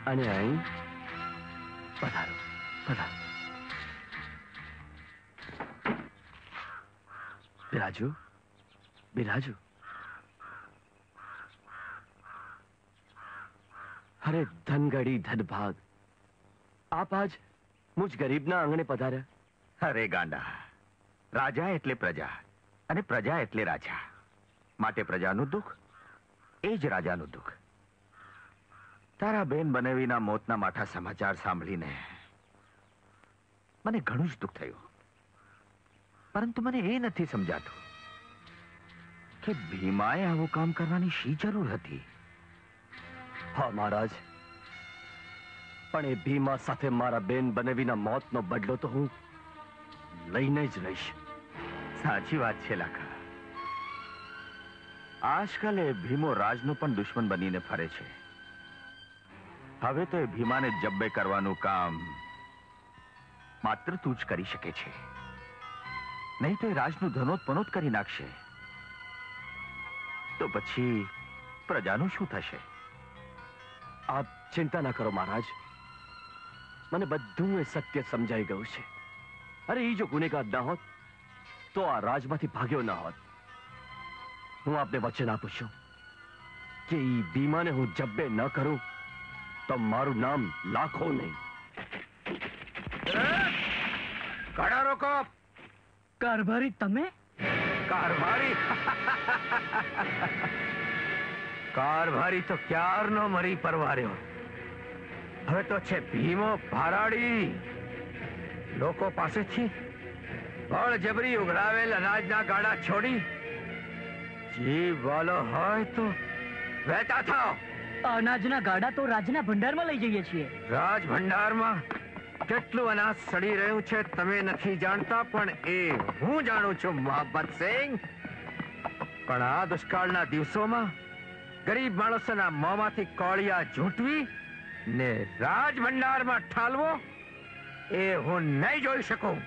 અને અહીં પધારો પધારો. બિરાજુ બિરાજુ. અરે ધનગડી ધનભાગ, આપ આજ મુજ ગરીબના આંગણે પધાર્યા? અરે ગાંડા, રાજા એટલે પ્રજા અને પ્રજા એટલે રાજા. માટે પ્રજાનું દુઃખ, એ જ રાજાનું દુઃખ. તારા બેન બનેવીના મોતના માઠા સમાચાર સાંભળીને મને ઘણું જ દુઃખ થયું. પરંતુ મને એ નથી સમજાતું કે ભીમાએ આવું કામ કરવાની શી જરૂર હતી. હા મહારાજ. પણ એ ભીમા સાથે મારા બેન બનેવીના મોતનો બદલો તો હું લઈને જ રહીશ. સાચી વાત છે લાખા. આજકાલ એ ભીમો રાજનો પણ દુશ્મન બનીને ફરે છે. હવે તો એ ભીમાને જબ્બે કરવાનું કામ માત્ર તું જ કરી શકે છે. નહીં તો એ રાજનું ધનોત્પનોત કરી નાખશે. તો પછી પ્રજાનું શું થશે? આપ ચિંતા ના કરો મહારાજ. મને બધું એ સત્ય સમજાઈ ગયું છે. અરે એ જો ગુનેગાર ના હોત, તો આ રાજમાંથી ભાગ્યો ના હોત. હું આપને વચન આપું છું કે એ ભીમાને હું જબ્બે ન કરું. તો મારું નામ લાખો નહીં. કાઢા રોકો. કારભારી તમે? કારભારી. કારભારી તો ક્યારનો મરી પરવાર્યો? હવે તો છે ભીમો ભારાડી. લોકો પાસેથી બળજબરી ઉઘરાવેલ અનાજના ગાડા છોડી. જીવ વાલો હોય તો વહેતા થાવ. અનાજના ગાડા તો રાજના ભંડારમાં લઈ જઈએ છીએ. રાજ ભંડારમાં કેટલું અનાજ સડી રહ્યું છે તમે નથી જાણતા પણ એ હું જાણું છું મોહબ્બત સિંહ પણ આ દુષ્કાળના દિવસોમાં ગરીબ માણસોના મોંમાંથી કોળિયા ઝૂંટવી ને રાજ ભંડારમાં ઠાલવો એ હું નહીં જોઈ શકું.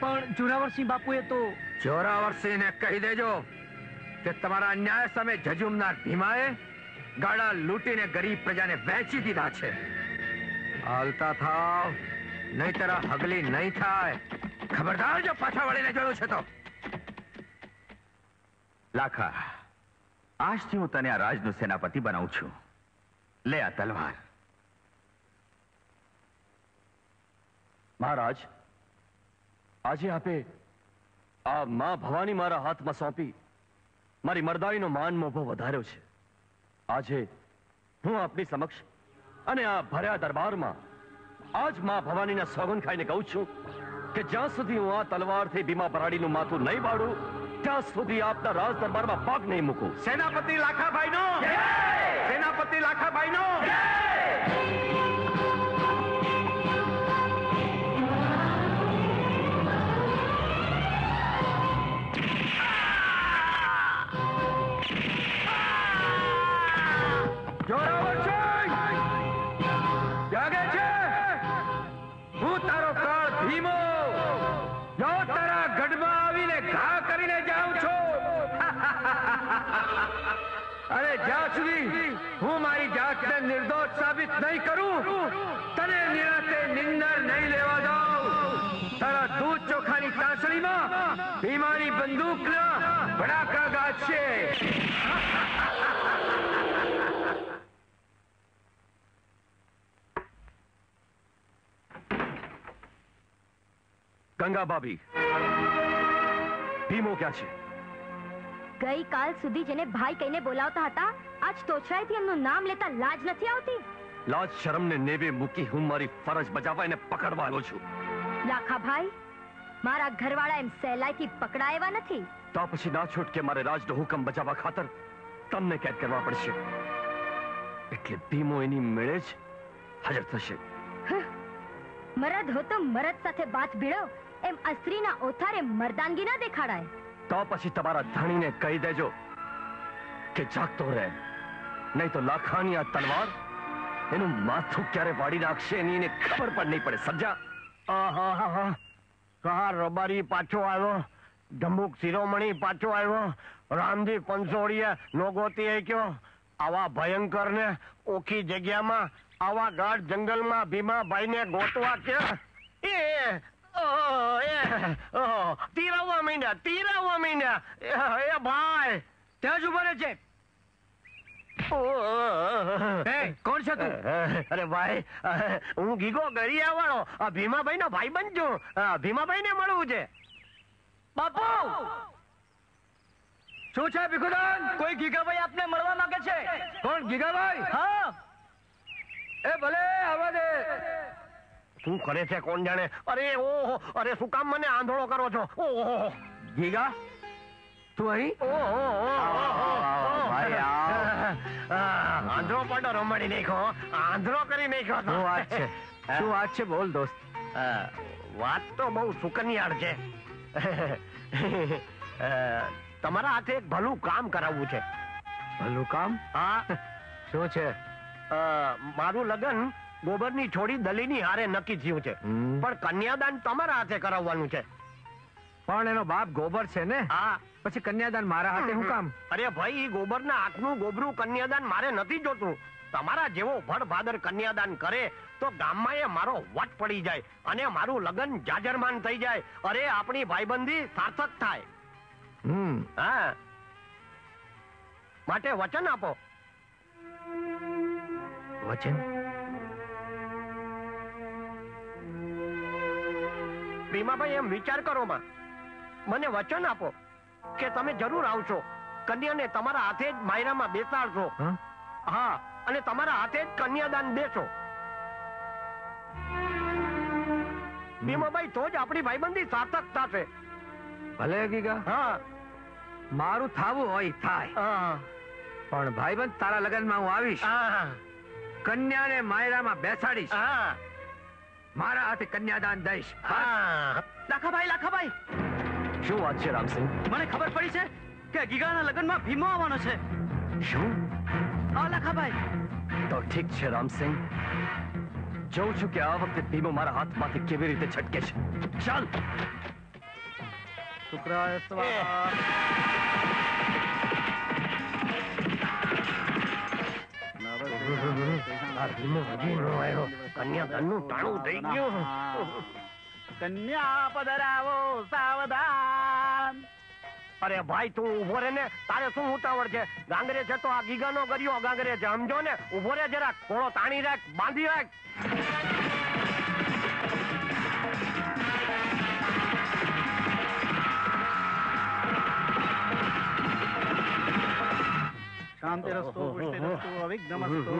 પણ જોરાવરસિંહ બાપુએ તો જોરાવરસિંહને કહી દેજો કે તમારા અન્યાય સામે જજુમના ભીમાએ ગાડા લૂંટીને ગરીબ પ્રજાને વહેંચી દીધા છે. હાલતા થાવ, નહીતર હગલી નહીં થાય. ખબરદાર જો પાછા વળીને જોયું છે તો. લાખા, આજથી હું તને આ રાજનો સેનાપતિ બનાવું છું. લે આ તલવાર. મહારાજ, આજે આપે આ માં ભવાની મારા હાથમાં સોંપી મારી મરદાઈનો માન મોભો વધાર્યો છે. આજે હું આપની સમક્ષ અને આ ભર્યા દરબારમાં આજમાં ભવાનીના સોગન ખાઈને કહું છું કે જ્યાં સુધી હું આ તલવારથી ભીમા ભરાડીનું માથું નહીં બાળું ત્યાં સુધી આપના રાજ દરબારમાં પગ નહીં મૂકું. સેનાપતિ લાખાભાઈ નો સેનાપતિ લાખાભાઈ નો હું તારો કાળ છું. અરે, જ્યાં સુધી હું મારી જાતને નિર્દોષ સાબિત નહીં કરું, તને નિરાતે નિંદર નહીં લેવા દઉં. તારા દૂધ ચોખાની તાસણીમાં ભીમાની બંદૂકના ભડાકા ગાજશે. ગંગા ભાભી ભીમો ક્યાં છે ગઈકાલ સુધી જેને ભાઈ કહીને બોલાવતા હતા આજ તોછરાઈથી એમનું નામ લેતા લાજ નથી આવતી? લાજ શરમને નેવે મૂકી હું મારી ફરજ બજાવવા એને પકડવા આવ્યો છું. લાખા ભાઈ મારા ઘરવાળા એમ સહેલાઈથી પકડાયેવા નથી? તો પછી ના છૂટકે મારે રાજનો હુકમ બચાવવા ખાતર તમને કેદ કરવા પડશે. એટલે ભીમો એની મેળે જ હાજર થશે. મરદ હો તો મરદ સાથે વાત ભીડો. એમ અસ્ત્રીના ઓથારે મર્દાનગી ના દેખાડાય. તો પછી તમારા ધણીને કહી દેજો કે જાગતો રહે. નહીં તો લાખાની આ તલવાર એનું માથું ક્યારે વાડી નાખશે એની એને ખબર પણ નહીં પડે સમજા કહા રબારી પાછો આવ્યો જંબુક શિરોમણી પાછો આવ્યો રામજી પંસોડિયા નો ગોતી આક્યો. આવા ભયંકર ને ઓખી જગ્યામાં આવા ગાઢ જંગલમાં ભીમાભાઈ ને ગોતવા કે? એ તીરાવવા માંડ્યા તીરાવવા એ ભાઈ ત્યાં જ ઊભો રહે છે. કોણ છે તું? અરે ભાઈ હું ગીગો ગરિયા વાળો આ ભીમાભાઈ નો ભાઈ બન છું. ભીમાભાઈ ને મળવું છે. બાપુ! શું છે ભીખુદાન? કોઈ ગીગાભાઈ આપને મળવા માંગે છે? કોણ ગીગાભાઈ? હા. એ ભલે આવવા દે. શું કરે છે કોણ જાણે? અરે ઓહો અરે શું કામ મને આંધળો કરો છો? ઓહો ગીગા તું અહીં? આંધળો પડો રમાડી નાખો આંધળો કરી નાખો. શું વાત છે? શું વાત છે? બોલ દોસ્ત. વાત તો બહુ સુકન્યાળ છે. તમારા હાથે એક ભલું કામ કરાવવું છે. ભલું કામ? હા. શું છે? મારું લગ્ન ગોબરની છોડી દલીની હારે નક્કી થયું છે. પણ કન્યાદાન તમારા હાથે કરાવવાનું છે. પણ એનો બાપ ગોબર છે ને? હા. પછી કન્યાદાન મારા હાથે હું કામ? અરે ભાઈ ઈ ગોબરના હાથનું ગોબરું કન્યાદાન મારે નથી જોતું. તમારા જેવો ભડભાદર કન્યાદાન કરે તો ગામમાં એ મારો વટ પડી જાય અને મારું લગ્ન જાજરમાન થઈ જાય. અરે આપણી ભાઈબંધી સાર્થક થાય. હમ. હા. માટે વચન આપો. વચન? ભીમાભાઈ એમ વિચાર કરો માં. મને વચન આપો કે તમે જરૂર આવશો કન્યાને તમારા હાથે જ માયરામાં બેસાડશો હા? અને તમારા હાથે જ કન્યાદાન દેશો. ભીમાભાઈ તો જ આપણી ભાઈબંધી સાર્થક થશે. ભલે ગીગા હા. મારું થાવું હોય થાય. હા. પણ ભાઈબંધ તારા લગ્નમાં હું આવીશ. હા. કન્યાને માયરામાં બેસાડીશ. હા. મારા હાથે કન્યાદાન દઈશ. હા. લાખાભાઈ લાખાભાઈ. શું વાત છે રામસિંહ? મને ખબર પડી છે કે ગીગાના લગ્નમાં ભીમો આવવાનો છે. શું? હા લાખાભાઈ. તો ઠીક છે રામસિંહ. જોઉં છું કે આ વખતે ભીમો મારા હાથમાંથી કેવી રીતે છટકે છે. ચાલ. શુક્રાય સ્વાહા અરે ભાઈ, તું ઊભો રે ને, તારે શું ઉતાવળ છે? ગાંગરે છે તો આ ગીગાનો કર્યો ગાંગરે છે. સમજો ને ઊભો રે જરાક થોડો તાણી રાખ, બાંધી રાખ. શાંતિરસ્તુ પુષ્ટિરસ્તુ અવિઘ્નમસ્તુ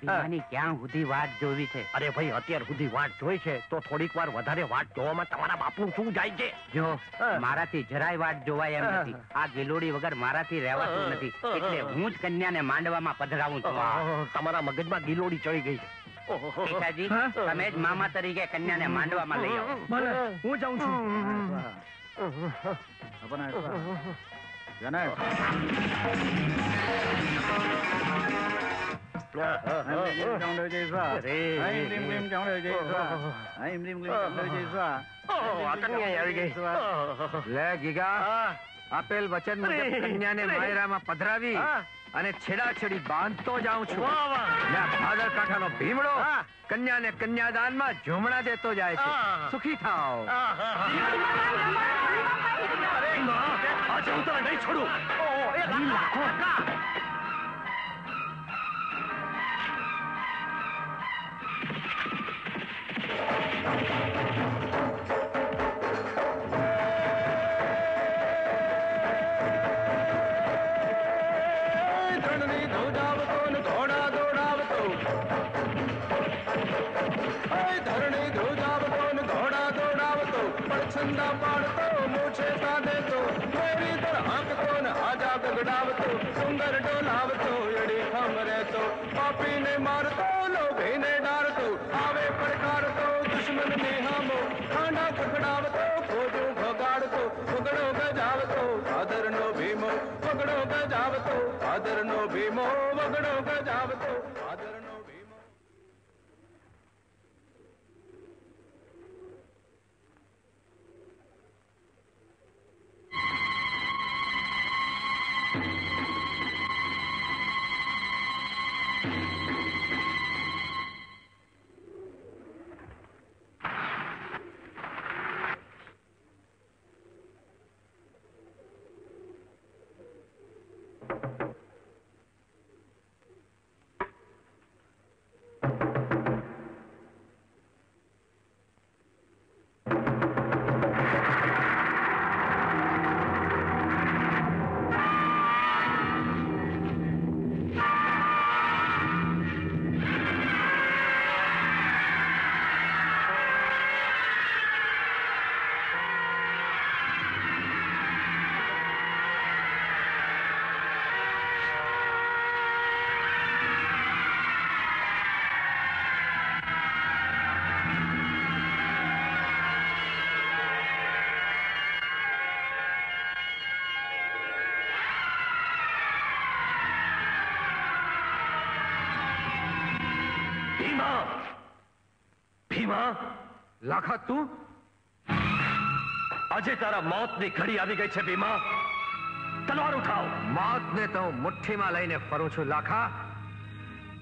ભીમાની ક્યાં સુધી વાત જોવી છે? અરે ભાઈ અત્યાર સુધી વાટ જોઈ છે તો થોડીક વાર વધારે વાટ જોવામાં તમારા બાપુ શું જાય છે? જો મારાથી જરાય વાટ જોવાય એમ નથી. આ ગિલોડી વગર મારાથી રહેવાતું નથી. એટલે હું. જ કન્યાને માંડવામાં પધરાવું છું. તમારા મગજમાં ગિલોડી ચડી ગઈ છે. પિતાજી તમે જ મામા તરીકે કન્યાને માંડવામાં લઈ આવો. હું જાઉં છું. આપેલ વચન પધરાવી. અને છેડાછેડી બાંધતો જાઉં છું. વાહ, વાહ. ને ભાદર કાંઠાનો ભીમડો. કન્યાને કન્યાદાનમાં ઝુમણા દેતો જાય છે. સુખી થાવ આજે હું તને નહીં છોડું. ધરણી આજા સુંદર ડોલાવતો એડી ખમ રહેતો પાપીને મારતો લોભીને ડારતો આવે પડકારતો દુશ્મન ને હામો ખાંડા ખખડાવતો ખોજું ભગાડતો પગડો ગજાવતો આદરનો ભીમો પગડો ગજાવતો આદરનો ભીમો વગડો ગજાવતો લાખા તું આજે તારા મોતની ઘડી આવી ગઈ છે ભીમા. તલવાર ઉઠાવ. મોતને તો હું મુઠ્ઠીમાં લઈને ફરું છું લાખા.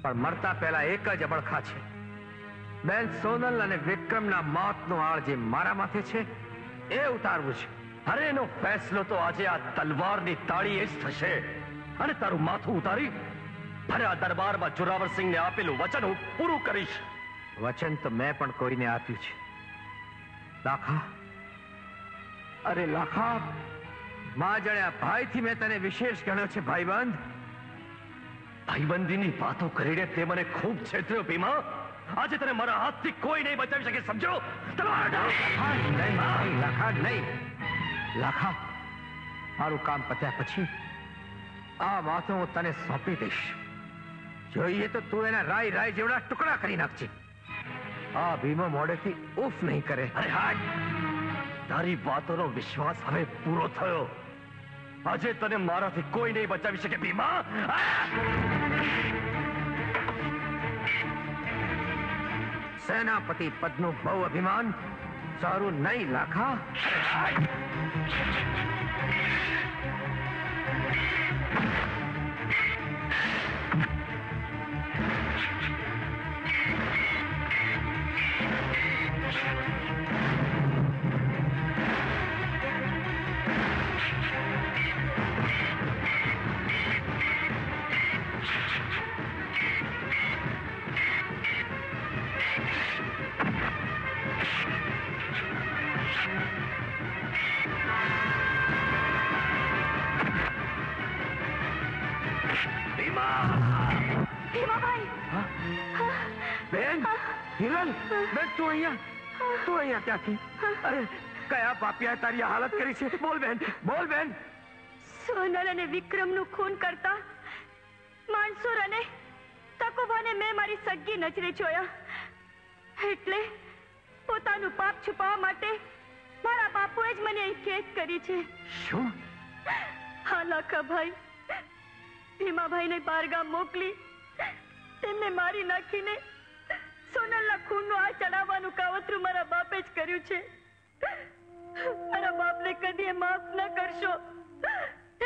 પણ મરતા પહેલા એક જ અબડખા છે. બેન સોનલ અને વિક્રમના મોતનો આળ જે મારા માથે છે એ ઉતારવું છે. અરે એનો ફેસલો તો આજે આ તલવારની તાળીએ જ થશે. અને તારું માથું ઉતારી અરે આ દરબારમાં જોરાવરસિંહને આપેલું વચન હું પૂરું કરીશ. વચન તો મેં પણ કોઈને આપ્યું છે. લાખા? અરે લાખા, માં જણ્યા ભાઈથી મેં તને વિશેષ ગણ્યો છે, ભાઈબંધ. ભાઈબંધીની વાતો કરીને તે મને ખૂબ છેતર્યો, ભીમા. આજે તને મારા હાથથી કોઈ નહીં બચાવી શકે, સમજો? લાખા, નહીં. લાખા, મારું કામ પત્યા પછી આ વાતો હું તને સોંપી દઈશ. જોઈએ તો તું એના રાય રાય જેવડા ટુકડા કરી નાખજે. આ ભીમો મોડેથી ઉફ નહીં કરે. અરે હાટ તારી વાતોનો વિશ્વાસ હવે પૂરો થયો. આજે તને મારાથી કોઈ નહીં બચાવી શકે ભીમા! સેનાપતિ પદનું બહુ અભિમાન સારું નહીં લાખા. બેન હિરલ બેન તું અહીંયા તું અહીંયા ક્યાંથી અરે કયા પાપિયા તારી હાલત કરી છે? બોલ બેન બોલ બેન. સોનલ અને વિક્રમનું ખૂન કરતા માનસુર અને તકુભાને મેં મારી સગી નજરે જોયા. એટલે પોતાનું પાપ છુપાવવા માટે મારા બાપુએ જ મને અહીં કેદ કરી છે. શું? હા લાખાભાઈ. ભીમાભાઈને બારગામ મોકલી તેમને મારી નાખીને સોનલના ખૂનનો આ ચડાવવાનું કાવતરું મારા બાપે જ કર્યું છે. મારા બાપને કદી માફ ન કરશો.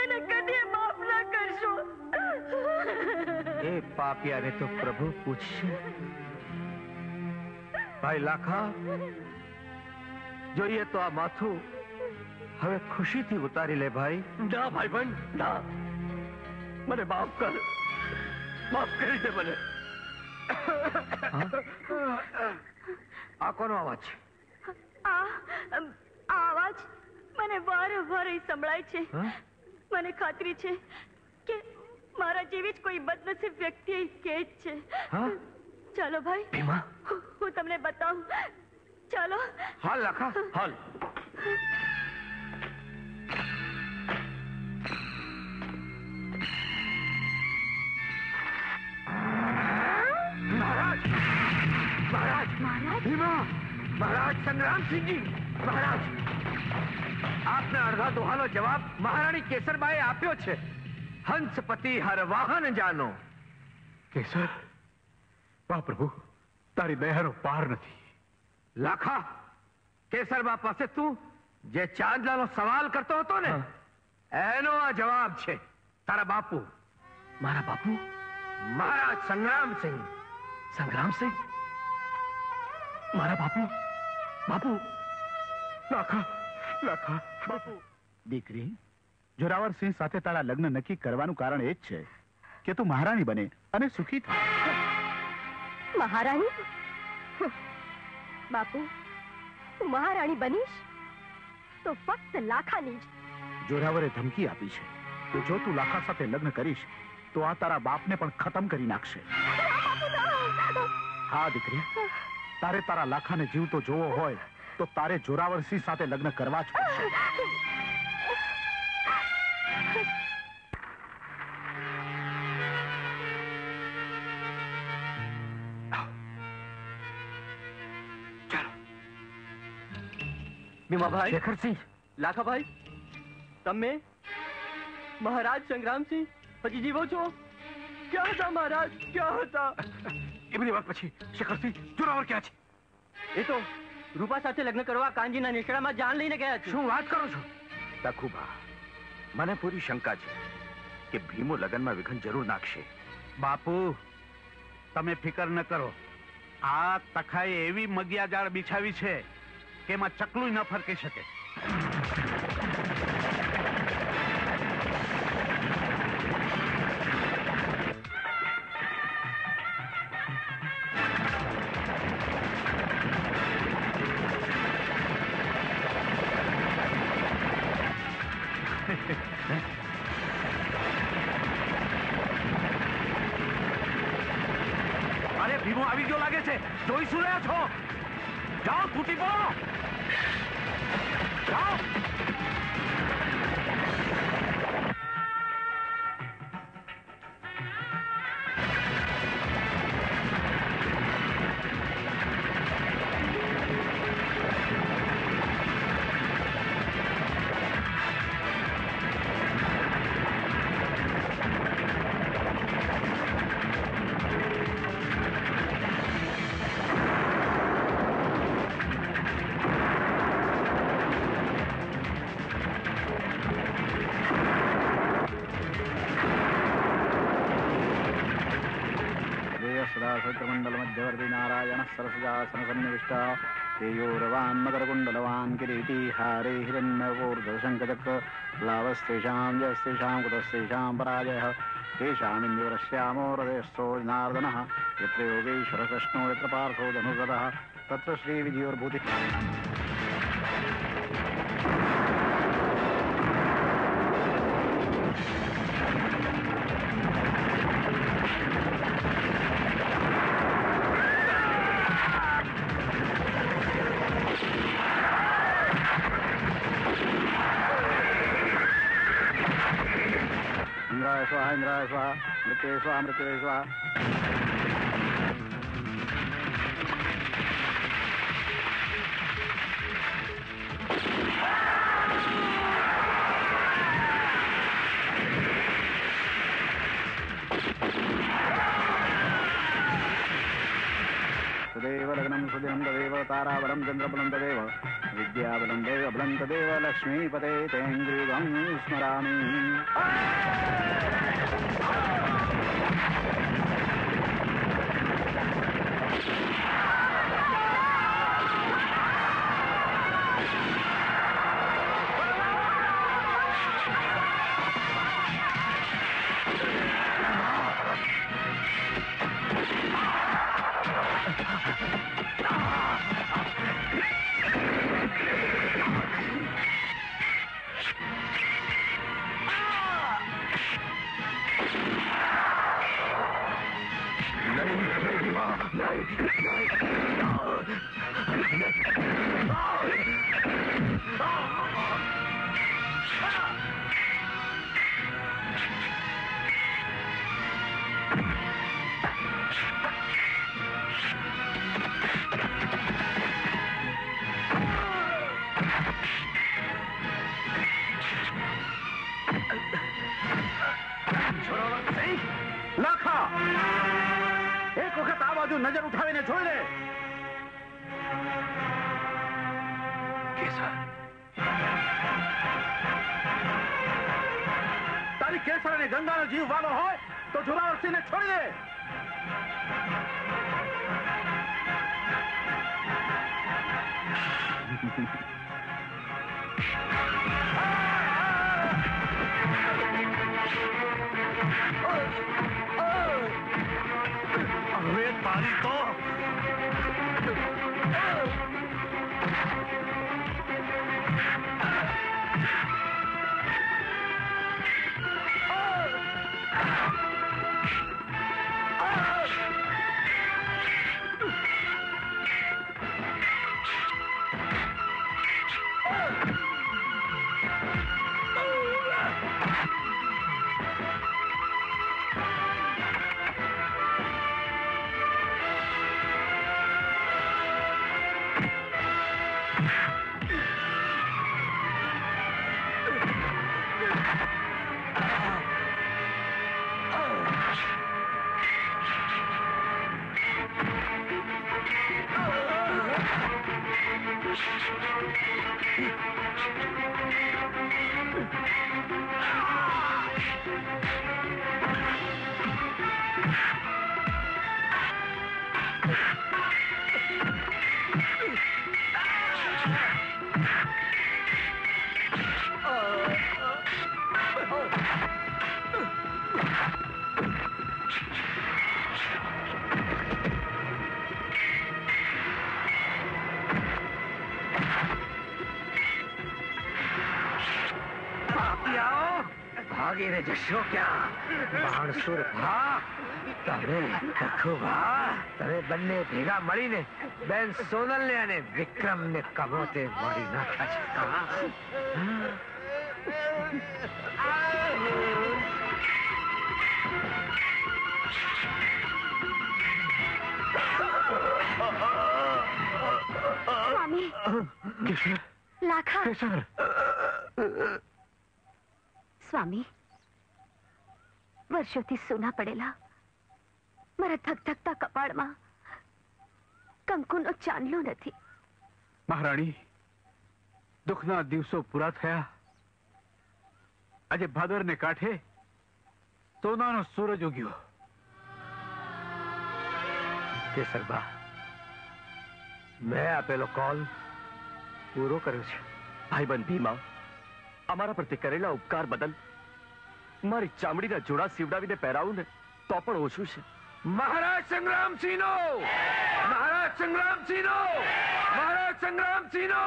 એને કદી માફ ન કરશો. એ પાપિયાને તો પ્રભુ પૂછશે. ભાઈ લાખા જોઈએ તો આ માથું હવે ખુશીથી ઉતારી લે ભાઈ. ના ભાઈ બન ના. મને માફ કર. માફ કરી દે મને. આ કોનો અવાજ છે? આ અવાજ મને વારંવાર સંભળાય છે. મને ખાતરી છે કે મારા જેવી જ કોઈ બદનસીબ વ્યક્તિ કે જ છે. ચાલો ભાઈ. ભીમા? હું તમને બતાવું. ચાલો. હાલ લખા હાલ. મહારાજ? ભીમા મહારાજ સંગ્રામસિંહજી મહારાજ. આપના અડધા દોહાનો જવાબ મહારાણી કેસરબાએ આપ્યો છે. હંસપતિ હર વાહન જાનો. કેસર? વાહ પ્રભુ તારી દયાનો પાર નથી. લાખા કેસરબા પાસે તું જે ચાંદલાનો સવાલ કરતો હતો ને એનો આ જવાબ છે. તારા બાપુ. મારા બાપુ? મહારાજ સંગ્રામસિંહ સંગ્રામસિંહ મારા બાપુ બાપુ લાખા લાખા બાપુ. દીકરી જોરાવરસિંહ સાથે તારા લગ્ન નક્કી કરવાનું કારણ એ જ છે કે તું મહારાણી બને અને સુખી થાય મહારાણી? બાપુ તું મહારાણી બનીશ તો ફક્ત લાખાની જ. જોરાવરે ધમકી આપી છે કે જો તું લાખા સાથે લગ્ન કરીશ તો આ તારા બાપને પણ ખતમ કરી નાખશે. હા દીકરી. તારે તારા લાખાને જીવતો જોવો હોય તો તારે જોરાવરસિંહ સાથે લગ્ન કરવા જ પડશે. ભીમાભાઈ શેખરસિંહ. લાખાભાઈ તમે મહારાજ સંગ્રામસિંહ પછી જીવો છો? ક્યાં હતા મહારાજ? ક્યાં હતા? એ બધી વાત પછી શેખરસિંહ જોરાવર ક્યાં છે? એ તો રૂપા સાથે લગ્ન કરવા કાનજીના નિશાળામાં જાણ લઈને ગયા છે. શું વાત કરો છો? તખુભા મને પૂરી શંકા છે કે ભીમો લગ્નમાં વિઘન જરૂર નાખશે. બાપુ તમે ફિકર ન કરો. આ તખાએ એવી મગિયા જાળ બિછાવી છે કે એમાં ચકલું ન ફરકી શકે. सरसजासनसन्निविष्ट तेयोरवान् मकरकुण्डलवान् किरीटी हारे हिरण्यपूर्धशङ्खचक्र लाभस्तेषां जस्तेषां कुतस्तेषां पराजयः तेषामिन्द्रश्यामो हृदयस्थो जनार्दनः यत्र योगेश्वरकृष्णो यत्र पार्थो धनुर्गतः तत्र श्रीविधियोर्भूतिः స్వామృతిరేషు సుదేవ లగ్నం సుదినం తదేవ తారాబలం చంద్రబలం తదేవ విద్యాబలం దే तदेव विद्याबलं देवबलं तदेव लक्ष्मीपते तेङ्ग्रीवं स्मरामि લાખા જશો ક્યાં? બાણસુર. ભા તમે કખુભા તમે બંને ભેગા મળીને બેન સોનલ ને અને વિક્રમ વિક્રમને કમોતે મારી નાખ્યા છે. લાખા. સ્વામી. વર્ષોથી સૂના પડેલા મારા ધકધકતા કપાળમાં કંકુનો ચાંદલો નથી મહારાણી દુઃખના દિવસો પૂરા થયા આજે ભાદરને કાંઠે સોનાનો સૂરજ ઉગ્યો કેસરબા મેં આપેલો કોલ પૂરો કર્યો છે ભાઈબંધ ભીમા અમારા પ્રત્યે કરેલા ઉપકાર બદલ મારી ચામડીના જોડા સીવડાવીને પહેરાવું ને તો પણ ઓછું છે. મહારાજ સંગ્રામસિંહનો! મહારાજ સંગ્રામસિંહનો! મહારાજ સંગ્રામસિંહ નો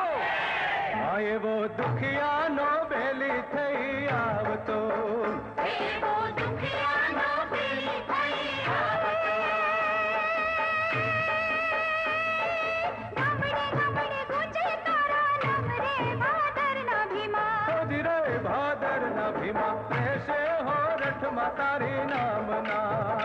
એવો દુખિયાનો બેલી થઈ આવતો. તારી નામના.